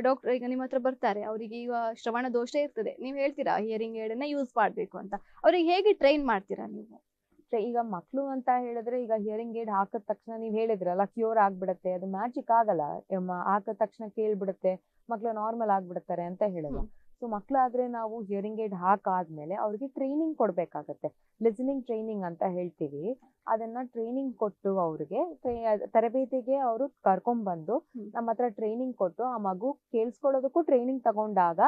ಡಾಕ್ಟರ್ ಈಗ ನಿಮ್ಮ ಹತ್ರ ಬರ್ತಾರೆ ಅವರಿಗೆ ಈಗ ಶ್ರವಣ ದೋಷ ಇರ್ತದೆ ನೀವು ಹೇಳ್ತೀರಾ ಹಿಯರಿಂಗ್ ಏಡ್ ಅನ್ನ ಯೂಸ್ ಮಾಡಬೇಕು ಅಂತ ಅವ್ರಿಗೆ ಹೇಗೆ ಟ್ರೈನ್ ಮಾಡ್ತೀರಾ ನೀವು?
ಈಗ ಮಕ್ಕಳು ಅಂತ ಹೇಳಿದ್ರೆ ಈಗ ಹಿಯರಿಂಗ್ ಏಡ್ ಹಾಕಿದ ತಕ್ಷಣ ನೀವು ಹೇಳಿದ್ರಲ್ಲ ಕ್ಯೂರ್ ಆಗ್ಬಿಡತ್ತೆ ಅದು ಮ್ಯಾಜಿಕ್ ಆಗಲ್ಲ ಹಾಕಿದ ತಕ್ಷಣ ಕೇಳ್ಬಿಡುತ್ತೆ ಮಕ್ಳು ನಾರ್ಮಲ್ ಆಗ್ಬಿಡ್ತಾರೆ ಅಂತ ಹೇಳಲ್ಲ
ಹ್ಮ್.
ಸೊ ಮಕ್ಕಳಾದ್ರೆ ನಾವು ಹಿಯರಿಂಗ್ ಏಡ್ ಹಾಕಾದ್ಮೇಲೆ ಅವ್ರಿಗೆ ಟ್ರೈನಿಂಗ್ ಕೊಡಬೇಕಾಗತ್ತೆ. ಲಿಸನಿಂಗ್ ಟ್ರೈನಿಂಗ್ ಅಂತ ಹೇಳ್ತೀವಿ. ಅದನ್ನ ಟ್ರೈನಿಂಗ್ ಕೊಟ್ಟು ಅವ್ರಿಗೆ ತರಬೇತಿಗೆ ಅವರು ಕರ್ಕೊಂಡ್ಬಂದು. ನಮ್ಮ ಹತ್ರ ಟ್ರೈನಿಂಗ್ ಕೊಟ್ಟು ಆ ಮಗು ಕೇಳಿಸ್ಕೊಳ್ಳೋದಕ್ಕೂ ಟ್ರೈನಿಂಗ್ ತಗೊಂಡಾಗ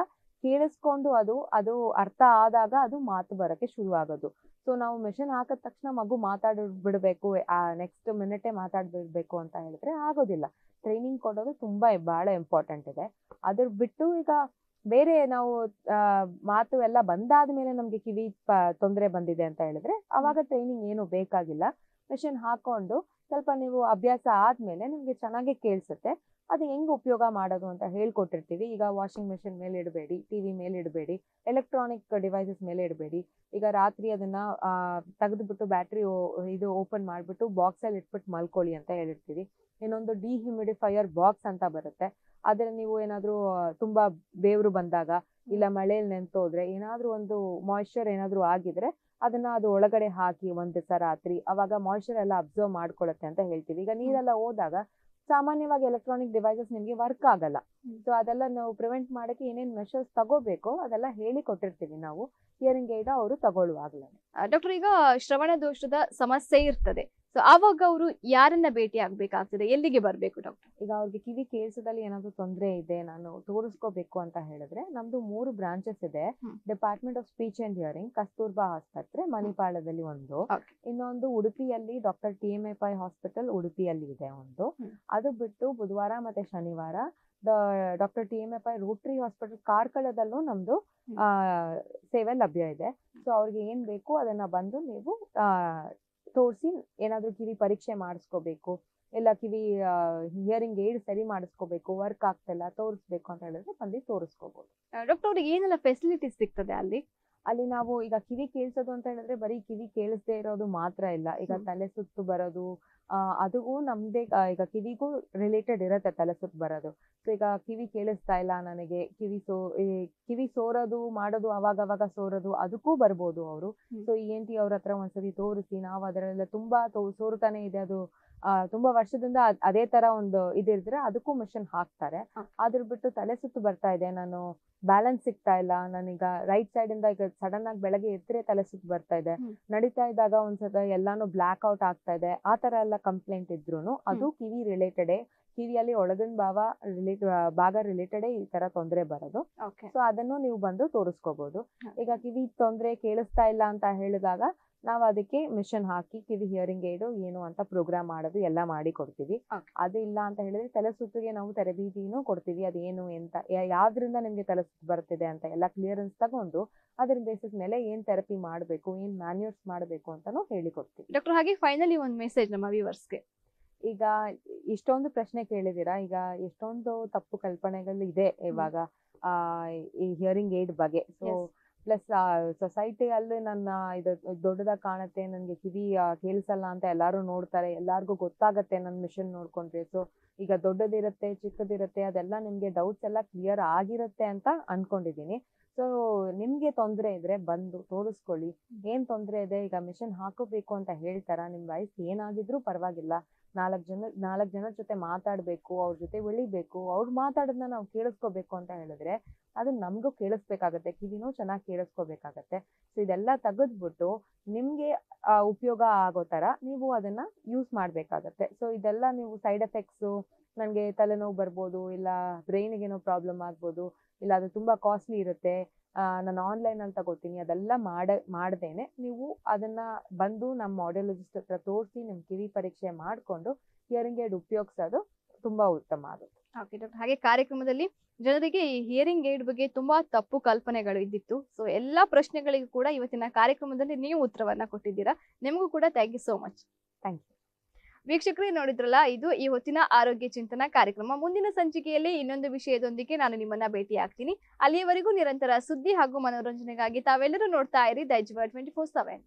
ಕೇಳಿಸ್ಕೊಂಡು ಅದು ಅದು ಅರ್ಥ ಆದಾಗ ಅದು ಮಾತು ಬರಕ್ಕೆ ಶುರು ಆಗೋದು ಸೊ ನಾವು ಮೆಷಿನ್ ಹಾಕಿದ ತಕ್ಷಣ ಮಗು ಮಾತಾಡ್ ಬಿಡಬೇಕು ಆ ನೆಕ್ಸ್ಟ್ ಮಿನಿಟೇ ಮಾತಾಡ್ಬಿಡ್ಬೇಕು ಅಂತ ಹೇಳಿದ್ರೆ ಆಗೋದಿಲ್ಲ. ಟ್ರೈನಿಂಗ್ ಕೊಡೋದು ತುಂಬಾ ಬಹಳ ಇಂಪಾರ್ಟೆಂಟ್ ಇದೆ. ಅದ್ರ ಬಿಟ್ಟು ಈಗ ಬೇರೆ ನಾವು ಮಾತು ಎಲ್ಲ ಬಂದಾದ್ಮೇಲೆ ನಮ್ಗೆ ಕಿವಿ ತೊಂದರೆ ಬಂದಿದೆ ಅಂತ ಹೇಳಿದ್ರೆ ಅವಾಗ ಟ್ರೈನಿಂಗ್ ಏನು ಬೇಕಾಗಿಲ್ಲ. ಮೆಷಿನ್ ಹಾಕೊಂಡು ಸ್ವಲ್ಪ ನೀವು ಅಭ್ಯಾಸ ಆದ್ಮೇಲೆ ನಿಮ್ಗೆ ಚೆನ್ನಾಗಿ ಕೇಳಿಸುತ್ತೆ. ಅದು ಹೆಂಗ್ ಉಪಯೋಗ ಮಾಡೋದು ಅಂತ ಹೇಳ್ಕೊಟ್ಟಿರ್ತೀವಿ. ಈಗ ವಾಷಿಂಗ್ ಮೆಷಿನ್ ಮೇಲೆ ಇಡಬೇಡಿ ಟಿವಿ ಮೇಲೆ ಇಡಬೇಡಿ, ಎಲೆಕ್ಟ್ರಾನಿಕ್ ಡಿವೈಸಸ್ ಮೇಲೆ ಇಡಬೇಡಿ. ಈಗ ರಾತ್ರಿ ಅದನ್ನ ತೆಗೆದುಬಿಟ್ಟು ಬ್ಯಾಟ್ರಿ ಇದು ಓಪನ್ ಮಾಡಿಬಿಟ್ಟು ಬಾಕ್ಸ್ ಅಲ್ಲಿ ಇಟ್ಬಿಟ್ಟು ಮಲ್ಕೊಳ್ಳಿ ಅಂತ ಹೇಳಿರ್ತೀವಿ. ಇನ್ನೊಂದು ಡಿಹ್ಯೂಮಿಡಿಫೈಯರ್ ಬಾಕ್ಸ್ ಅಂತ ಬರುತ್ತೆ. ಆದರೆ ನೀವು ಏನಾದರೂ, ತುಂಬಾ ಬೇವ್ರು ಬಂದಾಗ ಇಲ್ಲ ಮಳೆಯಲ್ಲಿ ನೆಂತೋದ್ರೆ ಏನಾದರೂ ಒಂದು ಮಾಯಿಶ್ಚರ್ ಏನಾದರೂ ಆಗಿದ್ರೆ ಅದನ್ನ ಅದು ಒಳಗಡೆ ಹಾಕಿ ಒಂದ್ ದಿವಸ ರಾತ್ರಿ ಅವಾಗ ಮಾಯಿಶ್ಚರ್ ಎಲ್ಲ ಅಬ್ಸರ್ವ್ ಮಾಡ್ಕೊಳತ್ತೆ ಅಂತ ಹೇಳ್ತೀವಿ. ಈಗ ನೀರೆಲ್ಲ ಹೋದಾಗ ಸಾಮಾನ್ಯವಾಗಿ ಎಲೆಕ್ಟ್ರಾನಿಕ್ ಡಿವೈಸಸ್ ನಿಮ್ಗೆ ವರ್ಕ್ ಆಗಲ್ಲ. ಸೊ ಅದೆಲ್ಲ ನಾವು ಪ್ರಿವೆಂಟ್ ಮಾಡಕ್ಕೆ ಏನೇನ್ ಮೆಷರ್ಸ್ ತಗೋಬೇಕೋ ಅದೆಲ್ಲ ಹೇಳಿ ಕೊಟ್ಟಿರ್ತೀವಿ ನಾವು. ಇಯರಿಂಗ್ ಏಡ ಅವರು ತಗೊಳ್ಳುವಾಗಲೇ
ಡಾಕ್ಟರ್ ಈಗ ಶ್ರವಣ ದೋಷದ ಸಮಸ್ಯೆ ಇರ್ತದೆ. ಸೊ ಆವಾಗ ಅವರು ಯಾರನ್ನ ಭೇಟಿ ಆಗ್ಬೇಕಾಗ್ತದೆ? ಎಲ್ಲಿಗೆ ಬರ್ಬೇಕು ಡಾಕ್ಟರ್
ಈಗ ಅವ್ರಿಗೆ ಕಿವಿ ಕೇಳಿಸೋದಲ್ಲಿ ಏನಾದ್ರು ತೊಂದರೆ ಇದೆ ನಾನು ತೋರಿಸ್ಕೋಬೇಕು ಅಂತ ಹೇಳಿದ್ರೆ ನಮ್ದು ಮೂರು ಬ್ರಾಂಚಸ್ ಇದೆ. Department of speech and hearing Kasturba ಆಸ್ಪತ್ರೆ ಮಣಿಪಾಳದಲ್ಲಿ ಒಂದು. ಇನ್ನೊಂದು ಉಡುಪಿಯಲ್ಲಿ doctor T M A Pai hospital ಉಡುಪಿಯಲ್ಲಿ ಇದೆ ಒಂದು. ಅದು ಬಿಟ್ಟು ಬುಧವಾರ ಮತ್ತೆ ಶನಿವಾರ doctor T M F I Rotary hospital ಕಾರ್ಕಳದಲ್ಲೂ ನಮ್ದು ಸೇವೆ ಲಭ್ಯ ಇದೆ. ಸೊ ಅವ್ರಿಗೆ ಏನ್ ಬೇಕು ಅದನ್ನ ಬಂದು ನೀವು ಆ, ತೋರಿಸಿ ಏನಾದರೂ ಕಿವಿ ಪರೀಕ್ಷೆ ಮಾಡಿಸ್ಕೋಬೇಕು. ಇಲ್ಲ ಕಿವಿ ಹಿಯರಿಂಗ್ ಏಡ್ ಸರಿ ಮಾಡಿಸ್ಕೋಬೇಕು ವರ್ಕ್ ಆಗ್ತಿಲ್ಲ ತೋರಿಸ್ಬೇಕು ಅಂತ ಹೇಳಿದ್ರೆ ಬಂದು ತೋರಿಸ್ಕೋಬಹುದು
ಡಾಕ್ಟರ್ ಅವ್ರಿಗೆ ಏನೆಲ್ಲ ಫೆಸಿಲಿಟೀಸ್ ಸಿಗ್ತದೆ ಅಲ್ಲಿ?
ಅಲ್ಲಿ ನಾವು ಈಗ ಕಿವಿ ಕೇಳಿಸೋದು ಅಂತ ಹೇಳಿದ್ರೆ ಬರೀ ಕಿವಿ ಕೇಳಿಸದೇ ಇರೋದು ಮಾತ್ರ ಇಲ್ಲ. ಈಗ ತಲೆ ಸುತ್ತು ಬರೋದು ಅದೂ ನಮ್ದೇ ಈಗ ಕಿವಿಗೂ ರಿಲೇಟೆಡ್ ಇರುತ್ತೆ ತಲೆ ಸುತ್ತು ಬರೋದು ಸೊ ಈಗ ಕಿವಿ ಕೇಳಿಸ್ತಾ ಇಲ್ಲ ನನಗೆ ಕಿವಿ ಸೋ ಕಿವಿ ಸೋರೋದು ಮಾಡೋದು ಅವಾಗ ಅವಾಗ ಸೋರೋದು ಅದಕ್ಕೂ ಬರ್ಬೋದು ಅವರು. ಸೊ ಇ ಎನ್ ಟಿ ಅವ್ರ ಹತ್ರ ಒಂದ್ಸತಿ ತೋರಿಸಿ ನಾವು ಅದರಲ್ಲ ತುಂಬಾ ಸೋರ್ತಾನೆ ಇದೆ ಅದು ತುಂಬಾ ವರ್ಷದಿಂದ ಅದೇ ತರ ಒಂದು ಇದಿದ್ರೆ ಅದಕ್ಕೂ ಮಿಷನ್ ಹಾಕ್ತಾರೆ. ಅದ್ರ ಬಿಟ್ಟು ತಲೆ ಸುತ್ತು ಬರ್ತಾ ಇದೆ ನಾನು ಬ್ಯಾಲೆನ್ಸ್ ಸಿಗ್ತಾ ಇಲ್ಲ ನಾನೀಗ ರೈಟ್ ಸೈಡ್ ಇಂದ ಈಗ ಸಡನ್ ಆಗಿ ಬೆಳಗ್ಗೆ ಎದ್ರೆ ತಲೆ ಸುತ್ತು ಬರ್ತಾ ಇದೆ. ನಡೀತಾ ಇದ್ದಾಗ ಸತಿ ಎಲ್ಲಾನು ಬ್ಲಾಕ್ ಔಟ್ ಆಗ್ತಾ ಇದೆ ಆ ತರ ಎಲ್ಲ ಕಂಪ್ಲೇಂಟ್ ಇದ್ರೂನು ಅದು ಕಿವಿ ರಿಲೇಟೆಡ್ ಕಿವಿಯಲ್ಲಿ ಒಳಗಿನ ಭಾವ ರಿಲೇಟ್ ಭಾಗ ರಿಲೇಟೆಡ್ ಈ ತರ ತೊಂದರೆ ಬರೋದು. ಸೊ ಅದನ್ನು ನೀವು ಬಂದು ತೋರಿಸ್ಕೋಬಹುದು ಈಗ ಕಿವಿ ತೊಂದರೆ ಕೇಳಿಸ್ತಾ ಇಲ್ಲ ಅಂತ ಹೇಳಿದಾಗ ನಾವು ಅದಕ್ಕೆ ಮಿಷನ್ ಹಾಕಿ ಕಿವಿ ಹಿಯರಿಂಗ್ ಏಡು ಏನು ಅಂತ ಪ್ರೋಗ್ರಾಮ್ ಮಾಡೋದು ಎಲ್ಲ ಮಾಡಿ ಕೊಡ್ತೀವಿ. ಅದು ಇಲ್ಲ ಅಂತ ಹೇಳಿದ್ರೆ ತಲೆ ಸುತ್ತಿಗೆ ನಾವು ತರಬೇತಿನೂ ಕೊಡ್ತೀವಿ. ಅದೇನು ಎಂತ ಯಾವ್ದ್ರಿಂದ ನಿಮ್ಗೆ ತಲೆ ಸುತ್ತು ಬರ್ತಿದೆ ಅಂತ ಎಲ್ಲ ಕ್ಲಿಯರೆನ್ಸ್ ತಗೊಂಡು ಅದ್ರ ಬೇಸಿಸ್ ಮೇಲೆ ಏನ್ ಥೆರಪಿ ಮಾಡಬೇಕು ಏನ್ ಮ್ಯಾನ್ಯೂರ್ಸ್ ಮಾಡಬೇಕು ಅಂತಾನು ಹೇಳಿಕೊಡ್ತೀವಿ
ಡಾಕ್ಟರ್ ಹಾಗೆ ಫೈನಲಿ ಒಂದು ಮೆಸೇಜ್ ನಮ್ಮ ವ್ಯೂವರ್ಸ್ಗೆ
ಈಗ ಇಷ್ಟೊಂದು ಪ್ರಶ್ನೆ ಕೇಳಿದೀರಾ ಈಗ ಎಷ್ಟೊಂದು ತಪ್ಪು ಕಲ್ಪನೆಗಳು ಇದೆ ಇವಾಗ ಆ ಈ ಹಿಯರಿಂಗ್ ಏಡ್ ಬಗ್ಗೆ. ಸೊ. ಪ್ಲಸ್ ಸೊಸೈಟಿಯಲ್ಲಿ ನನ್ನ ಇದು ದೊಡ್ಡದಾಗಿ ಕಾಣುತ್ತೆ ನನಗೆ ಕಿವಿ ಕೇಳ್ಸಲ್ಲ ಅಂತ ಎಲ್ಲಾರು ನೋಡ್ತಾರೆ, ಎಲ್ಲಾರ್ಗು ಗೊತ್ತಾಗತ್ತೆ ನನ್ನ ಮಿಷನ್ ನೋಡ್ಕೊಂಡ್ರೆ. ಸೊ ಈಗ ದೊಡ್ಡದಿರುತ್ತೆ ಚಿಕ್ಕದಿರುತ್ತೆ ಅದೆಲ್ಲ ನಿಮಗೆ ಡೌಟ್ಸ್ ಎಲ್ಲ ಕ್ಲಿಯರ್ ಆಗಿರುತ್ತೆ ಅಂತ ಅನ್ಕೊಂಡಿದ್ದೀನಿ ಸೊ ನಿಮಗೆ ತೊಂದರೆ ಇದ್ರೆ ಬಂದು ತೋರಿಸ್ಕೊಳ್ಳಿ. ಏನ್ ತೊಂದರೆ ಇದೆ? ಈಗ ಮಿಷನ್ ಹಾಕೋಬೇಕು ಅಂತ ಹೇಳ್ತಾರ? ನಿಮ್ ವಯಸ್ಸು ಏನಾಗಿದ್ರೂ ಪರವಾಗಿಲ್ಲ. ನಾಲ್ಕು ಜನ ನಾಲ್ಕು ಜನ ಜೊತೆ ಮಾತಾಡ್ಬೇಕು ಅವ್ರ ಜೊತೆ ಉಳಿಬೇಕು ಅವ್ರು ಮಾತಾಡೋದನ್ನ ನಾವು ಕೇಳಿಸ್ಕೋಬೇಕು ಅಂತ ಹೇಳಿದ್ರೆ ಅದು ನಮಗೂ ಕೇಳಿಸ್ಬೇಕಾಗತ್ತೆ ಕಿವಿನೂ ಚೆನ್ನಾಗಿ ಕೇಳಿಸ್ಕೋಬೇಕಾಗತ್ತೆ. ಸೊ ಇದೆಲ್ಲ ತೆಗೆದ್ಬಿಟ್ಟು ನಿಮ್ಗೆ ಉಪಯೋಗ ಆಗೋ ತರ ನೀವು ಅದನ್ನ ಯೂಸ್ ಮಾಡ್ಬೇಕಾಗತ್ತೆ. ಸೊ ಇದೆಲ್ಲ ನೀವು ಸೈಡ್ ಎಫೆಕ್ಟ್ಸು ನನಗೆ ತಲೆನೋವು ಬರ್ಬೋದು ಇಲ್ಲ ಬ್ರೈನಿಗೆ ಏನೋ ಪ್ರಾಬ್ಲಮ್ ಆಗ್ಬೋದು ಇಲ್ಲ ಅದು ತುಂಬಾ ಕಾಸ್ಟ್ಲಿ ಇರುತ್ತೆ ನಾನು ಆನ್ಲೈನಲ್ಲಿ ತಗೋತೀನಿ ಅದೆಲ್ಲ ಮಾಡ ಮಾಡ್ದೇನೆ. ನೀವು ಅದನ್ನ ಬಂದು ನಮ್ಮ ಆಡಿಯೋಲಜಿಸ್ಟ್ ಹತ್ರ ತೋರಿಸಿ ನಿಮ್ಮ ಕಿವಿ ಪರೀಕ್ಷೆ ಮಾಡ್ಕೊಂಡು ಹಿಯರಿಂಗ್ ಏಡ್ ಉಪಯೋಗಿಸೋದು ತುಂಬಾ ಉತ್ತಮ ಆಗುತ್ತೆ.
ಓಕೆ ಡಾಕ್ಟರ್ ಹಾಗೆ ಕಾರ್ಯಕ್ರಮದಲ್ಲಿ ಜನರಿಗೆ ಈ ಹಿಯರಿಂಗ್ ಏಡ್ ಬಗ್ಗೆ ತುಂಬಾ ತಪ್ಪು ಕಲ್ಪನೆಗಳು ಇದ್ದಿತ್ತು. ಸೊ ಎಲ್ಲಾ ಪ್ರಶ್ನೆಗಳಿಗೂ ಕೂಡ ಇವತ್ತಿನ ಕಾರ್ಯಕ್ರಮದಲ್ಲಿ ನೀವು ಉತ್ತರವನ್ನ ಕೊಟ್ಟಿದ್ದೀರಾ. ನಿಮಗೂ ಕೂಡ thank you so much
thank you
ವೀಕ್ಷಕರೇ ನೋಡಿದ್ರಲ್ಲ, ಇದು ಈ ಹೊತ್ತಿನ ಆರೋಗ್ಯ ಚಿಂತನಾ ಕಾರ್ಯಕ್ರಮ. ಮುಂದಿನ ಸಂಚಿಕೆಯಲ್ಲಿ ಇನ್ನೊಂದು ವಿಷಯದೊಂದಿಗೆ ನಾನು ನಿಮ್ಮನ್ನ ಭೇಟಿ ಆಗ್ತೀನಿ ಅಲ್ಲಿಯವರೆಗೂ ನಿರಂತರ ಸುದ್ದಿ ಹಾಗೂ ಮನೋರಂಜನೆಗಾಗಿ ತಾವೆಲ್ಲರೂ ನೋಡ್ತಾ ಇರಿ. Daiji twenty four seven.